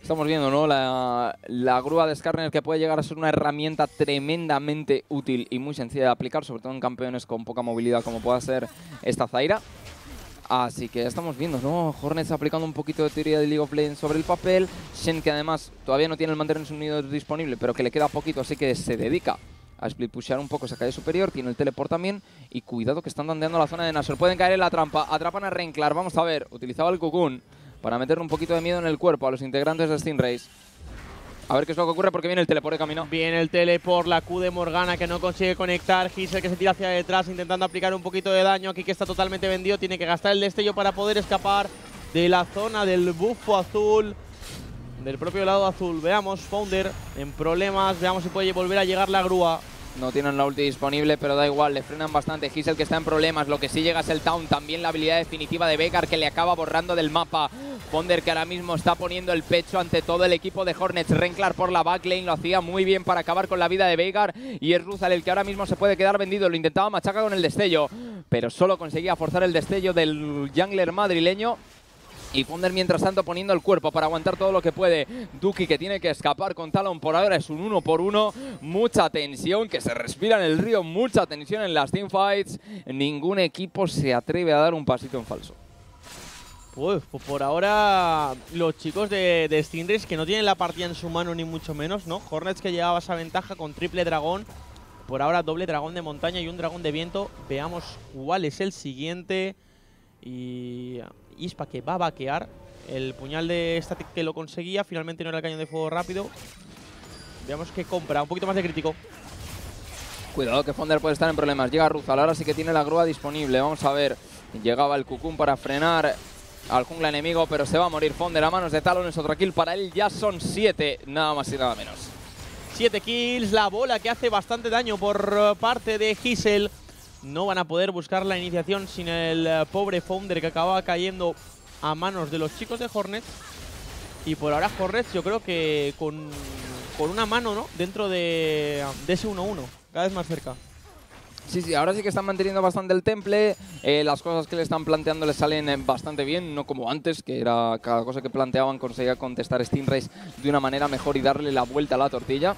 Estamos viendo, ¿no? La, la grúa de Skarner que puede llegar a ser una herramienta tremendamente útil y muy sencilla de aplicar, sobre todo en campeones con poca movilidad como pueda ser esta Zaira. Así que estamos viendo, ¿no? Hornets aplicando un poquito de teoría de League of Legends sobre el papel. Shen que además todavía no tiene el mantenerse unido disponible, pero que le queda poquito, así que se dedica a split pushear un poco esa calle superior. Tiene el teleport también. Y cuidado que están dandeando la zona de Nasor. Pueden caer en la trampa. Atrapan a Renclar. Vamos a ver. Utilizaba el Cocoon para meterle un poquito de miedo en el cuerpo a los integrantes de Stingrace. A ver qué es lo que ocurre porque viene el teleport de camino. Viene el teleport, la Q de Morgana que no consigue conectar. Gisel que se tira hacia detrás intentando aplicar un poquito de daño. Aquí que está totalmente vendido. Tiene que gastar el destello para poder escapar de la zona del bufo azul. Del propio lado azul. Veamos, Founder en problemas. Veamos si puede volver a llegar la grúa. No tienen la ulti disponible, pero da igual, le frenan bastante. Gisel que está en problemas, lo que sí llega es el Town. También la habilidad definitiva de Veigar que le acaba borrando del mapa. Ponder que ahora mismo está poniendo el pecho ante todo el equipo de Hornets. Renclar por la backlane lo hacía muy bien para acabar con la vida de Veigar. Y es Ruzal el que ahora mismo se puede quedar vendido. Lo intentaba Machaca con el destello, pero solo conseguía forzar el destello del jungler madrileño. Y Fonder mientras tanto poniendo el cuerpo para aguantar todo lo que puede. Duki que tiene que escapar con Talon por ahora es un uno por uno. Mucha tensión que se respira en el río, mucha tensión en las teamfights. Ningún equipo se atreve a dar un pasito en falso. Pues, pues por ahora los chicos de, de que no tienen la partida en su mano ni mucho menos, ¿no? Hornets que llevaba esa ventaja con triple dragón. Por ahora doble dragón de montaña y un dragón de viento. Veamos cuál es el siguiente. Y Ispa que va a vaquear. El puñal de Static que lo conseguía. Finalmente no era el cañón de fuego rápido. Veamos que compra. Un poquito más de crítico. Cuidado que Fonder puede estar en problemas. Llega Ruzal, ahora sí que tiene la grúa disponible. Vamos a ver. Llegaba el Cucún para frenar al jungla enemigo, pero se va a morir Fonder a manos de Talon. Es otro kill para él. Ya son siete, nada más y nada menos. 7 kills, la bola que hace bastante daño por parte de Gisel. No van a poder buscar la iniciación sin el eh, pobre Founder que acaba cayendo a manos de los chicos de Hornets. Y por ahora Hornets yo creo que con, con una mano ¿no? dentro de, de ese 1-1, cada vez más cerca. Sí, sí, ahora sí que están manteniendo bastante el temple. eh, las cosas que le están planteando le salen eh, bastante bien, no como antes, que era cada cosa que planteaban conseguía contestar Stingrays de una manera mejor y darle la vuelta a la tortilla.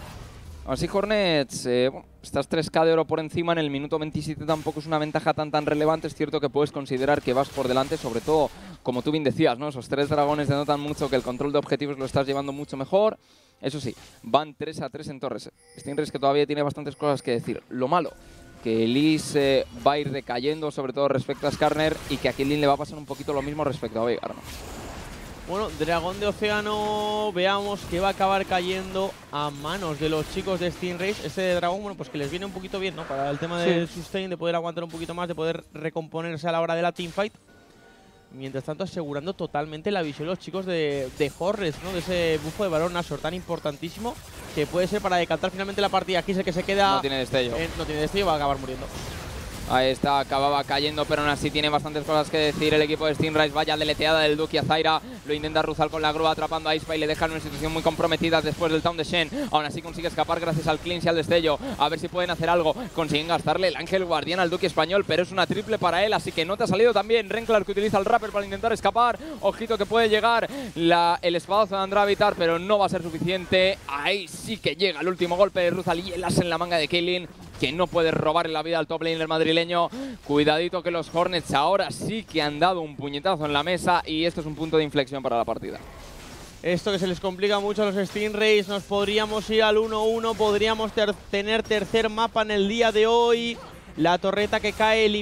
Así Hornets, eh, estás 3k de oro por encima, en el minuto 27 tampoco es una ventaja tan tan relevante, es cierto que puedes considerar que vas por delante, sobre todo, como tú bien decías, ¿no? esos tres dragones denotan mucho que el control de objetivos lo estás llevando mucho mejor. Eso sí, van 3 a 3 en torres. Stingrays que todavía tiene bastantes cosas que decir. Lo malo, que Elise eh, va a ir decayendo, sobre todo respecto a Skarner, y que a le va a pasar un poquito lo mismo respecto a Veigar. ¿no? Bueno, Dragón de Océano, veamos que va a acabar cayendo a manos de los chicos de Stingrays. Este dragón, bueno, pues que les viene un poquito bien, ¿no? Para el tema del sustain, de poder aguantar un poquito más, de poder recomponerse a la hora de la teamfight. Mientras tanto, asegurando totalmente la visión los chicos de, de Horrets, ¿no? De ese bufo de Barón Nashor tan importantísimo que puede ser para decantar finalmente la partida. Aquí es el que se queda. No tiene destello. no tiene destello, va a acabar muriendo. Ahí está, acababa cayendo, pero aún así tiene bastantes cosas que decir el equipo de Stingrays. Vaya deleteada del Duki a Zaira. Lo intenta Ruzal con la grúa atrapando a Ispa y le deja en una situación muy comprometida después del town de Shen. Aún así consigue escapar gracias al cleanse y al destello. A ver si pueden hacer algo. Consiguen gastarle el ángel guardián al Duki español, pero es una triple para él, así que no te ha salido tan bien. Renklar que utiliza el rapper para intentar escapar. Ojito que puede llegar el espadazo de Andravitar, pero no va a ser suficiente. Ahí sí que llega el último golpe de Ruzal y el as en la manga de Kaylin que no puede robar la vida al top laner madrileño. Cuidadito que los Hornets ahora sí que han dado un puñetazo en la mesa y esto es un punto de inflexión para la partida. Esto que se les complica mucho a los Stingrays, nos podríamos ir al 1-1, podríamos tener tercer mapa en el día de hoy. La torreta que cae, el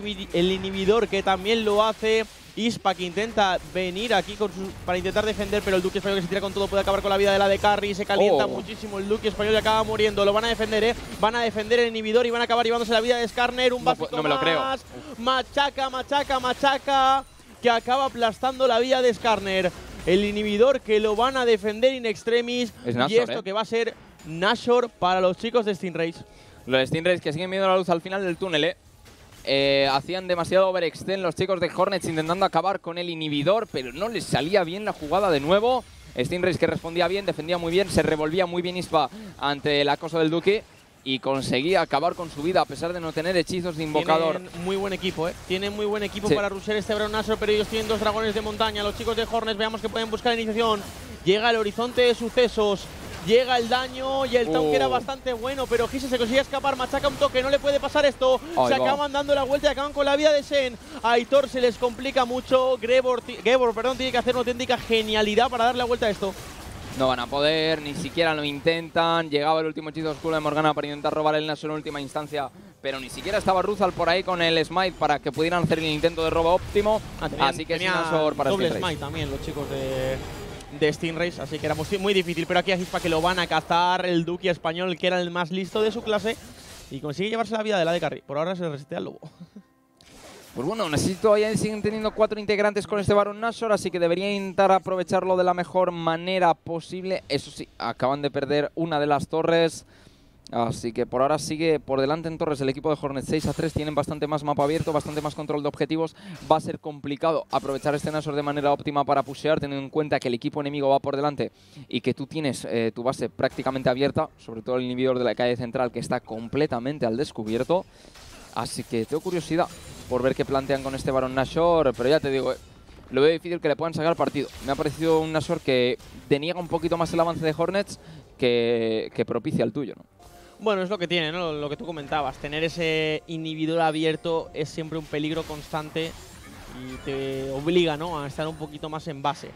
inhibidor que también lo hace. Ispa que intenta venir aquí con su- para intentar defender, pero el Duque español que se tira con todo puede acabar con la vida de la de Carry. Se calienta Oh. muchísimo el Duque español y acaba muriendo. Lo van a defender, ¿eh? Van a defender el inhibidor y van a acabar llevándose la vida de Skarner. Un básico no me lo creo. más. Machaca, machaca, machaca. Que acaba aplastando la vida de Skarner. El inhibidor que lo van a defender in extremis. Es y Nashor, esto ¿eh? que va a ser Nashor para los chicos de Stingrays. Los Stingrays que siguen viendo la luz al final del túnel, ¿eh? Eh, hacían demasiado overextend los chicos de Hornets intentando acabar con el inhibidor, pero no les salía bien la jugada de nuevo. Stingrays que respondía bien, defendía muy bien, se revolvía muy bien Ispa ante el acoso del Duque y conseguía acabar con su vida a pesar de no tener hechizos de invocador. Tienen muy buen equipo, ¿eh? Tienen muy buen equipo Sí. para rusher este Brown Nashor, pero ellos tienen dos dragones de montaña. Los chicos de Hornets, veamos que pueden buscar iniciación. Llega el horizonte de sucesos. Llega el daño y el que era bastante bueno, pero Gise se consigue escapar, machaca un toque, no le puede pasar esto. Ahí se va. acaban dando la vuelta y acaban con la vida de Shen. A Aitor se les complica mucho. Grebor, Gebor, perdón, tiene que hacer una auténtica genialidad para darle la vuelta a esto. No van a poder, ni siquiera lo intentan. Llegaba el último hechizo oscuro de Morgana para intentar robar el Nashor en última instancia, pero ni siquiera estaba Ruzal por ahí con el Smite para que pudieran hacer el intento de robo óptimo. Ah, tenían- Así que Nashor para doble Stingrays. smite también los chicos de, de Stingrays, así que era muy, difícil. Pero aquí a Hispa que lo van a cazar, el Duki español que era el más listo de su clase y consigue llevarse la vida de la de Carry. Por ahora se resetea el lobo. Pues bueno, necesito todavía siguen teniendo cuatro integrantes con este Baron Nashor, así que debería intentar aprovecharlo de la mejor manera posible. Eso sí, acaban de perder una de las torres. Así que por ahora sigue por delante en torres el equipo de Hornet 6 a 3. Tienen bastante más mapa abierto, bastante más control de objetivos. Va a ser complicado aprovechar este Nashor de manera óptima para pushear, teniendo en cuenta que el equipo enemigo va por delante y que tú tienes eh, tu base prácticamente abierta, sobre todo el inhibidor de la calle central que está completamente al descubierto. Así que tengo curiosidad por ver qué plantean con este Baron Nashor, pero ya te digo, eh, lo veo difícil que le puedan sacar partido. Me ha parecido un Nashor que deniega un poquito más el avance de Hornets que, que propicia el tuyo, ¿no? Bueno, es lo que tiene. Lo que tú comentabas. Tener ese inhibidor abierto es siempre un peligro constante y te obliga ¿no? a estar un poquito más en base.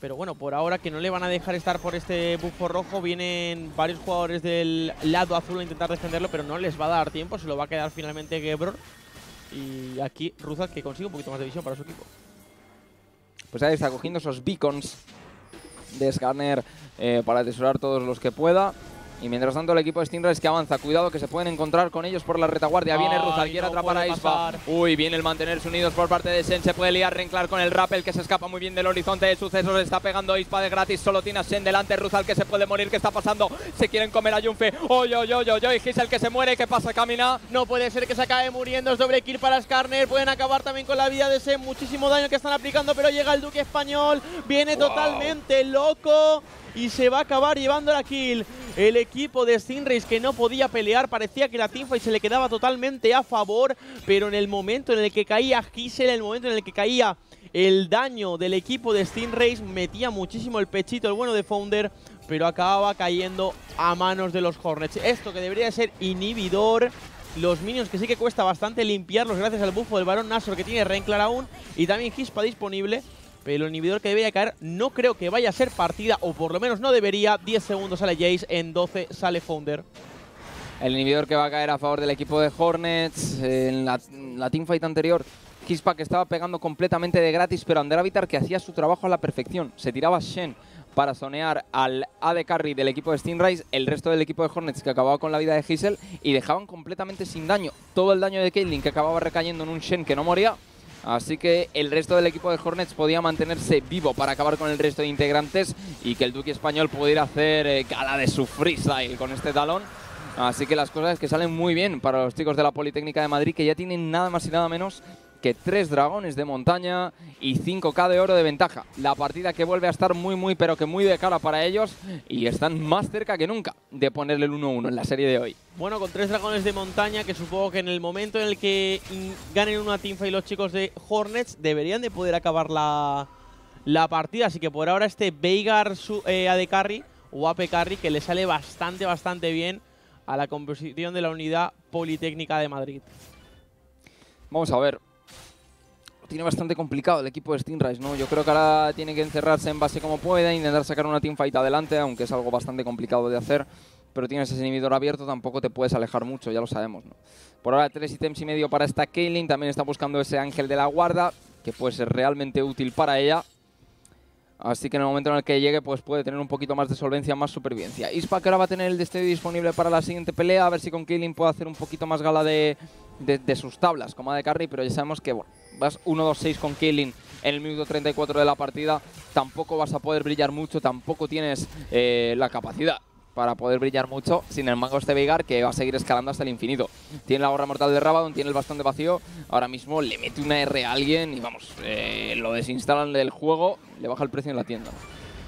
Pero bueno, por ahora que no le van a dejar estar por este bufo rojo, vienen varios jugadores del lado azul a intentar defenderlo, pero no les va a dar tiempo, se lo va a quedar finalmente Gebror. Y aquí Ruzak que consigue un poquito más de visión para su equipo. Pues ahí está cogiendo esos beacons de escáner eh, para atesorar todos los que pueda. Y mientras tanto el equipo de Stingray que avanza. Cuidado que se pueden encontrar con ellos por la retaguardia. Viene Ruzal, quiere no atrapar a Ispa. Uy, viene el mantenerse unidos por parte de Shen. Se puede liar Renclar con el rappel que se escapa muy bien del horizonte de sucesos. Está pegando Ispa de gratis. Solo tiene a Shen delante. Ruzal que se puede morir. ¿Qué está pasando? Se quieren comer a Junfe. Oy, oy, oy, oy, oy. Gisel que se muere. ¿Qué pasa? Camina. No puede ser que se acabe muriendo, es doble kill para Skarner, pueden acabar también con la vida de ese muchísimo daño que están aplicando, pero llega el Duque español, viene Wow. totalmente loco y se va a acabar llevando la kill. El equipo de Stingrays que no podía pelear, parecía que la teamfight se le quedaba totalmente a favor, pero en el momento en el que caía Gisel, en el momento en el que caía el daño del equipo de Stingrays, metía muchísimo el pechito el bueno de Founder, pero acababa cayendo a manos de los Hornets. Esto que debería ser inhibidor. Los minions que sí que cuesta bastante limpiarlos gracias al buffo del Barón Nashor que tiene Renclar aún y también Hispa disponible. Pero el inhibidor que debería caer no creo que vaya a ser partida, o por lo menos no debería. 10 segundos sale Jace, en 12 sale Founder. El inhibidor que va a caer a favor del equipo de Hornets. En la, en la teamfight anterior, Kispa que estaba pegando completamente de gratis, pero Anderavitar que hacía su trabajo a la perfección. Se tiraba Shen para zonear al AD Carry del equipo de Stingray, el resto del equipo de Hornets que acababa con la vida de Gisel y dejaban completamente sin daño todo el daño de Caitlyn que acababa recayendo en un Shen que no moría. Así que el resto del equipo de Hornets podía mantenerse vivo para acabar con el resto de integrantes y que el Duque español pudiera hacer eh, gala de su freestyle con este talón. Así que las cosas que salen muy bien para los chicos de la Politécnica de Madrid, que ya tienen nada más y nada menos que tres dragones de montaña y 5k de oro de ventaja. La partida que vuelve a estar muy, muy, pero que muy de cara para ellos y están más cerca que nunca de ponerle el 1-1 en la serie de hoy. Bueno, con tres dragones de montaña, que supongo que en el momento en el que ganen una teamfight los chicos de Hornets, deberían de poder acabar la, la partida. Así que por ahora este Veigar su, eh, AD Carry o AP Carry, que le sale bastante, bastante bien a la composición de la unidad Politécnica de Madrid. Vamos a ver. Tiene bastante complicado el equipo de Stingray, ¿no? Yo creo que ahora tiene que encerrarse en base como pueda, intentar sacar una teamfight adelante, aunque es algo bastante complicado de hacer. Pero tienes ese inhibidor abierto, tampoco te puedes alejar mucho, ya lo sabemos, ¿no? Por ahora, tres ítems y medio para esta Kaylin. También está buscando ese ángel de la guarda, que puede ser realmente útil para ella. Así que en el momento en el que llegue, pues puede tener un poquito más de solvencia, más supervivencia. Ispa que ahora va a tener el destello disponible para la siguiente pelea, a ver si con Kaylin puede hacer un poquito más gala de, de- de sus tablas, como de carry, pero ya sabemos que bueno, vas 1-2-6 con Kaylin en el minuto 34 de la partida, tampoco vas a poder brillar mucho, tampoco tienes eh, la capacidad para poder brillar mucho. Sin embargo, este Veigar que va a seguir escalando hasta el infinito. Tiene la gorra mortal de Rabadon, tiene el bastón de vacío. Ahora mismo le mete una R a alguien y vamos, eh, lo desinstalan del juego, le baja el precio en la tienda.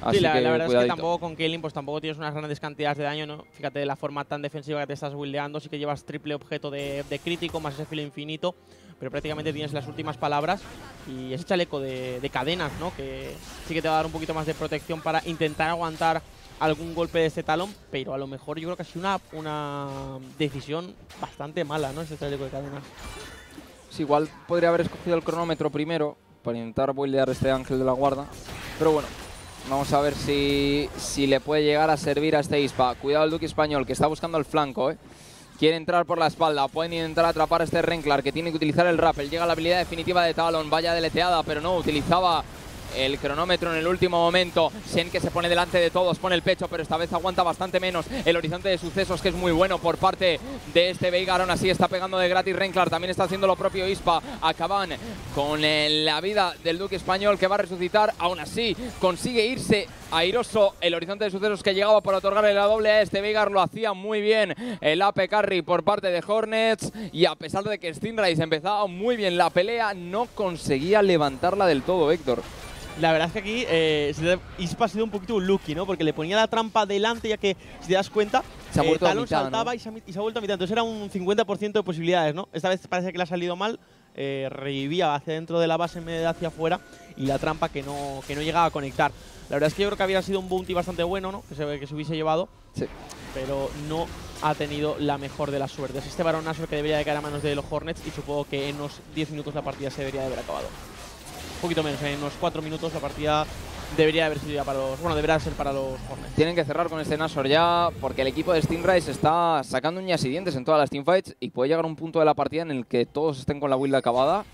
Así sí, la, que la verdad es que tampoco con Kaelin pues tampoco tienes unas grandes cantidades de daño, ¿no? Fíjate de la forma tan defensiva que te estás wildeando, sí que llevas triple objeto de, de crítico más ese filo infinito, pero prácticamente tienes las últimas palabras y ese chaleco de, de cadenas, ¿no? Que sí que te va a dar un poquito más de protección para intentar aguantar algún golpe de este talón, pero a lo mejor yo creo que ha sido una, una decisión bastante mala, ¿no? Ese chaleco de cadenas. Sí, igual podría haber escogido el cronómetro primero para intentar buildear este ángel de la guarda. Pero bueno, vamos a ver si, si le puede llegar a servir a este Ispa. Cuidado el Duque español que está buscando el flanco, ¿eh? Quiere entrar por la espalda, pueden intentar atrapar a este Renclar que tiene que utilizar el rappel. Llega la habilidad definitiva de Talon, vaya deleteada, pero no, utilizaba el cronómetro en el último momento. Shen que se pone delante de todos, pone el pecho, pero esta vez aguanta bastante menos. El horizonte de sucesos que es muy bueno por parte de este Veigar. Aún así está pegando de gratis Renclar. También está haciendo lo propio Ispa. Acaban con el- la vida del Duque español que va a resucitar. Aún así consigue irse airoso el horizonte de sucesos que llegaba por otorgarle la doble a este Veigar. Lo hacía muy bien el AP Carry por parte de Hornets. Y a pesar de que Stingray empezaba muy bien la pelea, no conseguía levantarla del todo, Héctor. La verdad es que aquí eh, Ispa ha sido un poquito un lucky, ¿no? Porque le ponía la trampa delante, ya que si te das cuenta, Se ha vuelto a Talon mitad, saltaba ¿no? y, se ha, mi- y se ha vuelto a mitad. Entonces era un 50% de posibilidades, ¿no? Esta vez parece que le ha salido mal. eh, revivía hacia dentro de la base en vez de hacia afuera y la trampa que no, que no llegaba a conectar. La verdad es que yo creo que había sido un bounty bastante bueno, ¿no? Que se, que se hubiese llevado, Sí. pero no ha tenido la mejor de las suertes. Este Baron Nashor que debería de caer a manos de los Hornets y supongo que en unos 10 minutos la partida se debería de haber acabado. Poquito menos, en unos 4 minutos la partida debería haber sido ya para los. Bueno, debería ser para los Hornets. Tienen que cerrar con este Nashor ya, porque el equipo de Stingray está sacando uñas y dientes en todas las teamfights y puede llegar a un punto de la partida en el que todos estén con la build acabada.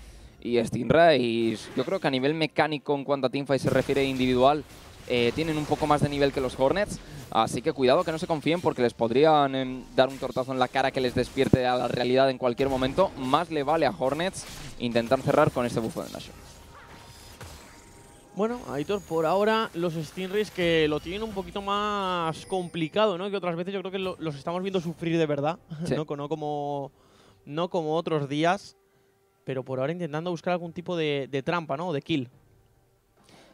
Y Stingray, yo creo que a nivel mecánico, en cuanto a teamfight se refiere individual, eh, tienen un poco más de nivel que los Hornets. Así que cuidado que no se confíen porque les podrían em, dar un tortazo en la cara que les despierte a la realidad en cualquier momento. Más le vale a Hornets intentar cerrar con este bufo de Nashor. Bueno, Aitor, por ahora los Stingrays que lo tienen un poquito más complicado, ¿no? Que otras veces yo creo que lo- los estamos viendo sufrir de verdad, Sí. ¿no? No como no como otros días, pero por ahora intentando buscar algún tipo de, de trampa, ¿no? O de kill.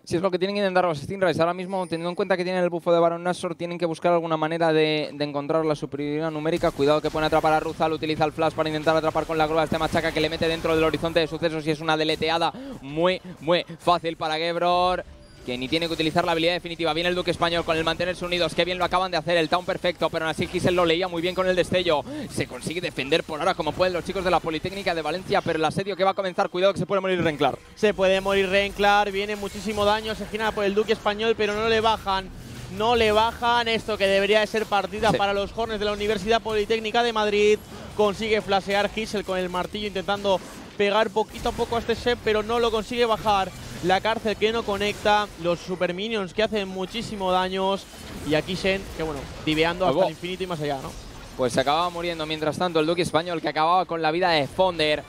Si es lo que tienen que intentar los Stingrays. Ahora mismo, teniendo en cuenta que tienen el bufo de Baron Nashor, tienen que buscar alguna manera de, encontrar la superioridad numérica. Cuidado que pueden atrapar a Ruzal, utiliza el flash para intentar atrapar con la grúa este machaca que le mete dentro del horizonte de sucesos y es una deleteada muy, muy fácil para Gebror. Que ni tiene que utilizar la habilidad definitiva. Viene el Duque Español con el mantenerse unidos. Que bien lo acaban de hacer. El town perfecto. Pero aún así Gisel lo leía muy bien con el destello. Se consigue defender por ahora como pueden los chicos de la Politécnica de Valencia. Pero el asedio que va a comenzar. Cuidado que se puede morir Renclar. Se puede morir Renclar, viene muchísimo daño, se gira por el Duque español, pero no le bajan. No le bajan esto que debería de ser partida Sí. para los Hornets de la Universidad Politécnica de Madrid. Consigue flashear Gisel con el martillo intentando pegar poquito a poco a este set, pero no lo consigue bajar. La cárcel que no conecta, los super minions que hacen muchísimo daños y aquí Shen, que bueno, diveando hasta el infinito y más allá, ¿no? Pues se acababa muriendo mientras tanto el Duque Español que acababa con la vida de Fonder.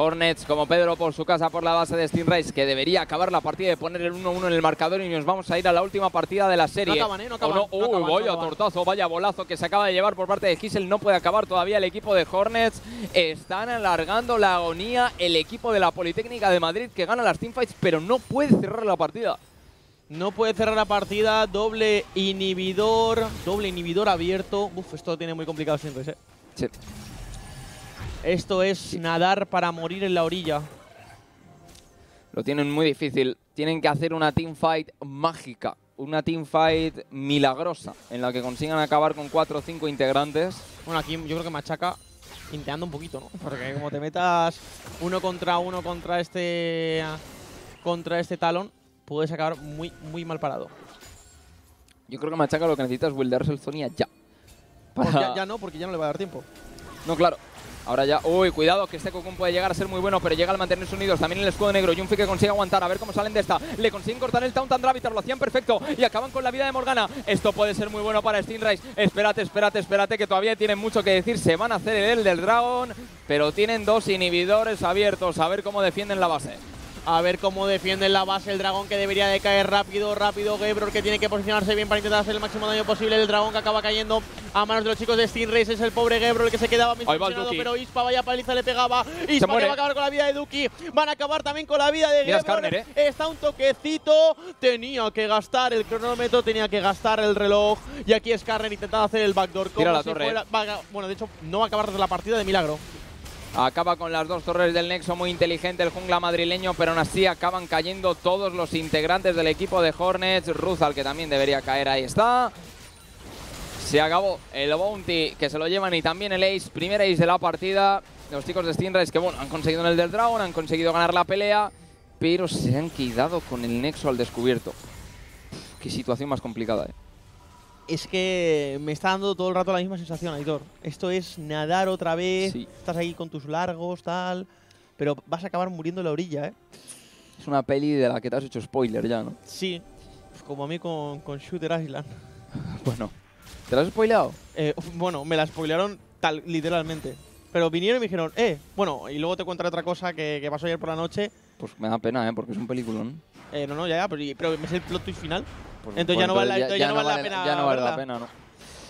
Hornets como Pedro por su casa por la base de Stingrays que debería acabar la partida y poner el 1-1 en el marcador y nos vamos a ir a la última partida de la serie. acaban, ¿eh? No ¿O acaban, no Uy, acaban, no vaya acaban. tortazo, vaya bolazo que se acaba de llevar por parte de Gisel. No puede acabar todavía el equipo de Hornets. Están alargando la agonía el equipo de la Politécnica de Madrid que gana las teamfights pero no puede cerrar la partida. No puede cerrar la partida, doble inhibidor, doble inhibidor abierto. Uf, esto lo tiene muy complicado siempre, ¿eh? Sí. Esto es nadar para morir en la orilla. Lo tienen muy difícil. Tienen que hacer una teamfight mágica. Una teamfight milagrosa en la que consigan acabar con 4 o 5 integrantes. Bueno, aquí yo creo que machaca inteando un poquito, ¿no? Porque como te metas uno contra uno contra este contra este talón, puedes acabar muy muy mal parado. Yo creo que Machaca lo que necesita es wildearse el Zonia ya. Pues Para- ya, ya no, porque ya no le va a dar tiempo. No, claro. Ahora ya. Uy, cuidado, que este Cocoon puede llegar a ser muy bueno, pero llega al mantenerse unidos. También el escudo negro. Yunfi que consigue aguantar. A ver cómo salen de esta. Le consiguen cortar el Taunt Gravitar. Lo hacían perfecto. Y acaban con la vida de Morgana. Esto puede ser muy bueno para Stingray. Espérate, espérate, espérate, que todavía tienen mucho que decir. Se van a hacer el del Dragon, pero tienen dos inhibidores abiertos. A ver cómo defienden la base. A ver cómo defienden la base el dragón que debería de caer rápido, rápido. Gebror que tiene que posicionarse bien para intentar hacer el máximo daño posible. El dragón que acaba cayendo a manos de los chicos de Stingrays. Es el pobre Gebror el que se quedaba Duki. pero Ispa vaya paliza le pegaba. Ispa que va a acabar con la vida de Duki. Van a acabar también con la vida de Gebror. ¿eh? Está un toquecito. Tenía que gastar el cronómetro, tenía que gastar el reloj. Y aquí Skarner intentando hacer el backdoor. Como Tira la si torre, fuera- a- bueno, de hecho, no va a acabar la partida de milagro. Acaba con las dos torres del Nexo, muy inteligente el jungla madrileño, pero aún así acaban cayendo todos los integrantes del equipo de Hornets. Ruzal, que también debería caer, ahí está. Se acabó el bounty que se lo llevan y también el ace, primer ace de la partida. Los chicos de Stinrays que bueno, han conseguido en el del Dragon, han conseguido ganar la pelea, pero se han quedado con el Nexo al descubierto. Qué situación más complicada, eh. Es que me está dando todo el rato la misma sensación, Aitor. Esto es nadar otra vez, Sí. estás ahí con tus largos, tal, pero vas a acabar muriendo en la orilla, ¿eh? Es una peli de la que te has hecho spoiler ya, ¿no? Sí, como a mí con, con Shooter Island. Bueno. ¿Te lo has spoileado? Eh, bueno, me la spoilearon tal, literalmente. Pero vinieron y me dijeron, eh, bueno, y luego te contaré otra cosa que, que pasó ayer por la noche. Pues me da pena, ¿eh? Porque es un peliculón. Eh, no, no, ya, ya, pero, pero es el plot twist final. Entonces ya no vale la- entonces ya no vale la pena Ya no vale la pena, ¿no?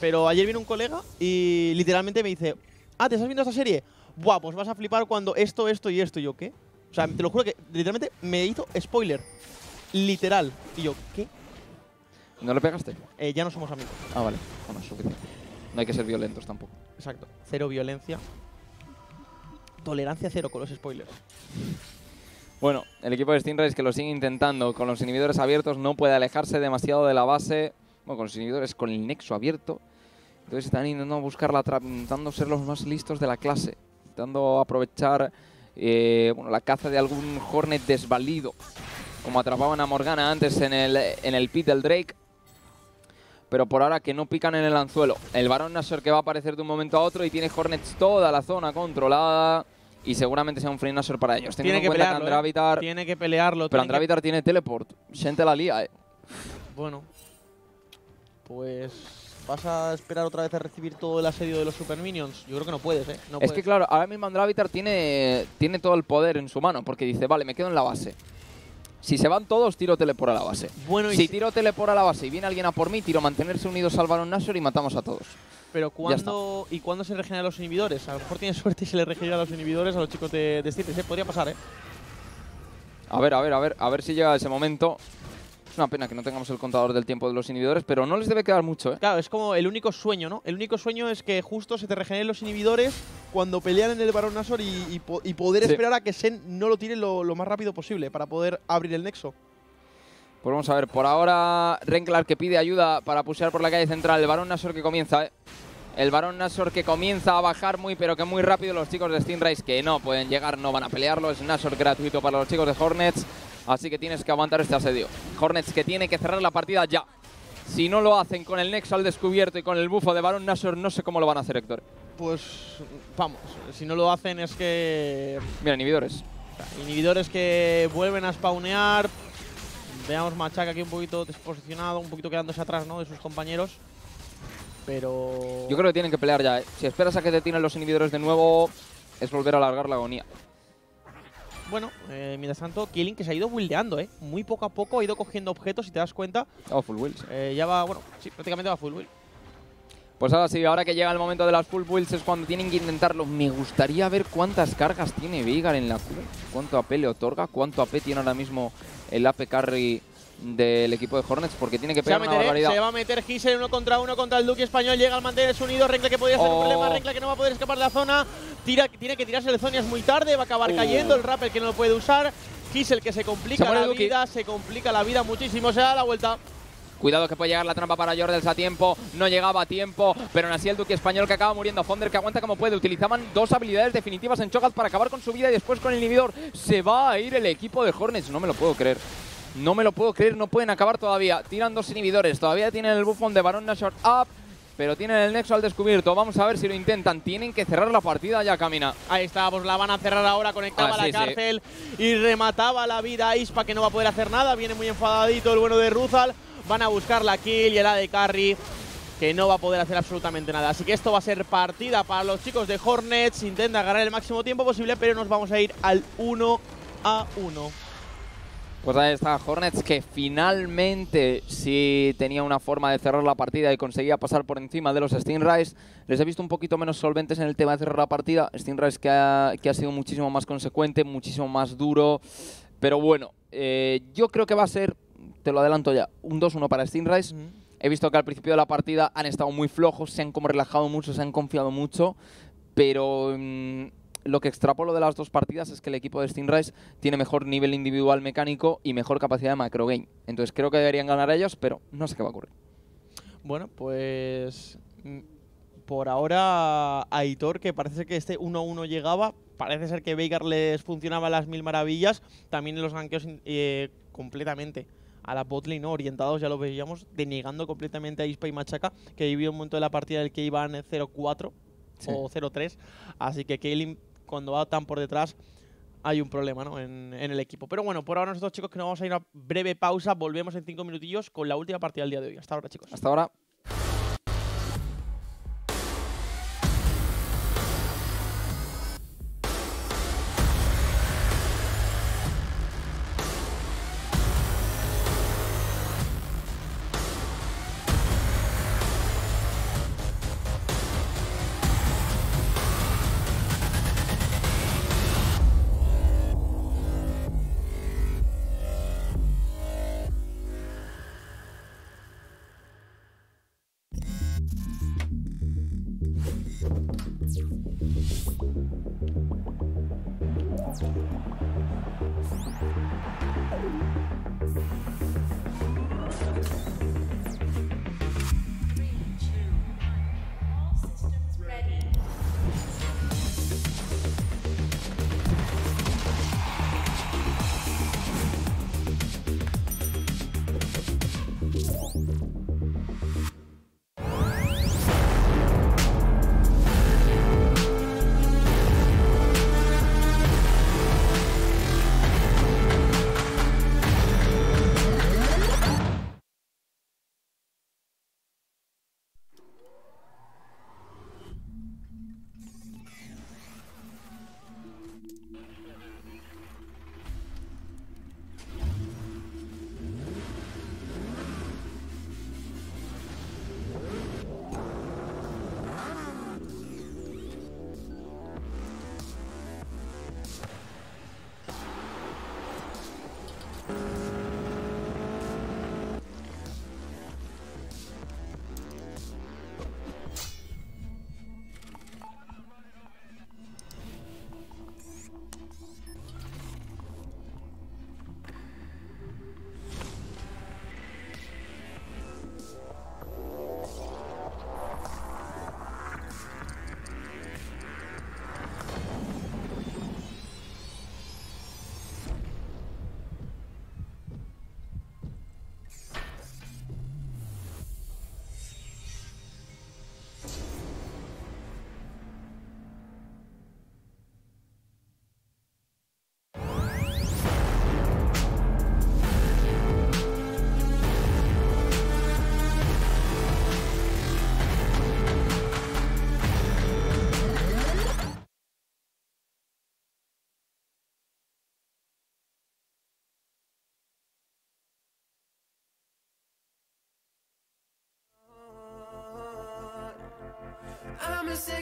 Pero ayer vino un colega y literalmente me dice, ah, ¿te estás viendo esta serie? Buah, pues vas a flipar cuando esto, esto y esto. Y yo, ¿qué? O sea, te lo juro que literalmente me hizo spoiler. Literal. Y yo, ¿qué? ¿No le pegaste? Eh, ya no somos amigos. Ah, vale. Bueno, es suficiente. No hay que ser violentos tampoco. Exacto. Cero violencia. Tolerancia cero con los spoilers. Bueno, el equipo de Stingrays que lo sigue intentando con los inhibidores abiertos no puede alejarse demasiado de la base. Bueno, con los inhibidores con el nexo abierto. Entonces están intentando buscar la tra- intentando ser los más listos de la clase. Intentando aprovechar eh, bueno, la caza de algún Hornet desvalido como atrapaban a Morgana antes en el, en el pit del Drake. Pero por ahora que no pican en el anzuelo. El Barón Nashor que va a aparecer de un momento a otro y tiene Hornets toda la zona controlada. Y seguramente sea un Free Nashor para ellos. Teniendo Tiene que en cuenta pelearlo. que ¿eh? Andravitar... Tiene que pelearlo. Pero tiene que- Andravitar tiene teleport. Gente la lía, eh. Bueno. Pues. ¿Vas a esperar otra vez a recibir todo el asedio de los Super Minions? Yo creo que no puedes, ¿eh? No Es puedes. que claro, ahora mismo Andravitar tiene, tiene todo el poder en su mano, porque dice, vale, me quedo en la base. Si se van todos, tiro teleport a la base. Bueno, y Si tiro teleport a la base y viene alguien a por mí, tiro mantenerse unidos al Baron Nashor y matamos a todos. Pero ¿cuándo, ¿y cuándo se regeneran los inhibidores? A lo mejor tiene suerte y se le regeneran los inhibidores a los chicos de, de ¿eh? Podría pasar, ¿eh? A ver, a ver, a ver, a ver si llega ese momento. Es una pena que no tengamos el contador del tiempo de los inhibidores, pero no les debe quedar mucho, ¿eh? Claro, es como el único sueño, ¿no? El único sueño es que justo se te regeneren los inhibidores cuando pelean en el Barón Nashor y, y y poder Sí. esperar a que Sen no lo tire lo, lo más rápido posible para poder abrir el nexo. Pues vamos a ver, por ahora Renklar que pide ayuda para pushear por la calle central. El Barón Nashor que comienza, ¿eh? El Barón Nashor que comienza a bajar muy, pero que muy rápido. Los chicos de Stingray que no pueden llegar, no van a pelearlo. Es Nashor gratuito para los chicos de Hornets. Así que tienes que aguantar este asedio. Hornets que tiene que cerrar la partida ya. Si no lo hacen con el Nexo al descubierto y con el bufo de Barón Nashor, no sé cómo lo van a hacer, Héctor. Pues vamos, si no lo hacen es que Mira, inhibidores. Inhibidores que vuelven a spawnear. Veamos Machaca aquí un poquito desposicionado, un poquito quedándose atrás ¿no? de sus compañeros. Pero. Yo creo que tienen que pelear ya, ¿eh? Si esperas a que te tiren los inhibidores de nuevo, es volver a alargar la agonía. Bueno, eh, mientras tanto, Killing que se ha ido buildeando, ¿eh? Muy poco a poco ha ido cogiendo objetos, si te das cuenta. Oh, full wheels. eh, ya va, bueno, sí, prácticamente va full build. Pues ahora sí, ahora que llega el momento de las full builds es cuando tienen que intentarlo. Me gustaría ver cuántas cargas tiene Veigar en la Q, cuánto AP le otorga, cuánto AP tiene ahora mismo el AP carry del equipo de Hornets, porque tiene que pegar una meter, barbaridad. se va a meter Gisel uno contra uno contra el Duque español. Llega al mantenerse unido. Renkla que podría ser un Oh. problema. Renkla que no va a poder escapar de la zona. Tira, tiene que tirarse el Zonias muy tarde. Va a acabar Uh. cayendo. El Rapper que no lo puede usar. Gisel que se complica Se la vida. Se complica la vida muchísimo. Se da la vuelta. Cuidado que puede llegar la trampa para Jordels a tiempo. No llegaba a tiempo, pero aún así el Duque español que acaba muriendo. Fonder que aguanta como puede. Utilizaban dos habilidades definitivas en Cho'Gath para acabar con su vida y después con el inhibidor. Se va a ir el equipo de Hornets. No me lo puedo creer. No me lo puedo creer. No pueden acabar todavía. Tiran dos inhibidores. Todavía tienen el buffon de Baron Nashor up. Pero tienen el nexo al descubierto. Vamos a ver si lo intentan. Tienen que cerrar la partida ya, Camina. Ahí está, pues la van a cerrar ahora, conectaba Ah, la sí, sí. cárcel y remataba la vida a Ispa que no va a poder hacer nada. Viene muy enfadadito el bueno de Ruzal. Van a buscar la kill y el de Carry que no va a poder hacer absolutamente nada. Así que esto va a ser partida para los chicos de Hornets. Intenta ganar el máximo tiempo posible, pero nos vamos a ir al 1 a 1. Pues ahí está Hornets que finalmente sí tenía una forma de cerrar la partida y conseguía pasar por encima de los Stingrays. Les he visto un poquito menos solventes en el tema de cerrar la partida. Stingrays que ha, que ha sido muchísimo más consecuente, muchísimo más duro. Pero bueno, eh, yo creo que va a ser, te lo adelanto ya, un 2-1 para Stingrays. He visto que al principio de la partida han estado muy flojos, se han como relajado mucho, se han confiado mucho, pero mm, lo que extrapolo de las dos partidas es que el equipo de Stingray tiene mejor nivel individual mecánico y mejor capacidad de macro game. Entonces creo que deberían ganar ellos, pero no sé qué va a ocurrir. Bueno, pues mm, por ahora Aitor, que parece ser que este 1-1 llegaba, parece ser que Veigar les funcionaba a las mil maravillas, también en los ganqueos eh, completamente a la botlane, orientados, ya lo veíamos, denegando completamente a Ispa y Machaca, que vivió un momento de la partida en el que iban 0-4 Sí. o 0-3, así que Kaelin cuando va tan por detrás hay un problema ¿no? en, en el equipo. Pero bueno, por ahora nosotros chicos que nos vamos a ir a una breve pausa, volvemos en 5 minutillos con la última partida del día de hoy. Hasta ahora chicos. Hasta ahora.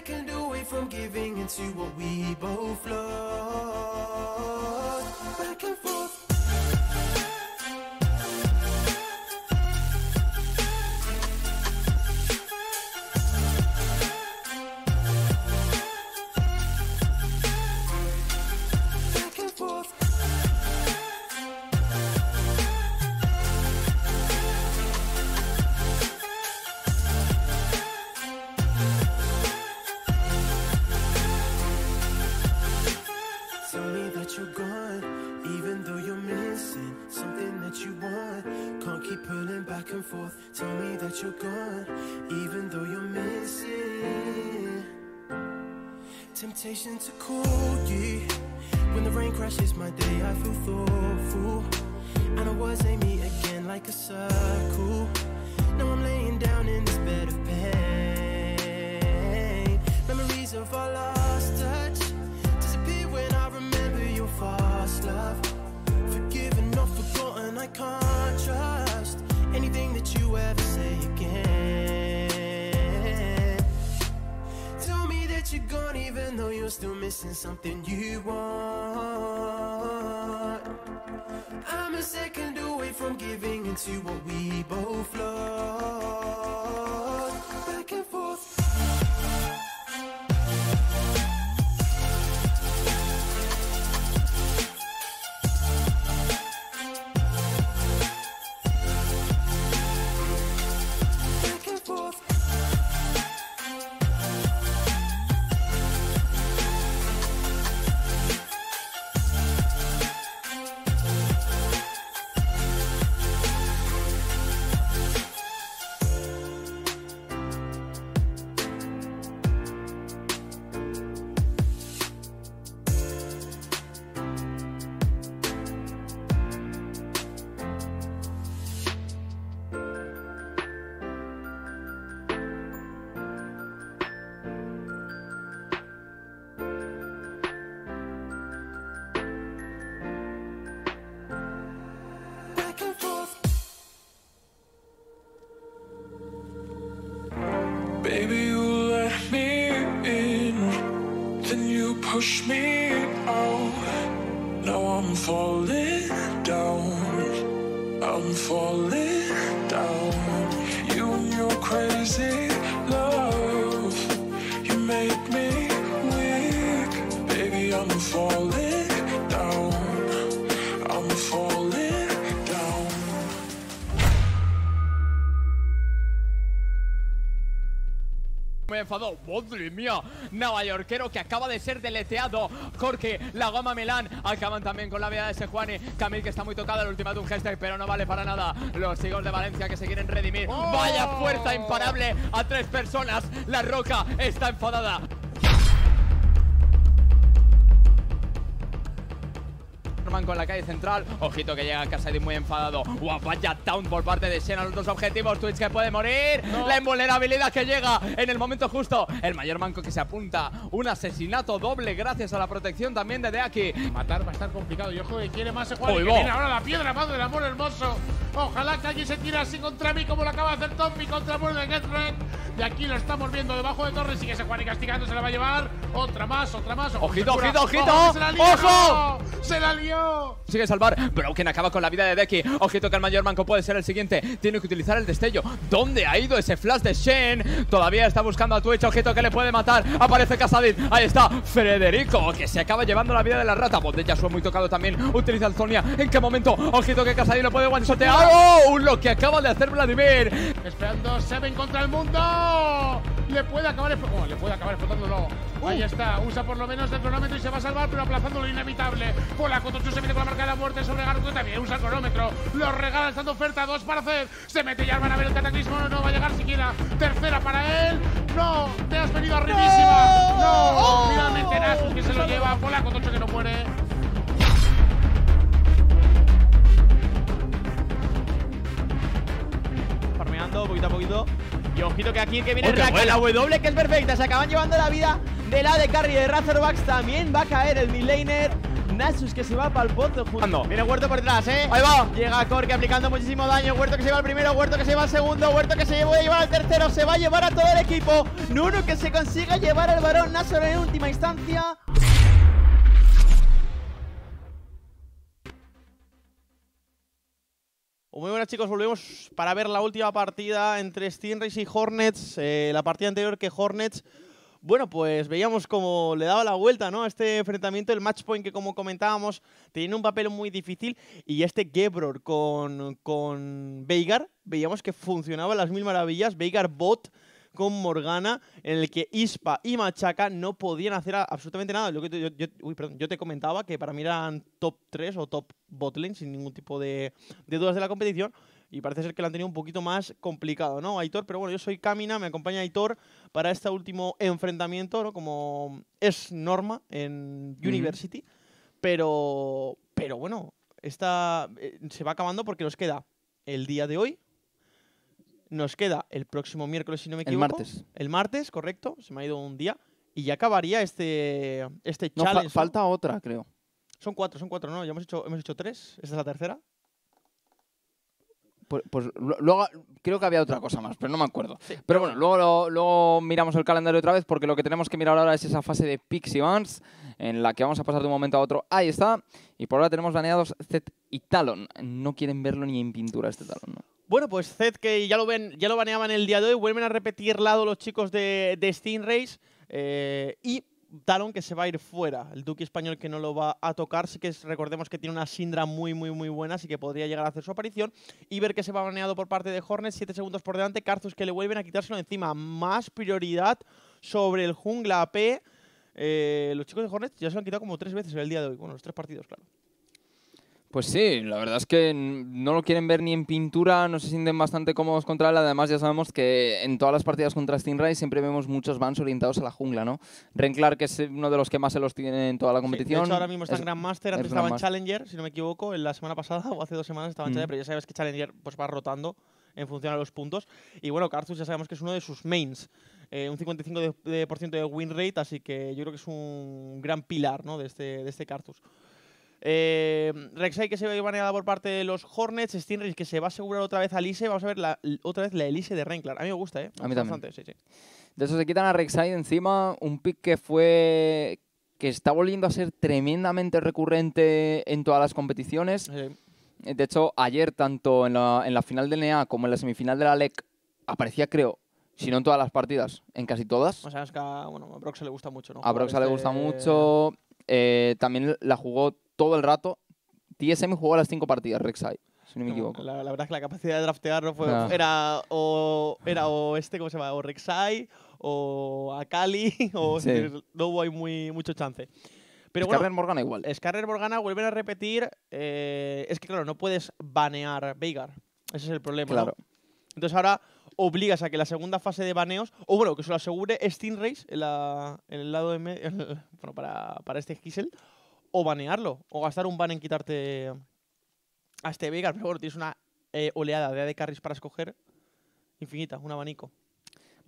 Second away from giving into what we both lost. Pulling back and forth. Tell me that you're gone, even though you're missing. Temptation to call you when the rain crashes my day. I feel thoughtful, and I was me again like a circle. Now I'm laying down in this bed of pain. Memories of our last touch disappear when I remember your fast love. Forgiven, not forgotten, I can't trust that you ever say again. Tell me that you're gone, even though you're still missing something you want. I'm a second away from giving into what we both lost. Back and forth. Mía, Yorkero que acaba de ser deleteado. Jorge, la goma Milán, acaban también con la vida de Sejuani. Camil que está muy tocado el ultimátum hashtag, pero no vale para nada. Los higos de Valencia que se quieren redimir. Vaya fuerza imparable a tres personas. La Roca está enfadada. Con la calle central. Ojito que llega a casa muy enfadado. Guau, vaya down por parte de Shen a los dos objetivos. Twitch que puede morir. La invulnerabilidad que llega en el momento justo. El mayor manco que se apunta. Un asesinato doble gracias a la protección también de Deaki. Matar va a estar complicado. Y ojo que quiere más va. viene ahora la piedra, madre del amor hermoso. Ojalá que alguien se tire así contra mí como lo acaba de hacer Tommy contra Get Red. De aquí lo estamos viendo debajo de Torres. Sigue ese Juan y castigando. Se la va a llevar. Otra más, otra más. Ojito, ojito, ojito. Ojo, se la lió, ¡Ojo! no. Se la lió. Consigue salvar. Broken acaba con la vida de Decky. Ojito que el mayor manco puede ser el siguiente. Tiene que utilizar el destello. ¿Dónde ha ido ese flash de Shen? Todavía está buscando a Twitch. Ojito que le puede matar. Aparece Casadin. Ahí está. Federico que se acaba llevando la vida de la rata. Botella fue muy tocado también. Utiliza el Zonia. ¿En qué momento? Ojito que Casadin lo puede one-shotear. ¡Oh! Lo que acaba de hacer Vladimir. Esperando Seven contra el mundo. Le puede acabar explotando. le puede acabar explotando, no. Uh. Ahí está. Usa por lo menos el cronómetro y se va a salvar, pero aplazando lo inevitable. Polaco Tochu se mete con la marca de la muerte sobre Garuto también usa el cronómetro. Lo regala estando oferta. Dos para hacer. Se mete ya van a ver el cataclismo. No, no va a llegar siquiera. Tercera para él. No. Te has venido arribísima. No. Finalmente Nasus que se lo lleva. Polaco Tochu que no muere. Farmeando poquito a poquito. Y ojito que aquí que viene Oh, qué la, buena. la W que es perfecta. Se acaban llevando la vida de la de carry de Razorbacks. También va a caer el midlaner. Nasus que se va para el bot de Jungle. Ando. Viene Huerto por detrás, ¿eh? Ahí va. Llega Corki aplicando muchísimo daño. Huerto que se va al primero, Huerto que se va al segundo, Huerto que se va a llevar al tercero, se va a llevar a todo el equipo. Nuno que se consigue llevar al varón Nasor en última instancia. Muy buenas chicos, volvemos para ver la última partida entre Stingrays y Hornets. Eh, la partida anterior que Hornets, bueno, pues veíamos como le daba la vuelta ¿no? a este enfrentamiento, el match point que como comentábamos tenía un papel muy difícil y este Gebror con, con Veigar, veíamos que funcionaba a las mil maravillas. Veigar bot con Morgana, en el que Ispa y Machaca no podían hacer absolutamente nada. Lo que te- yo, yo- uy, perdón, yo te comentaba que para mí eran top 3 o top botlane sin ningún tipo de, de dudas de la competición. Y parece ser que lo han tenido un poquito más complicado, ¿no? Aitor, pero bueno, yo soy Kamina, me acompaña Aitor para este último enfrentamiento, ¿no? Como es norma en. University. Pero, pero bueno, esta, eh, se va acabando porque nos queda el día de hoy. Nos queda el próximo miércoles, si no me El equivoco. martes. El martes, correcto. Se me ha ido un día. Y ya acabaría este, este No, challenge. falta otra, creo. Son cuatro, son cuatro, ¿no? Ya hemos hecho, hemos hecho tres. Esta es la tercera. Pues, pues lu- luego creo que había otra cosa más, pero no me acuerdo. pero bueno, luego, luego miramos el calendario otra vez porque lo que tenemos que mirar ahora es esa fase de Pixie Vans en la que vamos a pasar de un momento a otro. Ahí está. Y por ahora tenemos baneados Zed y Talon. No quieren verlo ni en pintura este Talon, ¿no? Bueno, pues Zed, que ya lo ven, ya lo baneaban el día de hoy, vuelven a repetir lado los chicos de, de Steam Race. eh, y Talon que se va a ir fuera. El Duque español que no lo va a tocar. Sí que recordemos que tiene una Sindra muy, muy, muy buena, así que podría llegar a hacer su aparición. Y ver que se va baneado por parte de Hornet, 7 segundos por delante. Karzus que le vuelven a quitárselo encima. Más prioridad sobre el jungla AP. Eh, los chicos de Hornet ya se lo han quitado como tres veces el día de hoy. Bueno, los tres partidos, claro. Pues sí, la verdad es que no lo quieren ver ni en pintura, no se sienten bastante cómodos contra él. Además, ya sabemos que en todas las partidas contra Stingray siempre vemos muchos bans orientados a la jungla, ¿no? Renclar, que es uno de los que más se los tiene en toda la Sí, competición. de hecho, ahora mismo está es- en Grandmaster, es antes estaba en. Challenger, si no me equivoco, en la semana pasada o hace dos semanas estaba en Mm. Challenger, pero ya sabes que Challenger pues va rotando en función a los puntos. Y bueno, Karthus ya sabemos que es uno de sus mains, eh, un 55% de, de, por ciento de win rate, así que yo creo que es un gran pilar ¿no? de este, de este Karthus. Eh, Rek'Sai que se ve baneada por parte de los Hornets, Stinrace que se va a asegurar otra vez a Elise, vamos a ver la- otra vez la Elise de Renklar. A mí me gusta, ¿eh? Me A mí también. bastante, sí, sí. De eso se quitan a Rek'Sai de encima, un pick que fue que está volviendo a ser tremendamente recurrente en todas las competiciones. Sí. De hecho, ayer, tanto en la, en la final del NEA como en la semifinal de la LEC, aparecía, creo, si no en todas las partidas, en casi todas. O sea, es que a, bueno, a Broxa le gusta mucho, ¿no? A Broxa le este- gusta mucho. eh, también la jugó todo el rato. TSM jugó las cinco partidas, Rek'Sai, si no me equivoco. La, la verdad es que la capacidad de draftear no fue, No. era o era o este cómo se llama o Rek'Sai o Akali o Sí. es no hubo ahí muy mucho chance. Pero Skarner bueno, Morgana igual. Skarner Morgana vuelven a repetir. eh, es que claro, no puedes banear Veigar. Ese es el problema. ¿no? Claro. Entonces ahora obligas a que la segunda fase de baneos, o bueno, que se lo asegure en, la, en el lado de me- bueno, para, para este Gisel, o banearlo, o gastar un ban en quitarte a este Veigar. Pero bueno, tienes una eh, oleada de AD carries para escoger infinita, un abanico.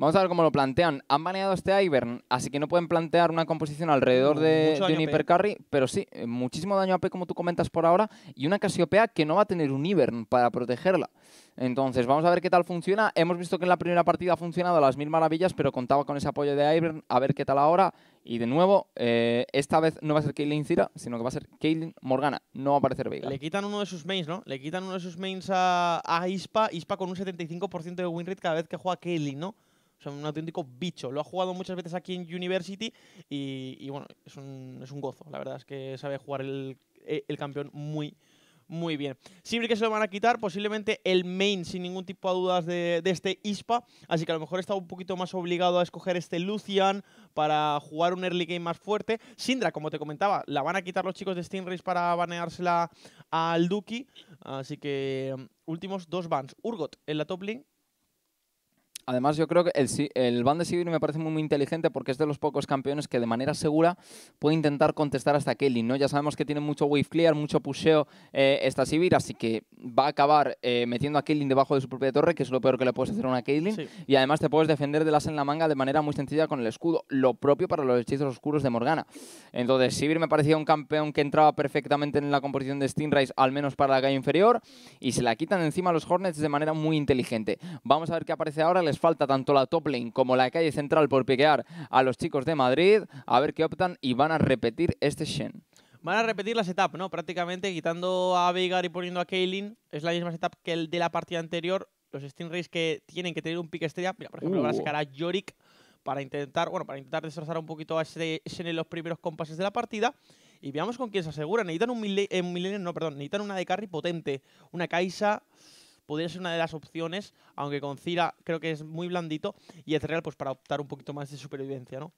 Vamos a ver cómo lo plantean. Han baneado este Ivern, así que no pueden plantear una composición alrededor de, de un hipercarry, pero sí, eh, muchísimo daño AP como tú comentas por ahora, y una Casiopea que no va a tener un Ivern para protegerla. Entonces, vamos a ver qué tal funciona. Hemos visto que en la primera partida ha funcionado a las mil maravillas, pero contaba con ese apoyo de Ivern, a ver qué tal ahora. Y de nuevo, eh, esta vez no va a ser Caitlyn Cira, sino que va a ser Caitlyn Morgana, no va a aparecer Veigar. Le quitan uno de sus mains, ¿no? Le quitan uno de sus mains a, a Ispa, Ispa con un 75% de win rate cada vez que juega Caitlyn, ¿no? Sea, un auténtico bicho. Lo ha jugado muchas veces aquí en University y, bueno, es un, es un gozo. La verdad es que sabe jugar el, e- el campeón muy, muy bien. Siempre que se lo van a quitar, posiblemente el main sin ningún tipo de dudas de, de este Ispa. Así que a lo mejor está un poquito más obligado a escoger este Lucian para jugar un early game más fuerte. Sindra, como te comentaba, la van a quitar los chicos de Stingrace para baneársela al Duki. Así que mm, últimos dos bans. Urgot en la top lane. Además, yo creo que el, el de Sivir me parece muy, muy inteligente porque es de los pocos campeones que de manera segura puede intentar contestar hasta Kaylin, ¿no? Ya sabemos que tiene mucho wave clear, mucho pusheo eh, esta Sivir, así que va a acabar eh, metiendo a Kaylin debajo de su propia torre, que es lo peor que le puedes hacer a una Kaylin. Sí. Y además te puedes defender de las en la manga de manera muy sencilla con el escudo. Lo propio para los hechizos oscuros de Morgana. Entonces, Sivir me parecía un campeón que entraba perfectamente en la composición de Stingray, al menos para la calle inferior, y se la quitan encima a los Hornets de manera muy inteligente. Vamos a ver qué aparece ahora. Les falta tanto la top lane como la calle central por piquear a los chicos de Madrid. A ver qué optan y van a repetir este Shen. Van a repetir la setup, ¿no? Prácticamente quitando a Veigar y poniendo a Kaylin. Es la misma setup que el de la partida anterior. Los Stingrays que tienen que tener un pick estrella. Mira, por ejemplo, van a Uh. sacar a Yorick para intentar, bueno, para intentar destrozar un poquito a ese Shen en los primeros compases de la partida. Y veamos con quién se asegura. Necesitan un, eh, un Millennium, no, perdón. Necesitan una de carry potente. Una Kaisa podría ser una de las opciones, aunque con Cira creo que es muy blandito. Y Ezreal, pues para optar un poquito más de supervivencia, ¿no?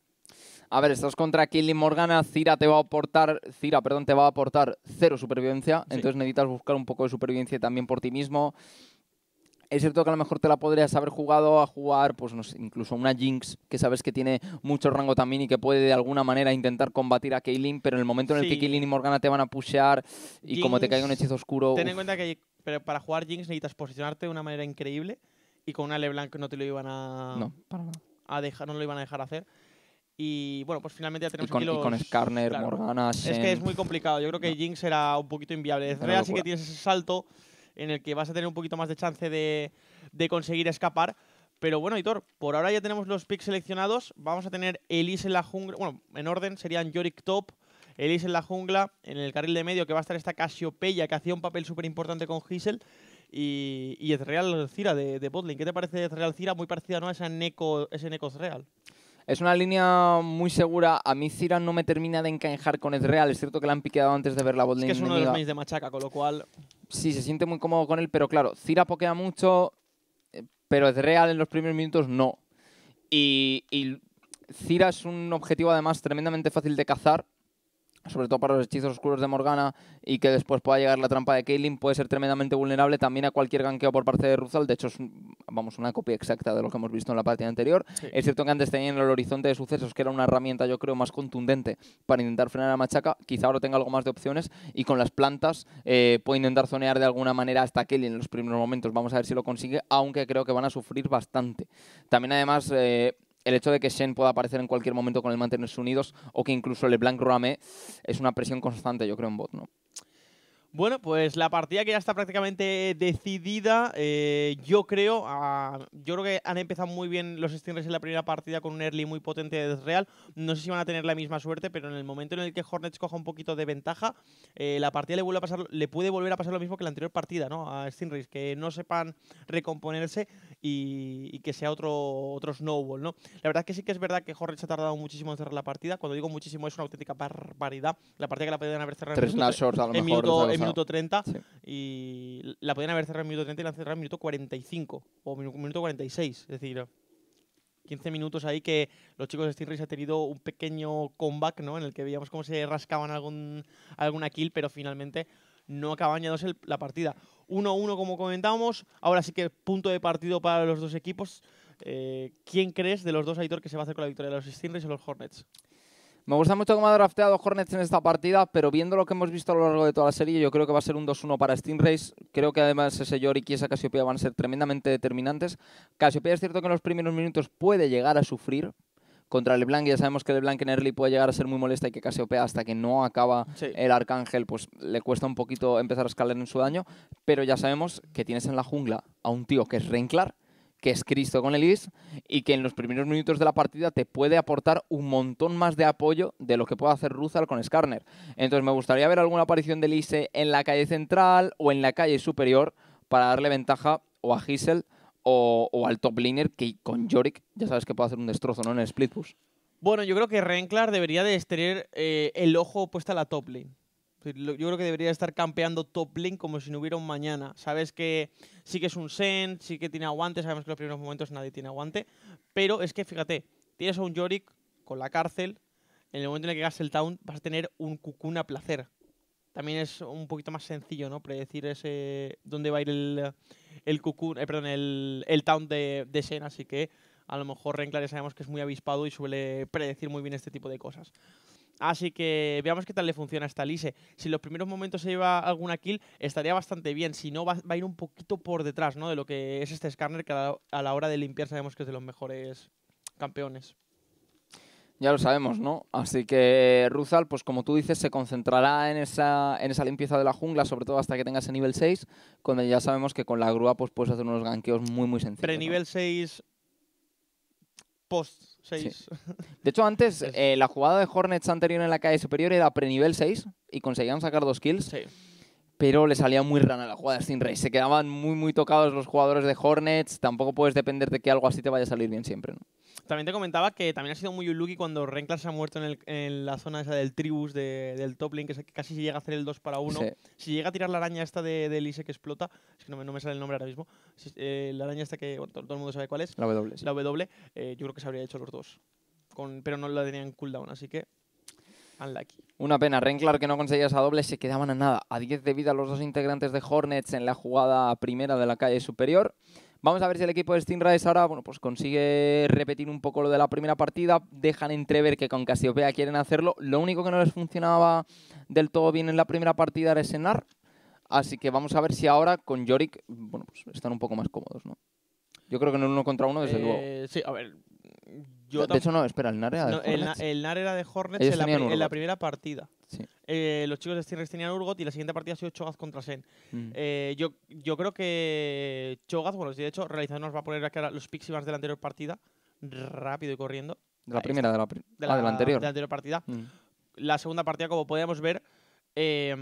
A ver, estás contra Kaylin Morgana, Cira te va a aportar, Cira, perdón, te va a aportar cero supervivencia, Sí. entonces necesitas buscar un poco de supervivencia también por ti mismo. Es cierto que a lo mejor te la podrías haber jugado a jugar, pues no sé, incluso una Jinx, que sabes que tiene mucho rango también y que puede de alguna manera intentar combatir a Kaylin, pero en el momento en el que. Kaylin y Morgana te van a pushear y como te caiga un hechizo oscuro... Ten en uf, cuenta que pero para jugar Jinx necesitas posicionarte de una manera increíble y con una LeBlanc no te lo iban a, no, para nada. a dejar, no lo iban a dejar hacer. Y bueno, pues finalmente ya Y tenemos con, aquí y con Skarner, claro. Morgana, Es que Shen, es muy complicado. Yo creo que. Jinx era un poquito inviable. Real sí que tienes ese salto en el que vas a tener un poquito más de chance de, de conseguir escapar. Pero bueno, Hitor, por ahora ya tenemos los picks seleccionados. Vamos a tener Elise en la jungla. Bueno, en orden serían Yorick top, Elise en la jungla. En el carril de medio que va a estar esta Casiopeya que hacía un papel súper importante con Gisel. Y, y Ezreal Cira de, de botlane. ¿Qué te parece Ezreal Cira? Muy parecida ¿no? a esa Neko, ese Neko Ezreal. Es una línea muy segura. A mí Cira no me termina de encajar con Ezreal. Es cierto que la han piqueado antes de ver la Es botlane que es uno de los mains de Machaca, con lo cual Sí, se siente muy cómodo con él, pero claro, Cira pokea mucho, eh, pero Ezreal en los primeros minutos no. Y, y Cira es un objetivo además tremendamente fácil de cazar, sobre todo para los hechizos oscuros de Morgana, y que después pueda llegar la trampa de Kaylin, puede ser tremendamente vulnerable también a cualquier ganqueo por parte de Ruzal. De hecho, es vamos, una copia exacta de lo que hemos visto en la partida anterior. Sí. Es cierto que antes tenían el horizonte de sucesos, que era una herramienta, yo creo, más contundente para intentar frenar a Machaca. Quizá ahora tenga algo más de opciones y con las plantas eh, puede intentar zonear de alguna manera hasta Kelly en los primeros momentos. Vamos a ver si lo consigue, aunque creo que van a sufrir bastante. También, además, eh, el hecho de que Shen pueda aparecer en cualquier momento con el mantenerse unidos o que incluso LeBlanc Rame es una presión constante, yo creo, en bot, ¿no? Bueno, pues la partida que ya está prácticamente decidida, eh, yo creo, yo creo que han empezado muy bien los Stingrays en la primera partida con un early muy potente de Real. No sé si van a tener la misma suerte, pero en el momento en el que Hornets coja un poquito de ventaja, eh, la partida le vuelve a pasar, le puede volver a pasar lo mismo que la anterior partida, ¿no? A Stingrays, que no sepan recomponerse y, y que sea otro, otro snowball, ¿no? La verdad es que sí que es verdad que Hornets ha tardado muchísimo en cerrar la partida. Cuando digo muchísimo es una auténtica barbaridad. La partida que la podían haber cerrado en Tres snapshots a lo en mejor. en minuto 30 Sí. y la podían haber cerrado en minuto 30 y la han cerrado en minuto 45 o minu- minuto 46. Es decir, 15 minutos ahí que los chicos de Stingrays han tenido un pequeño comeback, ¿no? En el que veíamos cómo se rascaban algún, alguna kill, pero finalmente no acababan ya el- la partida. 1-1 como comentábamos, ahora sí que punto de partido para los dos equipos. Eh, ¿Quién crees de los dos, Aitor, que se va a hacer con la victoria? ¿Los Stingrays o los Hornets? Me gusta mucho cómo ha drafteado Hornets en esta partida, pero viendo lo que hemos visto a lo largo de toda la serie, yo creo que va a ser un 2-1 para Stingrays. Creo que además ese Yorick y esa Casiopea van a ser tremendamente determinantes. Casiopea es cierto que en los primeros minutos puede llegar a sufrir contra LeBlanc. Ya sabemos que LeBlanc en early puede llegar a ser muy molesta y que Casiopea hasta que no acaba Sí. el Arcángel, pues le cuesta un poquito empezar a escalar en su daño. Pero ya sabemos que tienes en la jungla a un tío que es Renklar, que es Cristo con Elise y que en los primeros minutos de la partida te puede aportar un montón más de apoyo de lo que puede hacer Ruzal con Skarner. Entonces me gustaría ver alguna aparición de Elise en la calle central o en la calle superior para darle ventaja o a Gisel o, o al top laner que con Yorick ya sabes que puede hacer un destrozo ¿no? en el split push. Bueno, yo creo que Renklar debería de tener eh, el ojo puesto a la top lane. Yo creo que debería estar campeando top lane como si no hubiera un mañana. Sabes que sí que es un Sen, sí que tiene aguante, sabemos que en los primeros momentos nadie tiene aguante, pero es que fíjate, tienes a un Yorick con la cárcel, en el momento en el que hagas el town vas a tener un Cocoon a placer. También es un poquito más sencillo, ¿no? Predecir ese dónde va a ir el, el Cocoon, eh, perdón, el, el Town de, de Shen, así que a lo mejor Renklar ya sabemos que es muy avispado y suele predecir muy bien este tipo de cosas. Así que veamos qué tal le funciona a esta Lise. Si en los primeros momentos se lleva alguna kill, estaría bastante bien. Si no, va, va a ir un poquito por detrás ¿no? de lo que es este Skarner, que a la, a la hora de limpiar sabemos que es de los mejores campeones. Ya lo sabemos, ¿no? Así que Ruzal, pues como tú dices, se concentrará en esa, en esa limpieza de la jungla, sobre todo hasta que tenga ese nivel 6, cuando ya sabemos que con la grúa pues puedes hacer unos ganqueos muy, muy sencillos. ¿no? Pre-nivel 6, post 6. De hecho, antes, Es- eh, la jugada de Hornets anterior en la calle superior era pre-nivel 6 y conseguían sacar dos kills, Sí. pero le salía muy rana la jugada de Stingray. Se quedaban muy, muy tocados los jugadores de Hornets. Tampoco puedes depender de que algo así te vaya a salir bien siempre, ¿no? También te comentaba que también ha sido muy unlucky cuando Renklar se ha muerto en, el- en la zona esa del tribus de- del top lane, que es- que casi llega a hacer el 2 para 1. Sí. Si llega a tirar la araña esta de, de Elise que explota, es que no me, no me sale el nombre ahora mismo, si- eh, la araña esta que bueno, todo, todo el mundo sabe cuál es, La W. sí. la W, eh, yo creo que se habría hecho los dos. Con, pero no la tenían cooldown, así que unlucky. Una pena, Renklar que no conseguía esa doble, se quedaban a nada, a 10 de vida los dos integrantes de Hornets en la jugada primera de la calle superior. Vamos a ver si el equipo de Stingrays ahora bueno, pues consigue repetir un poco lo de la primera partida. Dejan entrever que con Casiopea quieren hacerlo. Lo único que no les funcionaba del todo bien en la primera partida era Senar. Así que vamos a ver si ahora con Yorick bueno, pues están un poco más cómodos. ¿no? Yo creo que en el uno contra uno, desde luego. Eh, Sí, a ver. Yo De hecho, no, espera, el Nare era de no, el, na- Hornets. el NAR era de Hornets Ellos en la, tenían pri- en la Urgot. primera partida. Sí. Eh, los chicos de Stingrays tenían Urgot y la siguiente partida ha sido Cho'Gath contra Sen. Mm. Eh, yo, yo creo que Cho'Gath, bueno, de hecho, realizador nos va a poner aquí ahora los Pixibans de la anterior partida, rápido y corriendo. de la ahí primera, de la, pri- De ah, de la anterior. de la anterior partida. Mm. La segunda partida, como podíamos ver, eh,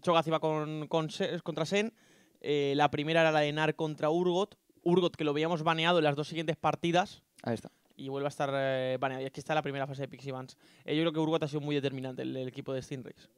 Cho'Gath iba con, con Se- contra Sen. eh, la primera era la de Nar contra Urgot. Urgot, que lo veíamos baneado en las dos siguientes partidas. Ahí está. Y vuelve a estar eh, baneado. Y aquí está la primera fase de Pixie Vans. Eh, yo creo que Urgot ha sido muy determinante, el, equipo de Stingrays.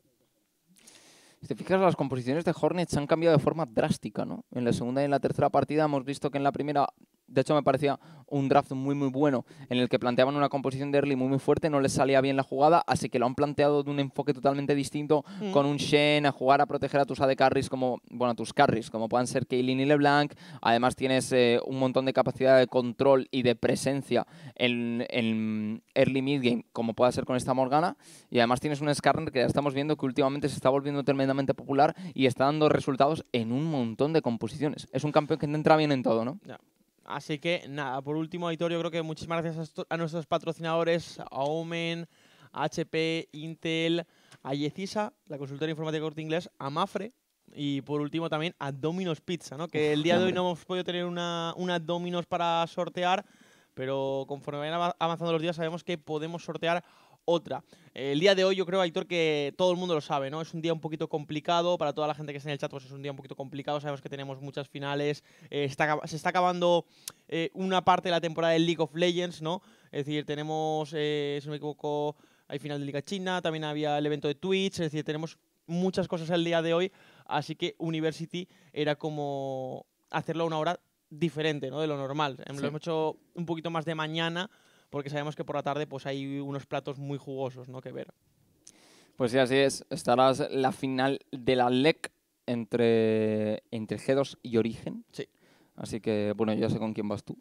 Si te fijas, las composiciones de Hornets han cambiado de forma drástica, ¿no? En la segunda y en la tercera partida hemos visto que en la primera, de hecho me parecía un draft muy muy bueno, en el que planteaban una composición de early muy muy fuerte, no les salía bien la jugada, así que lo han planteado de un enfoque totalmente distinto, Mm. con un Shen a jugar a proteger a tus AD carries, como, bueno, a tus carries, como puedan ser Kaylin y LeBlanc. Además tienes eh, un montón de capacidad de control y de presencia en, en early mid game, como pueda ser con esta Morgana. Y además tienes un Skarner que ya estamos viendo que últimamente se está volviendo tremendamente popular y está dando resultados en un montón de composiciones. Es un campeón que entra bien en todo, ¿no? Así que nada, por último, Aitor, yo creo que muchísimas gracias a, nuestros patrocinadores, a Omen, a HP, Intel, a Yecisa, la consultora informática Corte Inglés, a Mafre y por último también a Domino's Pizza, ¿no? que el día de hoy no hemos podido tener una, una Domino's para sortear, pero conforme vayan ava- avanzando los días sabemos que podemos sortear otra. El día de hoy yo creo, Aitor, que todo el mundo lo sabe, ¿no? Es un día un poquito complicado, para toda la gente que está en el chat pues es un día un poquito complicado, sabemos que tenemos muchas finales, eh, está se está acabando eh, una parte de la temporada de League of Legends, ¿no? Es decir, tenemos, eh, si no me equivoco, hay final de Liga China, también había el evento de Twitch, es decir, tenemos muchas cosas el día de hoy, así que University era como hacerlo a una hora diferente, ¿no? De lo normal. Em, Sí. Lo hemos hecho un poquito más de mañana, porque sabemos que por la tarde pues hay unos platos muy jugosos, ¿no? Que ver. Pues sí, así es. Estarás la final de la LEC entre, entre G2 y Origen. Sí. Así que, bueno, yo ya sé con quién vas tú.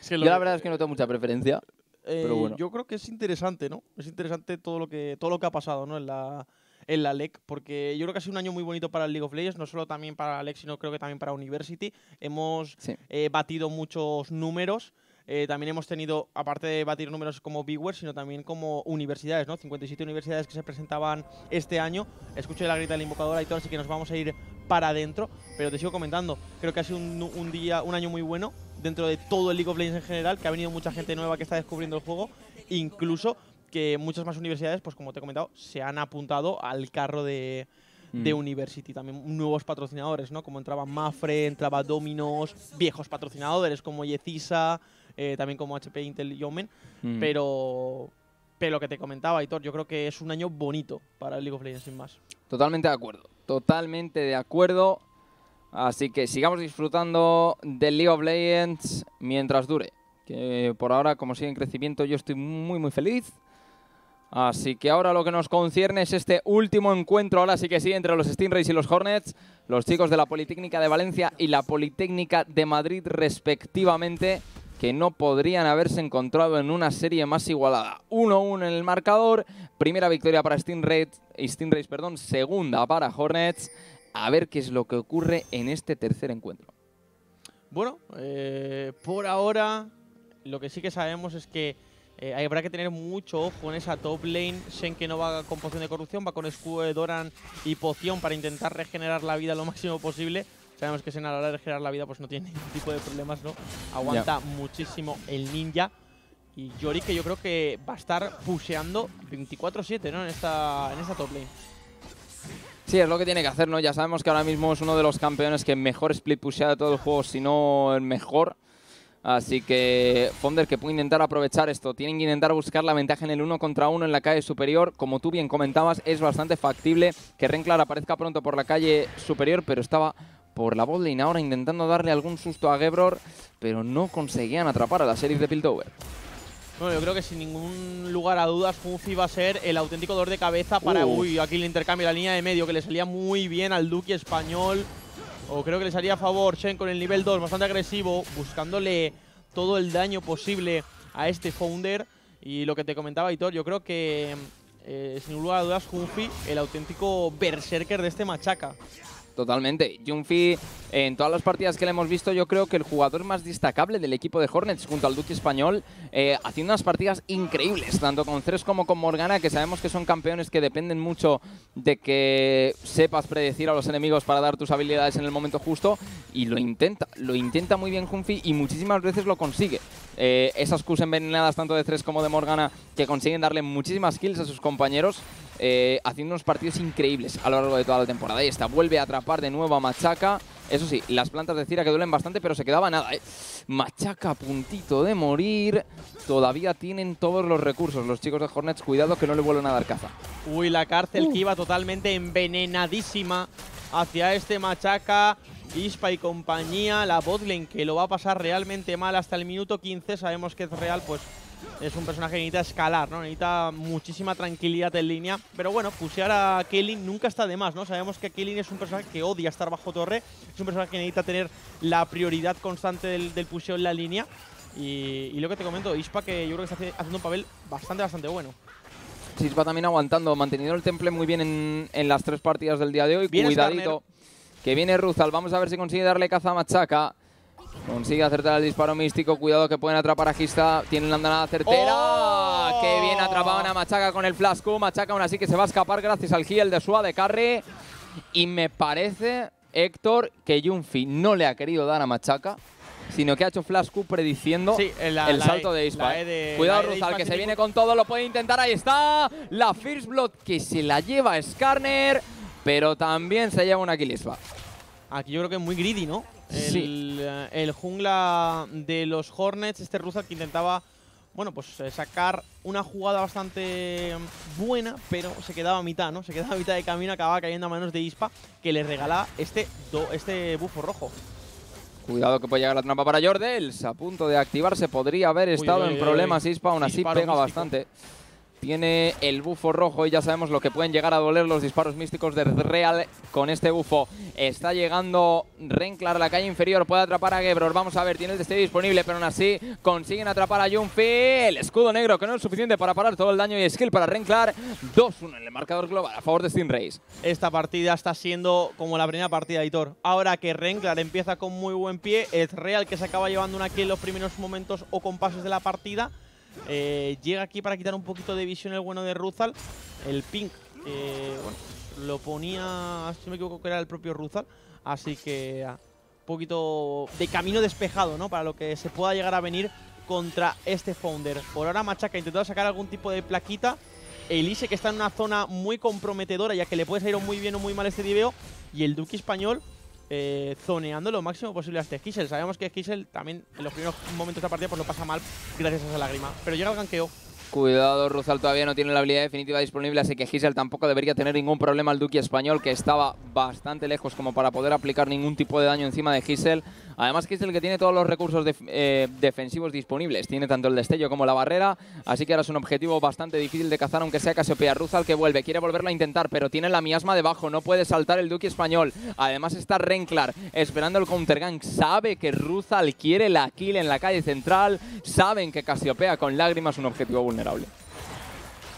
Es que Yo la verdad es que no tengo mucha preferencia. pero Eh, bueno. Yo creo que es interesante, ¿no? Es interesante todo lo que, todo lo que ha pasado, ¿no? En la, en la LEC, porque yo creo que ha sido un año muy bonito para el League of Legends, no solo también para la LEC, sino creo que también para University. Hemos Sí. eh, batido muchos números. Eh, también hemos tenido, aparte de batir números como Bigware, sino también como universidades, ¿no? 57 universidades que se presentaban este año. Escucho la grita del invocador y todo, así que nos vamos a ir para adentro. Pero te sigo comentando, creo que ha sido un, un día, un año muy bueno dentro de todo el League of Legends en general, que ha venido mucha gente nueva que está descubriendo el juego, incluso que muchas más universidades, pues como te he comentado, se han apuntado al carro de, de Mm. University. También nuevos patrocinadores, ¿no? Como entraba Mafre, entraba Dominos, viejos patrocinadores como Yecisa, eh, también como HP, Intel y Omen. Mm. Pero, pero lo que te comentaba, Aitor, yo creo que es un año bonito para el League of Legends, sin más. Totalmente de acuerdo. Totalmente de acuerdo. Así que sigamos disfrutando del League of Legends mientras dure. Que por ahora, como sigue en crecimiento, yo estoy muy, muy feliz. Así que ahora lo que nos concierne es este último encuentro, ahora sí que sí, entre los Stingrays y los Hornets, los chicos de la Politécnica de Valencia y la Politécnica de Madrid respectivamente, que no podrían haberse encontrado en una serie más igualada. 1-1 en el marcador, primera victoria para Stingrays, Stingrays, perdón, segunda para Hornets. A ver qué es lo que ocurre en este tercer encuentro. Bueno, eh, por ahora lo que sí que sabemos es que eh, habrá que tener mucho ojo en esa top lane. Shen que no va con poción de corrupción, va con escudo de Doran y poción para intentar regenerar la vida lo máximo posible. Sabemos que Shen a la hora de regenerar la vida pues no tiene ningún tipo de problemas, ¿no? Aguanta muchísimo el ninja. Y Yori que yo creo que va a estar pusheando 24-7, ¿no? En esta, en esta top lane. Sí, es lo que tiene que hacer, ¿no? Ya sabemos que ahora mismo es uno de los campeones que mejor split pushea de todo el juego, si no el mejor. Así que Fonder que puede intentar aprovechar esto. Tienen que intentar buscar la ventaja en el uno contra uno en la calle superior. Como tú bien comentabas, es bastante factible que Renclar aparezca pronto por la calle superior, pero estaba por la botlane ahora intentando darle algún susto a Gebror, pero no conseguían atrapar a la sheriff de Piltover. Bueno, yo creo que sin ningún lugar a dudas, Funfi va a ser el auténtico dolor de cabeza para. Uh. Uy, aquí el intercambio, la línea de medio, que le salía muy bien al Duque español. O creo que le salía a favor Shen con el nivel 2, bastante agresivo, buscándole todo el daño posible a este Founder. Y lo que te comentaba, Hitor, yo creo que, eh, sin lugar a dudas, Funfi, el auténtico berserker de este machaca. Totalmente. Junfi, en todas las partidas que le hemos visto, yo creo que el jugador más destacable del equipo de Hornets, junto al Duque Español, eh, haciendo unas partidas increíbles, tanto con Ceres como con Morgana, que sabemos que son campeones que dependen mucho de que sepas predecir a los enemigos para dar tus habilidades en el momento justo, y lo intenta, lo intenta muy bien Junfi y muchísimas veces lo consigue. Eh, esas Qs envenenadas tanto de Ceres como de Morgana que consiguen darle muchísimas kills a sus compañeros, eh, haciendo unos partidos increíbles a lo largo de toda la temporada. Ahí está, vuelve a atrapar de nuevo a Machaca. Eso sí, las plantas de Cira que duelen bastante, pero se quedaba nada. ¿eh? Machaca a puntito de morir. Todavía tienen todos los recursos los chicos de Hornets. Cuidado que no le vuelvan a dar caza. Uy, la cárcel que iba totalmente envenenadísima hacia este machaca. Ispa y compañía, la botlane que lo va a pasar realmente mal hasta el minuto 15. Sabemos que es real, pues es un personaje que necesita escalar, ¿no? Necesita muchísima tranquilidad en línea. Pero bueno, pusear a Kellin nunca está de más, ¿no? Sabemos que Kellin es un personaje que odia estar bajo torre. Es un personaje que necesita tener la prioridad constante del, del puseo en la línea. Y, y lo que te comento, Ispa que yo creo que está haci- haciendo un papel bastante, bastante bueno. Chispa también aguantando, manteniendo el temple muy bien en, en las tres partidas del día de hoy. Viene Cuidadito. Que viene Ruzal. Vamos a ver si consigue darle caza a Machaca. Consigue acertar el disparo místico. Cuidado que pueden atrapar a Gista. Tienen la andanada certera. ¡Oh! ¡Qué bien atrapaban a Machaca con el flash Q! Machaca aún así que se va a escapar gracias al heal de Sua de Carry. Y me parece, Héctor, que Junfi no le ha querido dar a Machaca, sino que ha hecho flash Q prediciendo Sí, la- el la salto E- de Ispa. E eh. de- Cuidado, E Ruzal, que se viene con todo, lo puede intentar. Ahí está. La First Blood que se la lleva Skarner, pero también se lleva una kill Ispa. Aquí yo creo que es muy greedy, ¿no? El, Sí. eh, el jungla de los Hornets, este Ruzal que intentaba, bueno, pues eh, sacar una jugada bastante buena, pero se quedaba a mitad, ¿no? Se quedaba a mitad de camino, acababa cayendo a manos de Ispa, que le regala este, do- este bufo rojo. Cuidado que puede llegar la trampa para Jordels. A punto de activarse. Podría haber estado uy, en uy, problemas uy. Ispa. Aún así Disparo pega místico. bastante. Tiene el bufo rojo y ya sabemos lo que pueden llegar a doler los disparos místicos de Real con este bufo. Está llegando Renclar a la calle inferior. Puede atrapar a Gebror. Vamos a ver, tiene el destello disponible, pero aún así consiguen atrapar a Junfi. El escudo negro que no es suficiente para parar todo el daño y skill para Renclar. 2-1 en el marcador global a favor de Stingrays. Esta partida está siendo como la primera partida de Hitor. Ahora que Renklar empieza con muy buen pie, es real que se acaba llevando una kill en los primeros momentos o compases de la partida. Eh, llega aquí para quitar un poquito de visión el bueno de Ruzal. El pink, eh, bueno, lo ponía, si me equivoco, que era el propio Ruzal. Así que ah, un poquito de camino despejado, ¿no? Para lo que se pueda llegar a venir contra este Founder. Por ahora Machaca intentando sacar algún tipo de plaquita. Elise que está en una zona muy comprometedora ya que le puede salir muy bien o muy mal este diveo. Y el Duque español eh, zoneando lo máximo posible a este Kissel. Sabemos que Kissel también en los primeros momentos de la partida pues lo pasa mal gracias a esa lágrima. Pero llega el ganqueo. Cuidado, Ruzal todavía no tiene la habilidad definitiva disponible, así que Gisel tampoco debería tener ningún problema. El Duki español, que estaba bastante lejos como para poder aplicar ningún tipo de daño encima de Gisel. Además, Gisel que tiene todos los recursos eh, defensivos disponibles. Tiene tanto el destello como la barrera, así que ahora es un objetivo bastante difícil de cazar, aunque sea Casiopea. Ruzal que vuelve, quiere volverlo a intentar, pero tiene la miasma debajo, no puede saltar el Duki español. Además está Renklar esperando el countergang. Sabe que Ruzal quiere la kill en la calle central. Saben que Casiopea con lágrimas es un objetivo vulnerable.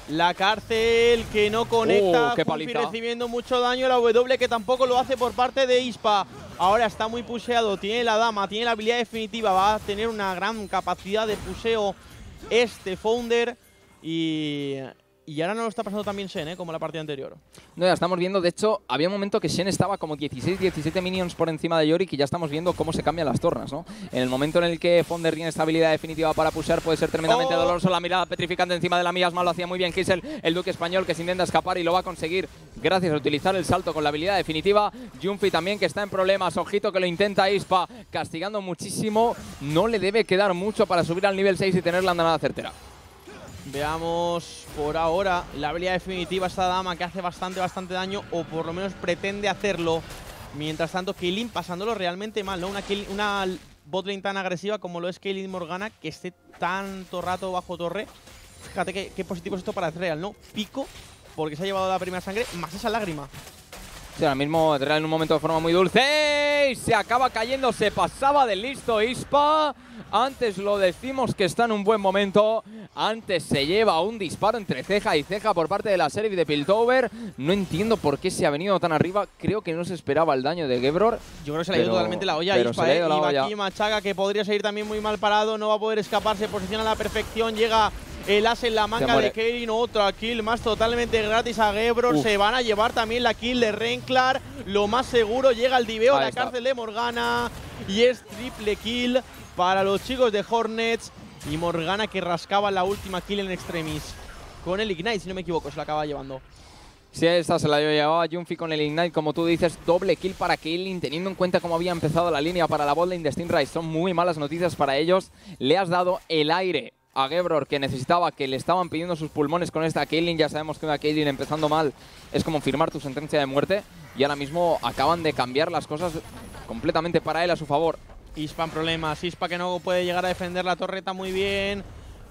La cárcel que no conecta, Oh, qué recibiendo mucho daño, la W que tampoco lo hace por parte de Ispa. Ahora está muy puseado, tiene la dama, tiene la habilidad definitiva, va a tener una gran capacidad de puseo este Founder y, y ahora no lo está pasando tan bien Shen, ¿eh? como la partida anterior. No, ya estamos viendo, de hecho, había un momento que Shen estaba como 16-17 minions por encima de Yorick y ya estamos viendo cómo se cambian las tornas, ¿no? En el momento en el que Fonder tiene esta habilidad definitiva para pushear puede ser tremendamente Oh. doloroso. La mirada petrificante encima de la miasma lo hacía muy bien Gisel, el duque español que se intenta escapar y lo va a conseguir gracias a utilizar el salto con la habilidad definitiva. Junfi también que está en problemas, ojito que lo intenta Ispa, castigando muchísimo. No le debe quedar mucho para subir al nivel 6 y tener la andanada certera. Veamos por ahora la habilidad definitiva esta dama que hace bastante, bastante daño o por lo menos pretende hacerlo. Mientras tanto, Kaylin pasándolo realmente mal, ¿no? Una, Kaylin- tan agresiva como lo es Kaylin Morgana que esté tanto rato bajo torre. Fíjate qué, qué positivo es esto para Ezreal, ¿no? Pico, porque se ha llevado la primera sangre, más esa lágrima. Sí, ahora mismo Ezreal en un momento de forma muy dulce. ¡Y Se acaba cayendo, se pasaba de listo Ispa. Antes lo decimos que está en un buen momento. Antes se lleva un disparo entre ceja y ceja por parte de la serie de Piltover. No entiendo por qué se ha venido tan arriba. Creo que no se esperaba el daño de Gebror. Yo creo que se le ha ido totalmente la olla a Ispa, ¿eh? la Iba olla. aquí Machaga, que podría seguir también muy mal parado, no va a poder escaparse, posiciona a la perfección, llega el as en la manga de Kerin, otra kill más totalmente gratis a Gebror, Uf. se van a llevar también la kill de Renklar, lo más seguro, llega el diveo, Ahí la está. cárcel de Morgana, y es triple kill para los chicos de Hornets, y Morgana que rascaba la última kill en extremis. Con el Ignite, si no me equivoco, se la acaba llevando. Sí, esta se la llevaba Junfi con el Ignite. Como tú dices, doble kill para Kaylin, teniendo en cuenta cómo había empezado la línea para la botlane de Stingray. Son muy malas noticias para ellos. Le has dado el aire a Gebror que necesitaba, que le estaban pidiendo sus pulmones con esta Kaylin. Ya sabemos que una Kaylin empezando mal es como firmar tu sentencia de muerte. Y ahora mismo acaban de cambiar las cosas completamente para él a su favor. Ispa en problemas. Ispa que no puede llegar a defender la torreta muy bien.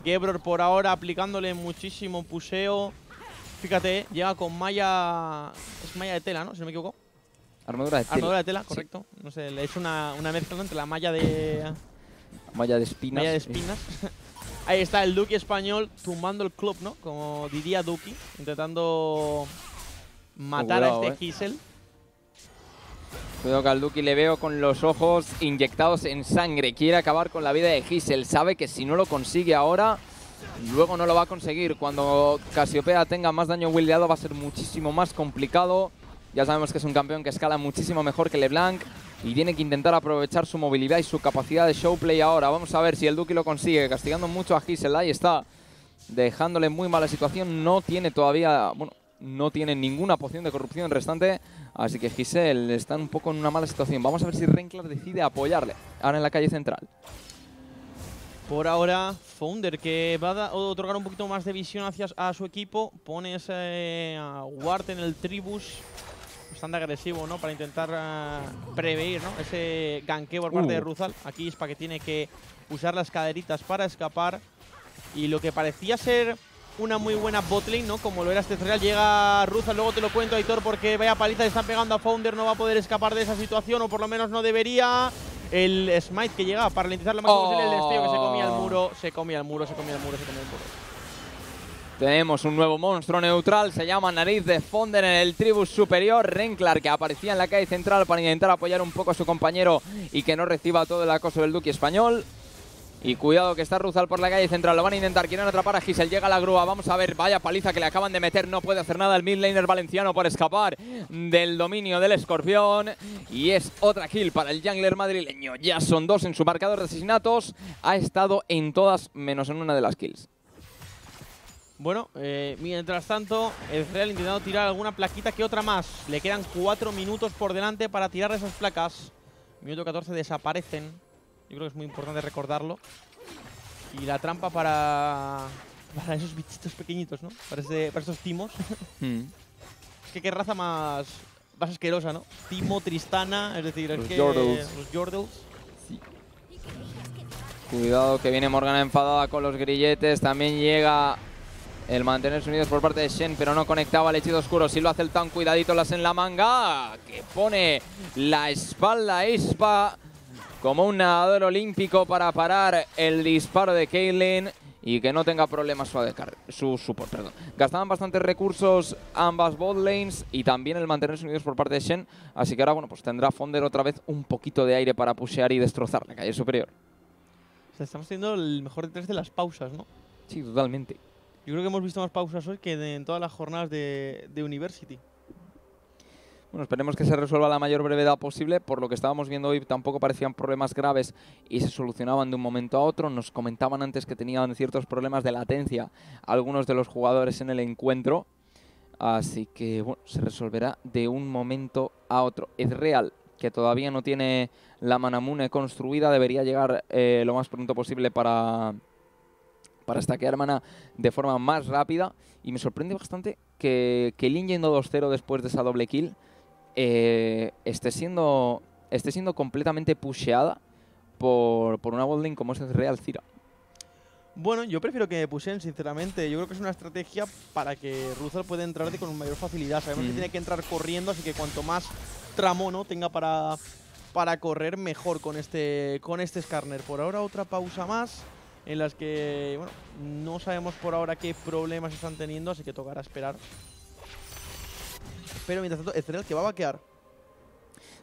Gebror por ahora aplicándole muchísimo puseo. Fíjate, llega con malla. Es malla de tela, ¿no? Si no me equivoco. Armadura de tela. Armadura de tela, Sí, correcto. No sé, le es una, una mezcla entre la malla de. malla de espinas. Malla de espinas. Ahí está el Duki español tumbando el club, ¿no? Como diría Duki, intentando matar Cuidado, a eh. este Gisel. Cuidado que al Duki le veo con los ojos inyectados en sangre. Quiere acabar con la vida de Gisel. Sabe que si no lo consigue ahora, luego no lo va a conseguir. Cuando Casiopea tenga más daño wildeado va a ser muchísimo más complicado. Ya sabemos que es un campeón que escala muchísimo mejor que LeBlanc y tiene que intentar aprovechar su movilidad y su capacidad de showplay ahora. Vamos a ver si el Duki lo consigue, castigando mucho a Gisel. Ahí está, dejándole muy mala situación. No tiene todavía, bueno, no tiene ninguna poción de corrupción restante. Así que Gisel está un poco en una mala situación. Vamos a ver si Renklar decide apoyarle ahora en la calle central. Por ahora, Founder, que va a otorgar un poquito más de visión hacia a su equipo. Pone ese a Ward en el Tribus. Bastante agresivo, ¿no? Para intentar ah, prever, ¿no? Ese ganqueo por parte Uh. de Ruzal. Aquí es para que tiene que usar las caderitas para escapar. Y lo que parecía ser una muy buena botlane, ¿no? Como lo era este Real. Llega Ruzal, luego te lo cuento, Aitor, porque vaya paliza le están pegando a Founder. No va a poder escapar de esa situación, o por lo menos no debería. El Smite que llega para ralentizar lo máximo posible el destello que se comía el Oh. muro, se comía el muro, se comía el muro, se comía el muro. Tenemos un nuevo monstruo neutral, se llama Nariz de Fonder en el tribus superior. Renklar que aparecía en la calle central para intentar apoyar un poco a su compañero y que no reciba todo el acoso del Duque español. Y cuidado que está Ruzal por la calle central, lo van a intentar, quieren atrapar a Gisel, llega la grúa, vamos a ver, vaya paliza que le acaban de meter, no puede hacer nada el midlaner valenciano por escapar del dominio del escorpión. Y es otra kill para el jungler madrileño, ya son dos en su marcador de asesinatos, ha estado en todas menos en una de las kills. Bueno, eh, mientras tanto, el Real intentando tirar alguna plaquita que otra más. Le quedan cuatro minutos por delante para tirar esas placas. Minuto 14 desaparecen. Yo creo que es muy importante recordarlo. Y la trampa para para esos bichitos pequeñitos, ¿no? Para, ese- para estos timos. Mm. Es que qué raza más, más asquerosa, ¿no? Timo, Tristana, es decir, es Los que Yordles. los Yordles. Cuidado que viene Morgana enfadada con los grilletes. También llega el mantenerse unidos por parte de Shen, pero no conectaba al hechizo oscuro. Si lo hace el tan cuidadito, las en la manga. Que pone la espalda a Ispa como un nadador olímpico para parar el disparo de Caitlyn y que no tenga problemas su, su support. Perdón. Gastaban bastantes recursos ambas bot lanes y también el mantenerse unidos por parte de Shen. Así que ahora bueno, pues tendrá Fonder otra vez un poquito de aire para pushear y destrozar la calle superior. O sea, estamos teniendo el mejor de tres de las pausas, ¿no? Sí, totalmente. Yo creo que hemos visto más pausas hoy que en todas las jornadas de, de University. Bueno, esperemos que se resuelva a la mayor brevedad posible. Por lo que estábamos viendo hoy, tampoco parecían problemas graves y se solucionaban de un momento a otro. Nos comentaban antes que tenían ciertos problemas de latencia algunos de los jugadores en el encuentro. Así que, bueno, se resolverá de un momento a otro. Es real que todavía no tiene la Manamune construida. Debería llegar eh, lo más pronto posible para, para stackear mana de forma más rápida. Y me sorprende bastante que, que Lin yendo 2-0 después de esa doble kill eh, esté, siendo, esté siendo completamente pusheada por, por una botlane como es el Real Cira. Bueno, yo prefiero que me pusieran, sinceramente. Yo creo que es una estrategia para que Russell pueda entrar de con mayor facilidad. Sabemos que Mm. tiene que entrar corriendo, así que cuanto más tramo ¿no? tenga para, para correr, mejor con este, con este Skarner. Por ahora, otra pausa más en las que bueno, no sabemos por ahora qué problemas están teniendo, así que tocará esperar. Pero mientras tanto, Ezreal que va a vaquear.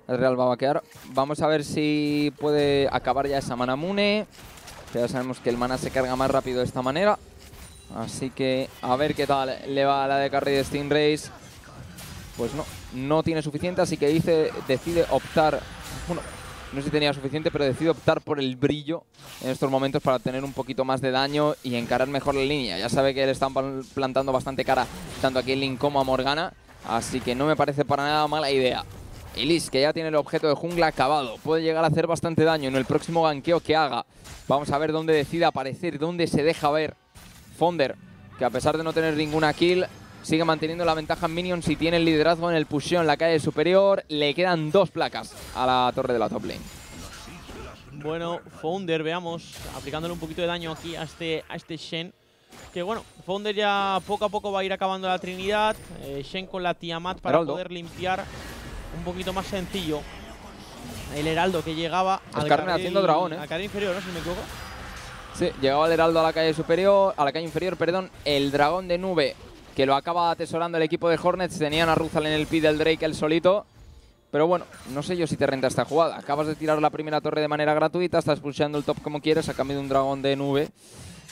El Real va a vaquear. Vamos a ver si puede acabar ya esa Manamune. Ya sabemos que el mana se carga más rápido de esta manera. Así que a ver qué tal le va a la de carry de Stingrace. Pues no, no tiene suficiente, así que dice, decide optar. No sé si tenía suficiente, pero decide optar por el brillo en estos momentos para tener un poquito más de daño y encarar mejor la línea. Ya sabe que le están plantando bastante cara tanto a Caitlyn como a Morgana, así que no me parece para nada mala idea. Elise, que ya tiene el objeto de jungla acabado, puede llegar a hacer bastante daño en el próximo ganqueo que haga. Vamos a ver dónde decide aparecer, dónde se deja ver. Fonder, que a pesar de no tener ninguna kill, sigue manteniendo la ventaja en minions y tiene el liderazgo en el pusheo en la calle superior. Le quedan dos placas a la torre de la top lane. Bueno, Founder, veamos, aplicándole un poquito de daño aquí a este, a este Shen. Que bueno, Founder ya poco a poco va a ir acabando la Trinidad. eh, Shen con la Tiamat para Heraldo. poder limpiar un poquito más sencillo. El Heraldo que llegaba al carril- haciendo dragón, ¿eh? al carril inferior, ¿no? Si me equivoco. Sí, llegaba el heraldo a la calle superior, a la calle inferior, perdón, el dragón de nube que lo acaba atesorando el equipo de Hornets. Tenían a Ruzal en el pit del Drake el solito. Pero bueno, no sé yo si te renta esta jugada. Acabas de tirar la primera torre de manera gratuita, estás pulsando el top como quieres a cambio de un dragón de nube.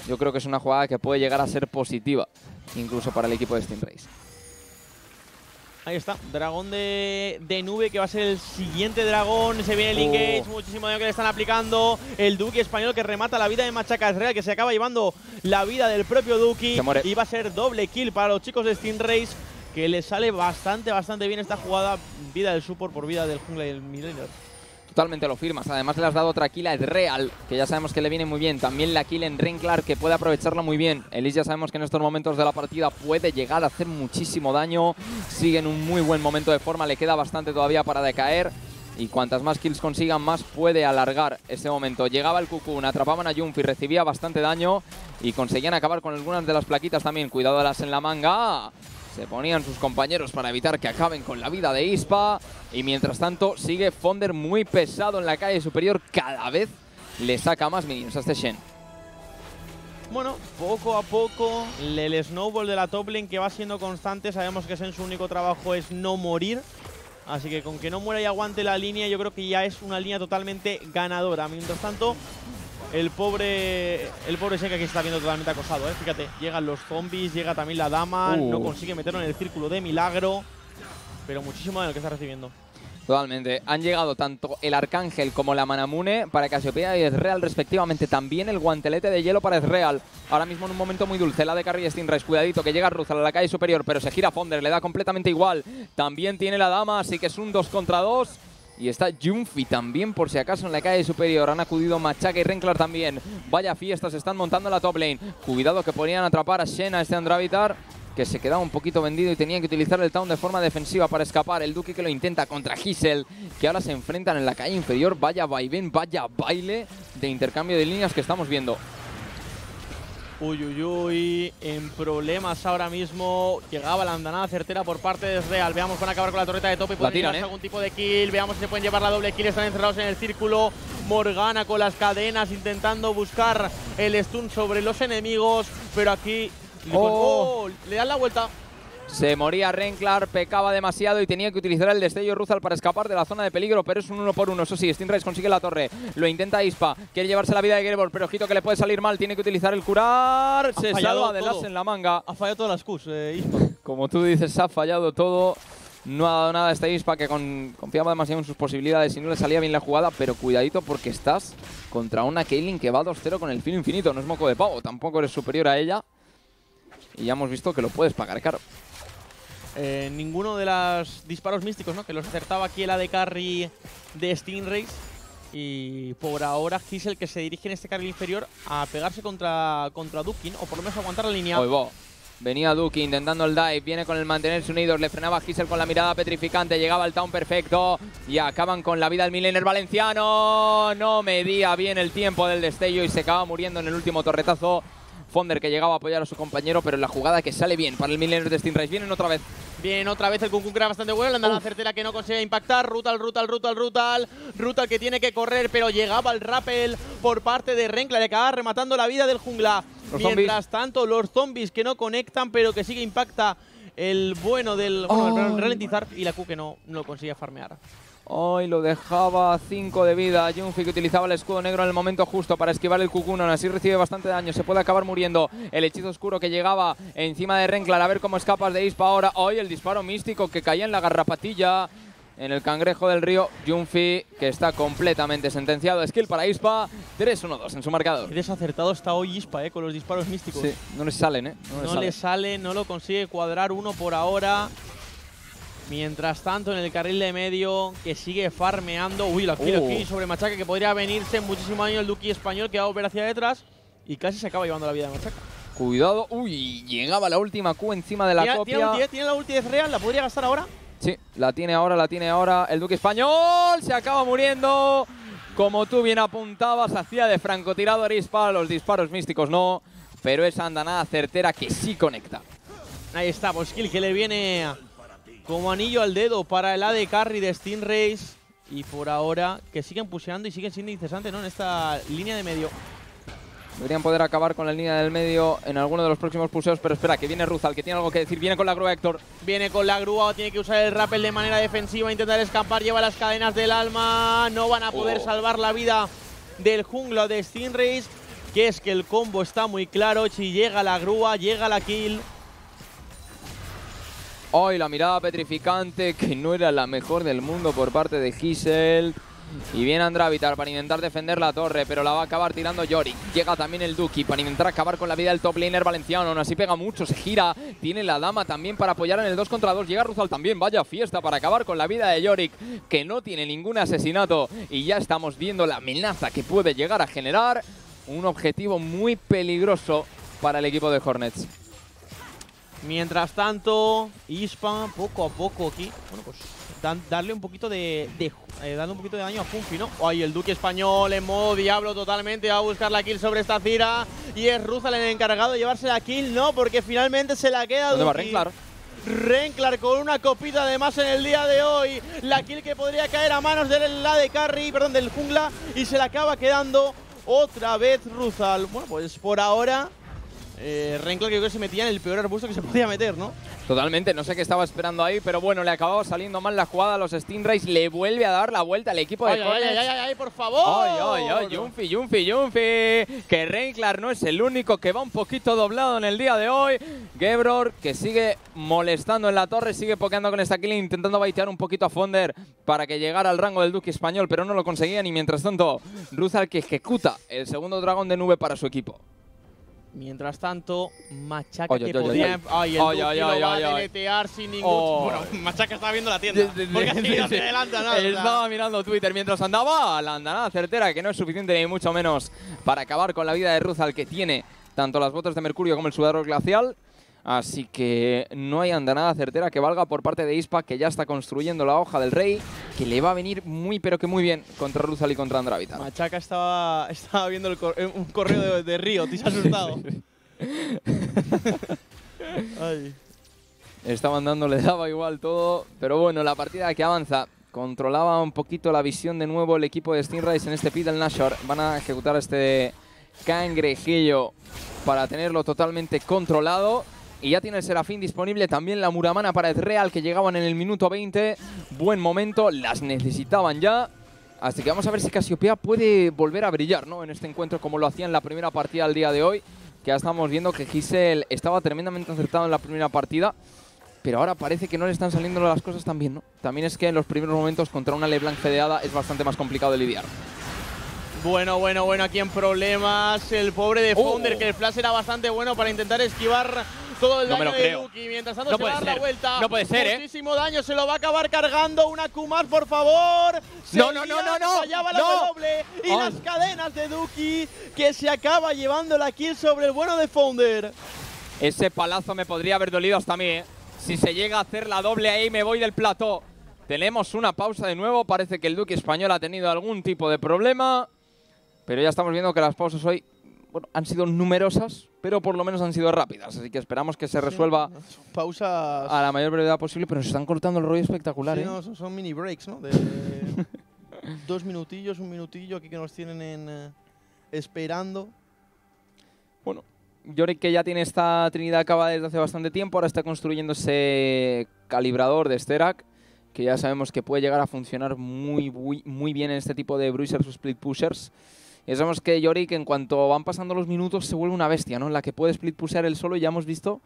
Yo creo que es una jugada que puede llegar a ser positiva, incluso para el equipo de Stingrace. Ahí está, dragón de, de nube que va a ser el siguiente dragón. Se viene el Oh. engage, muchísimo daño que le están aplicando. El Duki español que remata la vida de Machaca Real, que se acaba llevando la vida del propio Duki. Y va a ser doble kill para los chicos de Stingrace, que les sale bastante, bastante bien esta jugada. Vida del support por vida del jungla y el midlaner. Totalmente lo firmas. Además le has dado otra kill a Real, que ya sabemos que le viene muy bien. También la kill en Renklar, que puede aprovecharlo muy bien. Elise ya sabemos que en estos momentos de la partida puede llegar a hacer muchísimo daño. Sigue en un muy buen momento de forma, le queda bastante todavía para decaer. Y cuantas más kills consigan, más puede alargar ese momento. Llegaba el Cocoon, atrapaban a Jumfi, recibía bastante daño y conseguían acabar con algunas de las plaquitas también. Cuidado las en la manga. Se ponían sus compañeros para evitar que acaben con la vida de Ispa. Y mientras tanto, sigue Fonder muy pesado en la calle superior. Cada vez le saca más minions a este Shen. Bueno, poco a poco, el snowball de la top lane que va siendo constante. Sabemos que en su único trabajo es no morir. Así que con que no muera y aguante la línea, yo creo que ya es una línea totalmente ganadora. Mientras tanto, el pobre el pobre Shen que está viendo totalmente acosado, ¿eh? Fíjate, llegan los zombies, llega también la dama, Uh. no consigue meterlo en el círculo de milagro. Pero muchísimo de lo que está recibiendo. Totalmente. Han llegado tanto el Arcángel como la Manamune para Casiopeia y Ezreal respectivamente. También el guantelete de hielo para Ezreal. Ahora mismo en un momento muy dulce. La de Carry Stinrace. Cuidadito que llega Ruzal a la calle superior, pero se gira Fonder. Le da completamente igual. También tiene la dama, así que es un 2 contra 2. Y está Junfi también, por si acaso en la calle superior. Han acudido Machaca y Renklar también. Vaya fiesta, se están montando la top lane. Cuidado que podrían atrapar a Shena, este Andravitar, que se quedaba un poquito vendido y tenía que utilizar el town de forma defensiva para escapar. El Duque que lo intenta contra Gisel, que ahora se enfrentan en la calle inferior. Vaya vaivén, vaya baile de intercambio de líneas que estamos viendo. Uy, uy, uy, en problemas ahora mismo. Llegaba la andanada certera por parte de Real. Veamos, van a acabar con la torreta de tope y pueden tiran, llevarse ¿eh? algún tipo de kill. Veamos si se pueden llevar la doble kill. Están encerrados en el círculo. Morgana con las cadenas intentando buscar el stun sobre los enemigos. Pero aquí. Oh. Oh, le dan la vuelta. Se moría Renklar, pecaba demasiado y tenía que utilizar el destello Ruzal para escapar de la zona de peligro, pero es un uno por uno. Eso sí, Stingray consigue la torre, lo intenta Ispa, quiere llevarse la vida de Gerbol, pero ojito que le puede salir mal, tiene que utilizar el curar, se fallado salva de las en la manga. Ha fallado todas las Qs, eh, Ispa. Como tú dices, ha fallado todo. No ha dado nada a este Ispa que con- confiaba demasiado en sus posibilidades y no le salía bien la jugada, pero cuidadito porque estás contra una Kaylin que va 2-0 con el filo infinito. No es moco de pavo, tampoco eres superior a ella. Y ya hemos visto que lo puedes pagar caro. Eh, ninguno de los disparos místicos, ¿no? Que los acertaba aquí el AD Carry de Stingrays. Y por ahora Gisel que se dirige en este carril inferior a pegarse contra, contra Dukin, o por lo menos aguantar la línea. Venía Duki intentando el dive, viene con el mantenerse unidos, le frenaba a Gisel con la mirada petrificante, llegaba el town perfecto y acaban con la vida del Millener valenciano. No medía bien el tiempo del destello y se acaba muriendo en el último torretazo. Fonder que llegaba a apoyar a su compañero, pero en la jugada que sale bien para el Millener de Stingray. Vienen otra vez. Bien, otra vez el Kun Kun que era bastante bueno. La andada certera que no consigue impactar. Rutal, Rutal, Rutal, Rutal. Rutal que tiene que correr, pero llegaba el rappel por parte de Renkla. Le acaba rematando la vida del jungla. Los Mientras tanto, los zombies que no conectan, pero que sigue impacta el bueno del. Bueno, el Oh. ralentizar y la Q que no, no consigue farmear. Hoy lo dejaba 5 de vida. Junfi que utilizaba el escudo negro en el momento justo para esquivar el Kukunon. Así recibe bastante daño. Se puede acabar muriendo. El hechizo oscuro que llegaba encima de Renklar. A ver cómo escapas de Ispa ahora. Hoy el disparo místico que caía en la garrapatilla. En el cangrejo del río. Junfi que está completamente sentenciado. Skill para Ispa. 3-1-2 en su marcador. Qué desacertado está hoy Ispa, eh, con los disparos místicos. Sí, no les salen, ¿eh? No, le sale, no lo consigue cuadrar uno por ahora. Mientras tanto, en el carril de medio, que sigue farmeando. Uy, la kill aquí sobre Machaca, que podría venirse muchísimo daño el Duki español, que va a volver hacia detrás. Y casi se acaba llevando la vida de Machaca. Cuidado. Uy, llegaba la última Q encima de la ¿Tiene, copia. tiene ulti? ¿Tiene la ulti de Real? ¿La podría gastar ahora? Sí, la tiene ahora, la tiene ahora. El Duque Español se acaba muriendo. Como tú bien apuntabas, hacía de francotirador Ispa. Los disparos místicos no. Pero esa andanada certera que sí conecta. Ahí está, pues kill que le viene como anillo al dedo para el AD Carry de Stingrays. Y por ahora, que siguen pusheando y siguen siendo incesantes, ¿no? En esta línea de medio. Deberían poder acabar con la línea del medio en alguno de los próximos puseos. Pero espera, que viene Ruzal, que tiene algo que decir. Viene con la grúa Héctor. Viene con la grúa, tiene que usar el rappel de manera defensiva, intentar escapar, lleva las cadenas del alma. No van a poder Oh. salvar la vida del jungla de Stingrays. Que es que el combo está muy claro. Si llega la grúa, llega la kill. Hoy la mirada petrificante, que no era la mejor del mundo por parte de Gisel. Y viene Andravitar para intentar defender la torre, pero la va a acabar tirando Yorick. Llega también el Duki para intentar acabar con la vida del top laner valenciano. Aún así pega mucho, se gira. Tiene la dama también para apoyar en el 2 contra 2. Llega Ruzal también, vaya fiesta para acabar con la vida de Yorick, que no tiene ningún asesinato. Y ya estamos viendo la amenaza que puede llegar a generar. Un objetivo muy peligroso para el equipo de Hornets. Mientras tanto, Ispa poco a poco aquí. Bueno, pues dan- darle un poquito de, de eh, darle un poquito de daño a Funfi, ¿no? Ay, el Duque español en modo diablo totalmente va a buscar la kill sobre esta Cira y es Ruzal el encargado de llevarse la kill, no, porque finalmente se la queda ¿Dónde va Duki. Renklar? Renklar con una copita además en el día de hoy. La kill que podría caer a manos del la de Carry, perdón, del jungla. Y se la acaba quedando otra vez Ruzal. Bueno, pues por ahora, eh, Renklar creo que se metía en el peor arbusto que se podía meter, ¿no? Totalmente, no sé qué estaba esperando ahí, pero bueno, le acababa saliendo mal la jugada a los Stingrays, le vuelve a dar la vuelta al equipo de Ay, ay, ay, ay, ay, por favor. Ay, ay, ay, Yunfi, Yunfi, Yunfi. Que Renklar no es el único que va un poquito doblado en el día de hoy. Gebror, que sigue molestando en la torre, sigue pokeando con esta kill, intentando baitear un poquito a Fonder para que llegara al rango del Duque español, pero no lo conseguían. Y mientras tanto, Ruzal que ejecuta el segundo dragón de nube para su equipo. Mientras tanto, Machaca Oye, que oye, podría... oye. Ay, el lo va a deletear sin ningún... Oh. Bueno, Machaca estaba viendo la tienda. Porque así no se adelanta nada. o sea. Estaba mirando Twitter mientras andaba. La andanada certera, que no es suficiente ni mucho menos para acabar con la vida de Ruzal, que tiene tanto las botas de mercurio como el sudador glacial. Así que no hay andanada certera que valga por parte de Ispa, que ya está construyendo la hoja del rey, que le va a venir muy, pero que muy bien contra Ruzal y contra Andravita. Machaca estaba, estaba viendo el cor- un correo de, de Río, te has asustado. Ay. Estaban dando, le daba igual todo. Pero bueno, la partida que avanza. Controlaba un poquito la visión de nuevo el equipo de Stingray en este pit del Nashor. Van a ejecutar este cangrejillo para tenerlo totalmente controlado. Y ya tiene el Serafín disponible, también la Muramana para Ezreal que llegaban en el minuto 20. Buen momento, las necesitaban ya. Así que vamos a ver si Casiopea puede volver a brillar ¿no? en este encuentro como lo hacía en la primera partida del día de hoy. Que ya estamos viendo que Gisel estaba tremendamente acertado en la primera partida. Pero ahora parece que no le están saliendo las cosas tan bien, ¿no? También es que en los primeros momentos contra una LeBlanc fedeada es bastante más complicado de lidiar. Bueno, bueno, bueno, aquí en problemas. El pobre de Oh. Founder, que el flash era bastante bueno para intentar esquivar todo el No me daño de. Duki. Mientras tanto No se va a dar la vuelta. No puede ser, ¿eh? Muchísimo daño, se lo va a acabar cargando. Una Kumar, por favor. No, no, no, no, no. Fallaba la No. doble. Y Ay. las cadenas de Duki, que se acaba llevando la kill sobre el bueno de Founder. Ese palazo me podría haber dolido hasta a mí, ¿eh? Si se llega a hacer la doble ahí, me voy del plató. Tenemos una pausa de nuevo. Parece que el Duque español ha tenido algún tipo de problema. Pero ya estamos viendo que las pausas hoy bueno, han sido numerosas, pero por lo menos han sido rápidas. Así que esperamos que se resuelva Son pausas. a la mayor brevedad posible. Pero se están cortando el rollo espectacular, Sí, ¿eh? no, son, son mini breaks, ¿no? De dos minutillos, un minutillo aquí que nos tienen en, eh, esperando. Bueno, Yorick que ya tiene esta Trinidad acaba desde hace bastante tiempo, ahora está construyendo ese calibrador de Sterak, que ya sabemos que puede llegar a funcionar muy, muy, muy bien en este tipo de bruisers o split pushers. Y sabemos que Yorick en cuanto van pasando los minutos se vuelve una bestia, ¿no? En la que puede split pushear él solo y ya hemos visto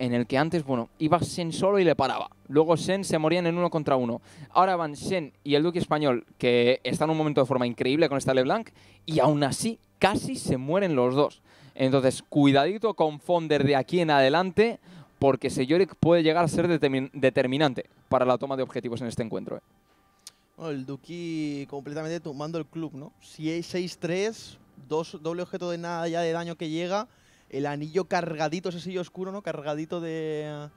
en el que antes, bueno, iba Sen solo y le paraba. Luego Sen se morían en uno contra uno. Ahora van Sen y el Duque Español, que está en un momento de forma increíble con esta LeBlanc, y aún así casi se mueren los dos. Entonces, cuidadito con Fonder de aquí en adelante, porque Seyoric puede llegar a ser determin- determinante para la toma de objetivos en este encuentro. ¿eh? Bueno, el Duki completamente tumbando el club, ¿no? Si es 6-3, dos, doble objeto de nada ya de daño que llega. El anillo cargadito, ese sello oscuro, ¿no? Cargadito de,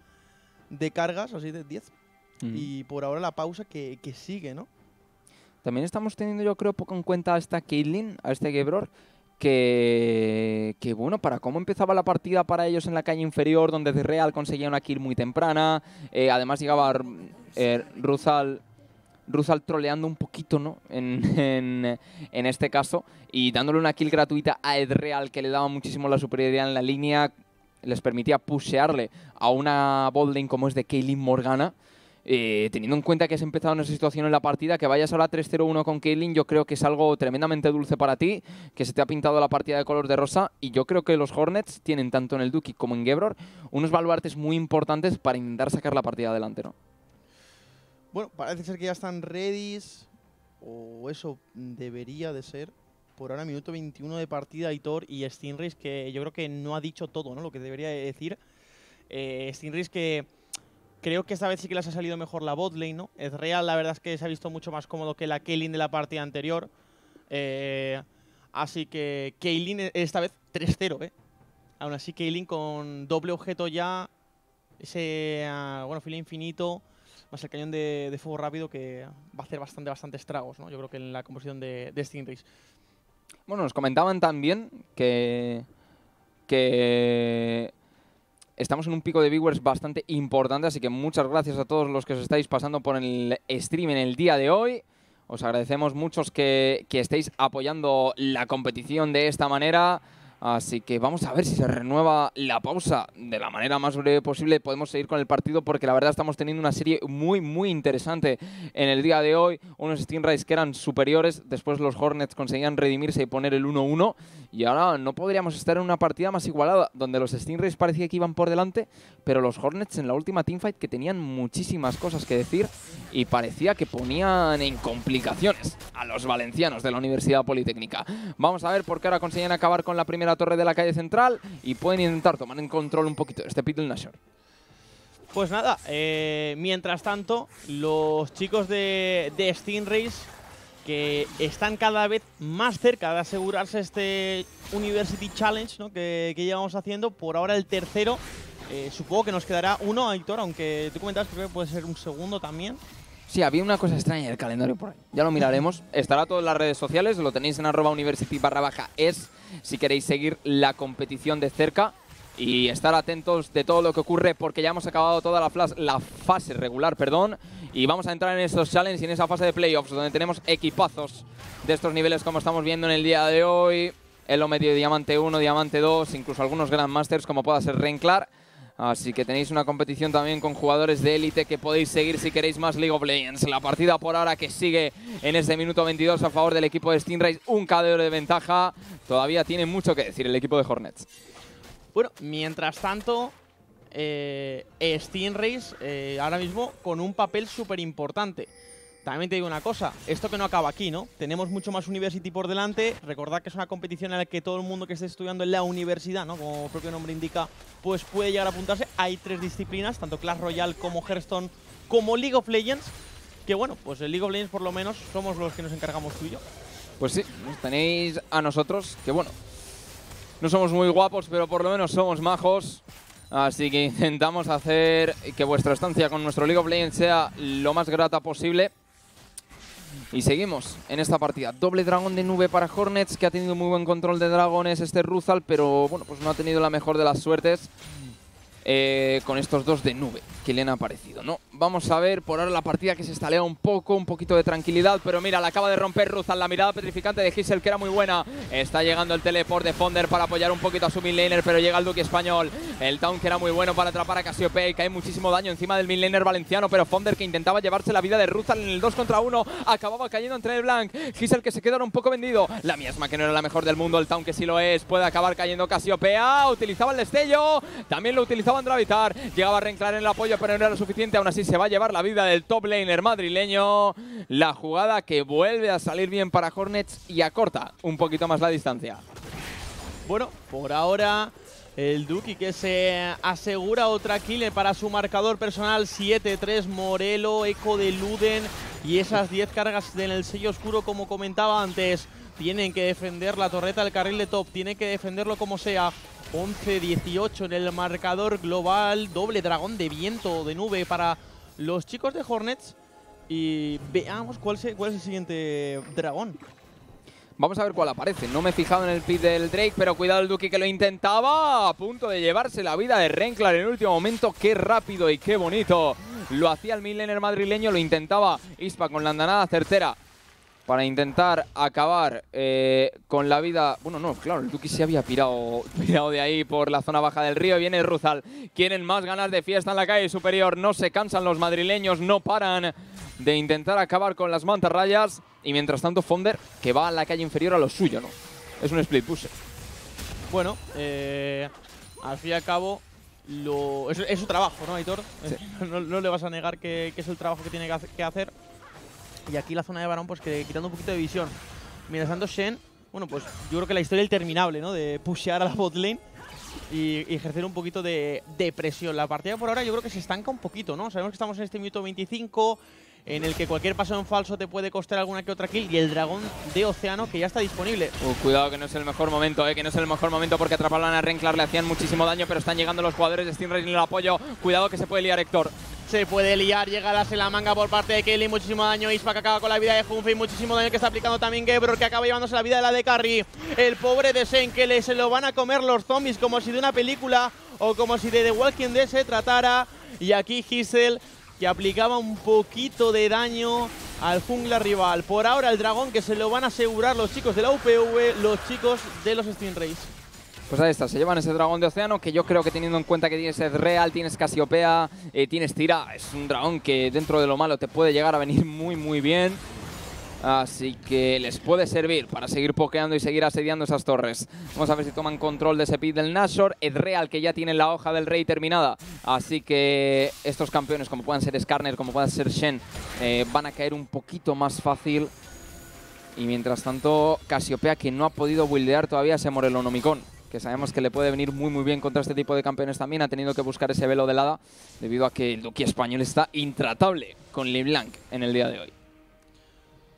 de cargas, así de 10. Y por ahora la pausa que, que sigue, ¿no? También estamos teniendo, yo creo, poco en cuenta a esta Caitlyn, a este Gebror, que, que, bueno, para cómo empezaba la partida para ellos en la calle inferior, donde de Real conseguía una kill muy temprana, eh, además llegaba eh, Ruzal, Ruzal troleando un poquito, ¿no? En, este caso, y dándole una kill gratuita a Ed Real, que le daba muchísimo la superioridad en la línea, les permitía pushearle a una botlane como es de Kaylin Morgana. Eh, teniendo en cuenta que has empezado en esa situación en la partida, que vayas ahora 3-0-1 con Kaylin, yo creo que es algo tremendamente dulce para ti, que se te ha pintado la partida de color de rosa, y yo creo que los Hornets tienen tanto en el Duki como en Gebror unos baluartes muy importantes para intentar sacar la partida adelante, ¿no? Bueno, parece ser que ya están ready, o eso debería de ser. Por ahora, minuto 21 de partida, Aitor y Stinris, que yo creo que no ha dicho todo, ¿no? Lo que debería de decir. Eh, Stinris que creo que esta vez sí que les ha salido mejor la botlane, ¿no? Es real, la verdad es que se ha visto mucho más cómodo que la Kaylin de la partida anterior. Eh, así que Kaylin e- esta vez 3-0, ¿eh? Aún así, Kaylin con doble objeto ya, ese, ah, bueno, fila infinito, más el cañón de, fuego rápido que va a hacer bastante, bastante estragos, ¿no? Yo creo que en la composición de, de Stingrays. Bueno, nos comentaban también que, que estamos en un pico de viewers bastante importante, así que muchas gracias a todos los que os estáis pasando por el stream en el día de hoy. Os agradecemos muchos que, que estéis apoyando la competición de esta manera. Así que vamos a ver si se renueva la pausa de la manera más breve posible. Podemos seguir con el partido porque la verdad estamos teniendo una serie muy, muy interesante en el día de hoy. Unos Stingrays que eran superiores. Después los Hornets conseguían redimirse y poner el 1-1. Y ahora no podríamos estar en una partida más igualada, donde los Stingrays parecía que iban por delante, pero los Hornets en la última teamfight que tenían muchísimas cosas que decir y parecía que ponían en complicaciones a los valencianos de la Universidad Politécnica. Vamos a ver por qué ahora consiguen acabar con la primera torre de la calle central y pueden intentar tomar en control un poquito este pit del Nashor. Pues nada, eh, mientras tanto, los chicos de, de Stingrays que están cada vez más cerca de asegurarse este University Challenge ¿no? que, que llevamos haciendo. Por ahora el tercero, eh, supongo que nos quedará uno, Aitor, aunque tú comentabas que puede ser un segundo también. Sí, había una cosa extraña en el calendario por ahí. Ya lo miraremos. Estará todo en las redes sociales, lo tenéis en arroba university barra baja es si queréis seguir la competición de cerca y estar atentos de todo lo que ocurre porque ya hemos acabado toda la, la fase regular, perdón, y vamos a entrar en estos challenges y en esa fase de playoffs donde tenemos equipazos de estos niveles como estamos viendo en el día de hoy. Elo medio Diamante 1, Diamante 2, incluso algunos Grandmasters como pueda ser Renclar. Así que tenéis una competición también con jugadores de élite que podéis seguir si queréis más League of Legends. La partida por ahora que sigue en este minuto 22 a favor del equipo de Stingrays. Un cadeo de ventaja. Todavía tiene mucho que decir el equipo de Hornets. Bueno, mientras tanto, eh, Stingrays eh, ahora mismo con un papel súper importante. También te digo una cosa, esto que no acaba aquí, ¿no? Tenemos mucho más University por delante. Recordad que es una competición en la que todo el mundo que esté estudiando en la universidad, ¿no? Como el propio nombre indica, pues puede llegar a apuntarse. Hay tres disciplinas, tanto Clash Royale como Hearthstone, como League of Legends. Que bueno, pues el League of Legends por lo menos somos los que nos encargamos tú y yo. Pues sí, tenéis a nosotros, que bueno, no somos muy guapos, pero por lo menos somos majos. Así que intentamos hacer que vuestra estancia con nuestro League of Legends sea lo más grata posible. Y seguimos en esta partida. Doble dragón de nube para Hornets, que ha tenido muy buen control de dragones este Ruzal, pero bueno, pues no ha tenido la mejor de las suertes eh, con estos dos de nube que le han aparecido, ¿no? Vamos a ver por ahora la partida que se estalea un poco, un poquito de tranquilidad, pero mira, la acaba de romper Ruzal, la mirada petrificante de Gisel que era muy buena. Está llegando el teleport de Fonder para apoyar un poquito a su midlaner, pero llega el Duque español. El Town que era muy bueno para atrapar a Cassiopeia y cae muchísimo daño encima del midlaner valenciano, pero Fonder que intentaba llevarse la vida de Ruzal en el 2 contra 1, acababa cayendo entre el Blanc. Gisel que se quedó un poco vendido. La miasma que no era la mejor del mundo, el Town que sí lo es, puede acabar cayendo Cassiopeia. Utilizaba el destello, también lo utilizaba Andravitar. Llegaba a Renclar en el apoyo, pero no era lo suficiente. Aún así se va a llevar la vida del top laner madrileño. La jugada que vuelve a salir bien para Hornets y acorta un poquito más la distancia. Bueno, por ahora el Duki que se asegura otra kill para su marcador personal 7-3 Morelo, Eco de Luden y esas 10 cargas en el sello oscuro como comentaba antes. Tienen que defender la torreta del carril de top, tienen que defenderlo como sea. 11-18 en el marcador global, doble dragón de viento de nube para los chicos de Hornets. Y veamos cuál, es el siguiente dragón. Vamos a ver cuál aparece. No me he fijado en el pit del Drake, pero cuidado el Duki que lo intentaba. A punto de llevarse la vida de Renclar en el último momento. Qué rápido y qué bonito. Lo hacía el midlaner madrileño, lo intentaba Ispa con la andanada certera para intentar acabar eh, con la vida. Bueno, no, claro, el Duki se había pirado, pirado de ahí por la zona baja del río. Viene Ruzal. Quieren más ganas de fiesta en la calle superior. No se cansan los madrileños, no paran de intentar acabar con las mantarrayas. Y mientras tanto, Fonder, que va a la calle inferior a lo suyo, ¿no? Es un split push. Bueno, eh, al fin y al cabo, lo, es, es su trabajo, ¿no, Aitor? Sí. No, no le vas a negar que, que es el trabajo que tiene que hace- que hacer. Y aquí la zona de varón, pues que quitando un poquito de visión. Mientras tanto, Shen, bueno, pues yo creo que la historia interminable, ¿no? De pushear a la bot lane y, y ejercer un poquito de presión. La partida por ahora yo creo que se estanca un poquito, ¿no? Sabemos que estamos en este minuto 25, en el que cualquier paso en falso te puede costar alguna que otra kill, y el dragón de océano que ya está disponible. Uh, cuidado que no es el mejor momento, eh, que no es el mejor momento porque atraparon a Renclar, le hacían muchísimo daño, pero están llegando los jugadores de Steam en el apoyo. Cuidado que se puede liar Héctor. Se puede liar, llega la manga por parte de Kelly, muchísimo daño, Ispa que acaba con la vida de Humphrey, muchísimo daño que está aplicando también Gebror que acaba llevándose la vida de la de Carry. El pobre de Sen que le se lo van a comer los zombies como si de una película o como si de The Walking Dead se tratara. Y aquí Gisel que aplicaba un poquito de daño al jungla rival. Por ahora el dragón que se lo van a asegurar los chicos de la UPV, los chicos de los Stingrays. Pues ahí está, se llevan ese dragón de océano que yo creo que teniendo en cuenta que tienes Ezreal, tienes Casiopea, eh, tienes Tira, es un dragón que dentro de lo malo te puede llegar a venir muy muy bien. Así que les puede servir para seguir pokeando y seguir asediando esas torres. Vamos a ver si toman control de ese pit del Nashor. Ezreal que ya tiene la hoja del rey terminada. Así que estos campeones como puedan ser Skarner, como puedan ser Shen, eh, van a caer un poquito más fácil. Y mientras tanto, Casiopea que no ha podido buildear todavía ese Morelonomicon. que sabemos que le puede venir muy muy bien contra este tipo de campeones también, ha tenido que buscar ese velo del hada debido a que el Duki español está intratable con LeBlanc en el día de hoy.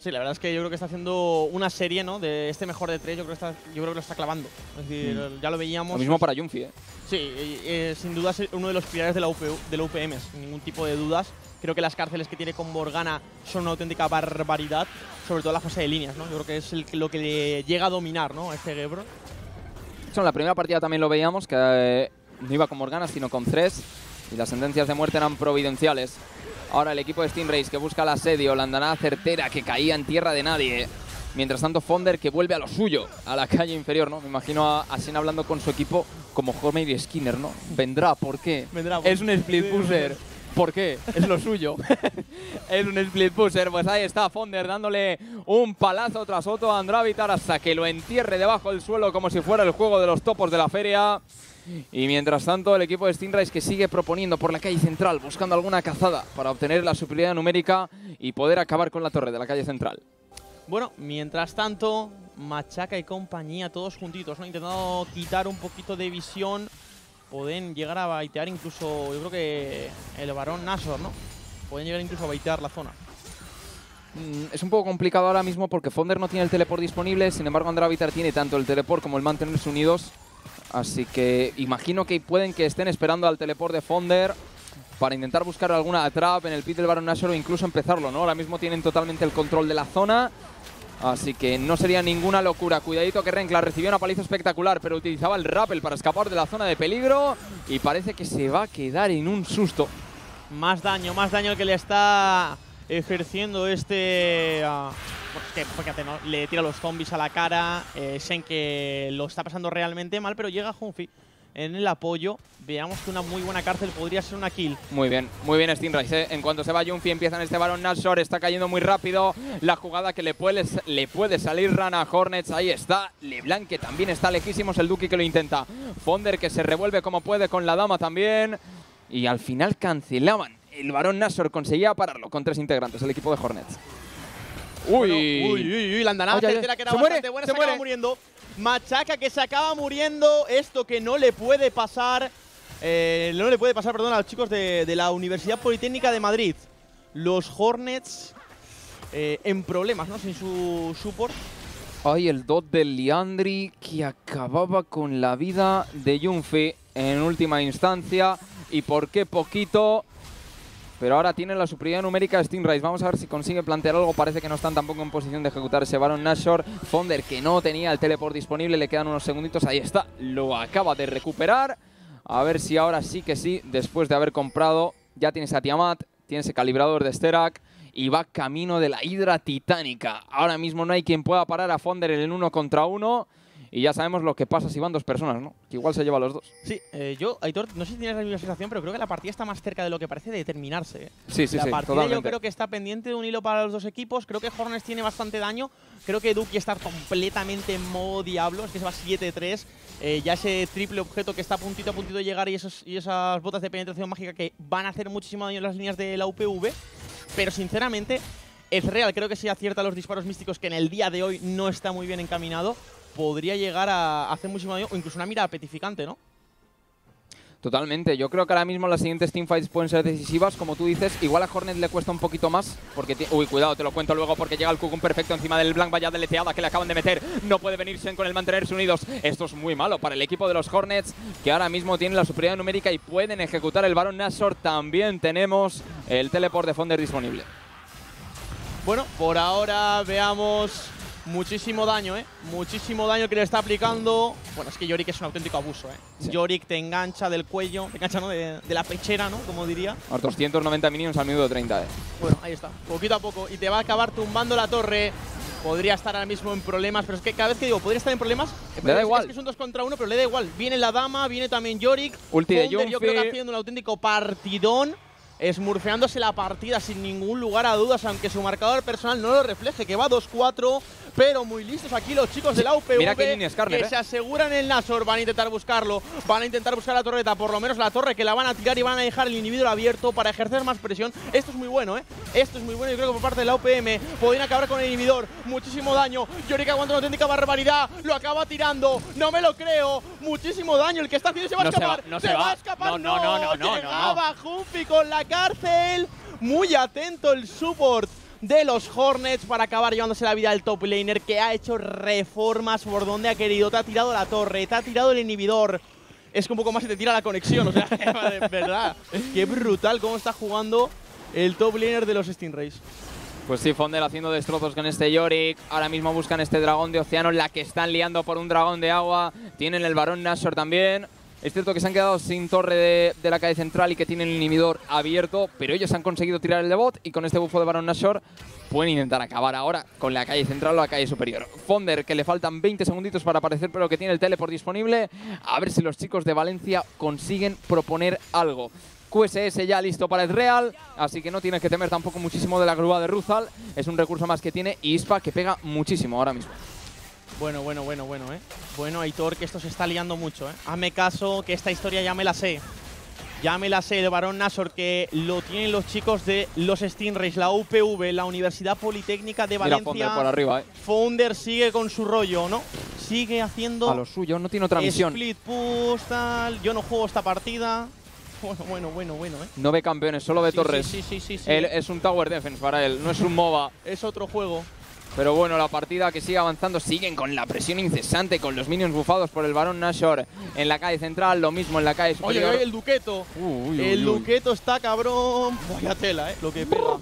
Sí, la verdad es que yo creo que está haciendo una serie, ¿no? De este mejor de tres, yo creo que, está, yo creo que lo está clavando. Es decir, ya lo veíamos. Lo mismo para Junfi, ¿eh? Sí, eh, sin duda es uno de los pilares de la, UPU, de la UPM, sin ningún tipo de dudas. Creo que las cárceles que tiene con Morgana son una auténtica barbaridad, sobre todo la fase de líneas, ¿no? Yo creo que es el- lo que le llega a dominar, ¿no? A este Gebro. En la primera partida también lo veíamos, que eh, no iba con Morgana, sino con tres. Y las sentencias de muerte eran providenciales. Ahora el equipo de Steam Race que busca el asedio, la andanada certera que caía en tierra de nadie. Mientras tanto, Fonder que vuelve a lo suyo, a la calle inferior, ¿no? Me imagino a, hablando con su equipo como Hormeir y Skinner, ¿no? Vendrá, ¿por qué? Vendrá, Es un split pusher. ¿Por qué? Es lo suyo. es un split pusher. Pues ahí está Fonder dándole un palazo tras otro a Andravitar hasta que lo entierre debajo del suelo como si fuera el juego de los topos de la feria. Y mientras tanto, el equipo de Stingray que sigue proponiendo por la calle central, buscando alguna cazada para obtener la superioridad numérica y poder acabar con la torre de la calle central. Bueno, mientras tanto, Machaca y compañía, todos juntitos, ¿no? Intentando quitar un poquito de visión. Pueden llegar a baitear incluso, yo creo que el varón Nasor, ¿no? Pueden llegar incluso a baitear la zona. Mm, Es un poco complicado ahora mismo porque Fonder no tiene el teleport disponible, sin embargo Andravitar tiene tanto el teleport como el mantenerse unidos. Así que imagino que pueden que estén esperando al teleport de Fonder para intentar buscar alguna trap en el pit del Baron Nashor o incluso empezarlo, ¿no? Ahora mismo tienen totalmente el control de la zona. Así que no sería ninguna locura. Cuidadito que Renkla recibió una paliza espectacular, pero utilizaba el rappel para escapar de la zona de peligro. Y parece que se va a quedar en un susto. Más daño, más daño que le está ejerciendo este... ah, bueno, es que, fíjate, ¿no? Le tira los zombies a la cara. Eh, Shen que lo está pasando realmente mal, pero llega Humphy en el apoyo. Veamos que una muy buena cárcel podría ser una kill. Muy bien, muy bien Stingray. ¿eh? En cuanto se va Junfi empiezan este Baron Nashor, está cayendo muy rápido. La jugada que le puede, le puede salir Rana Hornets, ahí está. LeBlanc que también está lejísimos, el Duki que lo intenta. Fonder que se revuelve como puede con la dama también. Y al final cancelaban. El Baron Nashor conseguía pararlo con tres integrantes, el equipo de Hornets. Uy, Bueno, uy, uy, uy, la andanada Ay, ay, ay. certera que era Se bastante muere, buena, se se, acaba muriendo. Machaca que se acaba muriendo. Esto que no le puede pasar. eh, no le puede pasar, perdón, a los chicos de, de la Universidad Politécnica de Madrid. Los Hornets eh, en problemas, ¿no? Sin su support. Ay, el dot del Liandri que acababa con la vida de Junfi en última instancia. ¿Y por qué poquito? Pero ahora tiene la superioridad numérica Stingray. Vamos a ver si consigue plantear algo. Parece que no están tampoco en posición de ejecutar ese Baron Nashor. Fonder que no tenía el teleport disponible. Le quedan unos segunditos. Ahí está. Lo acaba de recuperar. A ver si ahora sí que sí, después de haber comprado, ya tienes a Tiamat, tienes el calibrador de Sterak y va camino de la Hidra Titánica. Ahora mismo no hay quien pueda parar a Fonder en el uno contra uno. Y ya sabemos lo que pasa si van dos personas, ¿no? Que igual se lleva a los dos. Sí, eh, yo, Aitor, no sé si tienes la misma sensación, pero creo que la partida está más cerca de lo que parece de terminarse. ¿eh? Sí, sí, la sí, partida totalmente. yo creo que está pendiente de un hilo para los dos equipos. Creo que Hornets tiene bastante daño. Creo que Duki está completamente en modo diablo. Es que se va 7-3. Eh, ya ese triple objeto que está a puntito a puntito de llegar y, esos, y esas botas de penetración mágica que van a hacer muchísimo daño en las líneas de la UPV. Pero sinceramente, es real. Creo que si acierta los disparos místicos, que en el día de hoy no está muy bien encaminado, podría llegar a hacer muchísimo daño o incluso una mira petificante, ¿no? Totalmente. Yo creo que ahora mismo las siguientes teamfights pueden ser decisivas, como tú dices. Igual a Hornet le cuesta un poquito más, porque... Uy, cuidado, te lo cuento luego, porque llega el Cocoon perfecto encima del Blanc, vaya deleteada que le acaban de meter. No puede venirse con el mantenerse unidos. Esto es muy malo para el equipo de los Hornets, que ahora mismo tienen la superioridad numérica y pueden ejecutar el Baron Nashor. También tenemos el teleport de Fonder disponible. Bueno, por ahora veamos muchísimo daño, ¿eh? Muchísimo daño que le está aplicando. Bueno, es que Yorick es un auténtico abuso, ¿eh? Sí. Yorick te engancha del cuello, te engancha, ¿no? De, de la pechera, ¿no? Como diría. A 290 minions al minuto 30, eh. Bueno, ahí está, poquito a poco. Y te va a acabar tumbando la torre. Podría estar ahora mismo en problemas, pero es que cada vez que digo, podría estar en problemas. Le da es- igual. Es que es un 2 contra 1, pero le da igual. Viene la dama, viene también Yorick. Ulti de Fonder, yo creo que haciendo un auténtico partidón. Esmurfeándose la partida sin ningún lugar a dudas, aunque su marcador personal no lo refleje, que va 2-4, pero muy listos aquí los chicos de la UPV, Mira qué línea es, Carner, que eh. se aseguran el Nasor, van a intentar buscarlo, van a intentar buscar la torreta, por lo menos la torre que la van a tirar y van a dejar el inhibidor abierto para ejercer más presión. Esto es muy bueno, ¿eh? Esto es muy bueno, yo creo que por parte de la UPM podrían acabar con el inhibidor, muchísimo daño, Yorick aguanta una auténtica barbaridad, lo acaba tirando, no me lo creo, muchísimo daño, el que está haciendo se va a No se va, escapar, no se va. a escapar, No, no, no, no, no, no. llegaba Jumpy con la cárcel, muy atento el support de los Hornets para acabar llevándose la vida del top laner que ha hecho reformas por donde ha querido, te ha tirado la torre, te ha tirado el inhibidor. Es que un poco más se te tira la conexión, o sea, de verdad. Qué brutal cómo está jugando el top laner de los Stingrays. Pues sí, Fonder haciendo destrozos con este Yorick. Ahora mismo buscan este dragón de océano, la que están liando por un dragón de agua. Tienen el varón Nashor también. Es cierto que se han quedado sin torre de, la calle central y que tienen el inhibidor abierto, pero ellos han conseguido tirar el de bot y con este bufo de varón Nashor pueden intentar acabar ahora con la calle central o la calle superior. Fonder, que le faltan 20 segunditos para aparecer, pero que tiene el teleport disponible. A ver si los chicos de Valencia consiguen proponer algo. QSS ya listo para el Real, así que no tiene que temer tampoco muchísimo de la grúa de Ruzal. Es un recurso más que tiene y Ispa que pega muchísimo ahora mismo. Bueno, bueno, bueno, bueno, ¿eh? Bueno, Aitor, que esto se está liando mucho, ¿eh? Hazme caso, que esta historia ya me la sé. Ya me la sé, el varón Nasor, que lo tienen los chicos de los Stingrays, la UPV, la Universidad Politécnica de Mira Valencia. Fonder por arriba, ¿eh? Founder sigue con su rollo, ¿no? Sigue haciendo A lo suyo, no tiene otra misión. split push, tal. Yo no juego esta partida. Bueno, bueno, bueno, bueno, ¿eh? No ve campeones, solo ve Sí, torres. Sí, sí, sí, sí, sí. Él es un tower defense para él, no es un MOBA. Es otro juego. Pero bueno, la partida que sigue avanzando, siguen con la presión incesante, con los minions bufados por el varón Nashor en la calle central, lo mismo en la calle Oye, superior. oye, el Duqueto. Uy, uy, el uy. Duqueto está cabrón. Vaya tela, ¿eh? Lo que pega.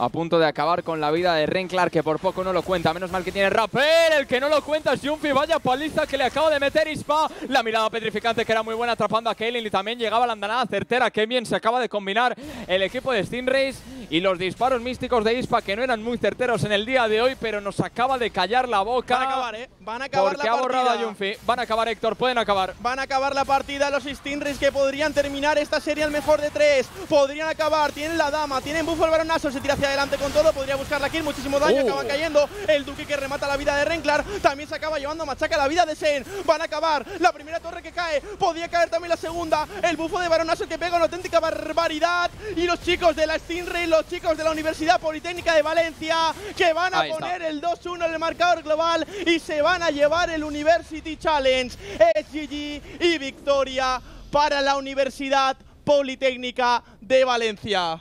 A punto de acabar con la vida de Renclar, que por poco no lo cuenta. Menos mal que tiene Rapper, el que no lo cuenta es Jumpy. Vaya paliza que le acaba de meter Ispa. La mirada petrificante que era muy buena atrapando a Kaylin y también llegaba la andanada certera. Qué bien se acaba de combinar el equipo de Stingrays y los disparos místicos de Ispa que no eran muy certeros en el día de hoy, pero nos acaba de callar la boca. Van a acabar, ¿eh? Van a acabar Porque la ha borrado a partida. Van a acabar, Héctor, pueden acabar. Van a acabar la partida los Stingrays que podrían terminar esta serie al mejor de tres. Podrían acabar. Tienen la dama, tienen buffo el baronazo, se tira hacia adelante con todo. Podría buscar la kill, muchísimo daño, Oh. acaba cayendo. El Duque que remata la vida de Renclar. También se acaba llevando machaca la vida de Sen. Van a acabar. La primera torre que cae. Podría caer también la segunda. El bufo de baronazo que pega una auténtica barbaridad. Y los chicos de la Stingray, los chicos de la Universidad Politécnica de Valencia, que van a Ahí está. poner el 2-1 en el marcador global y se van a llevar el University Challenge. Es GG y victoria para la Universidad Politécnica de Valencia.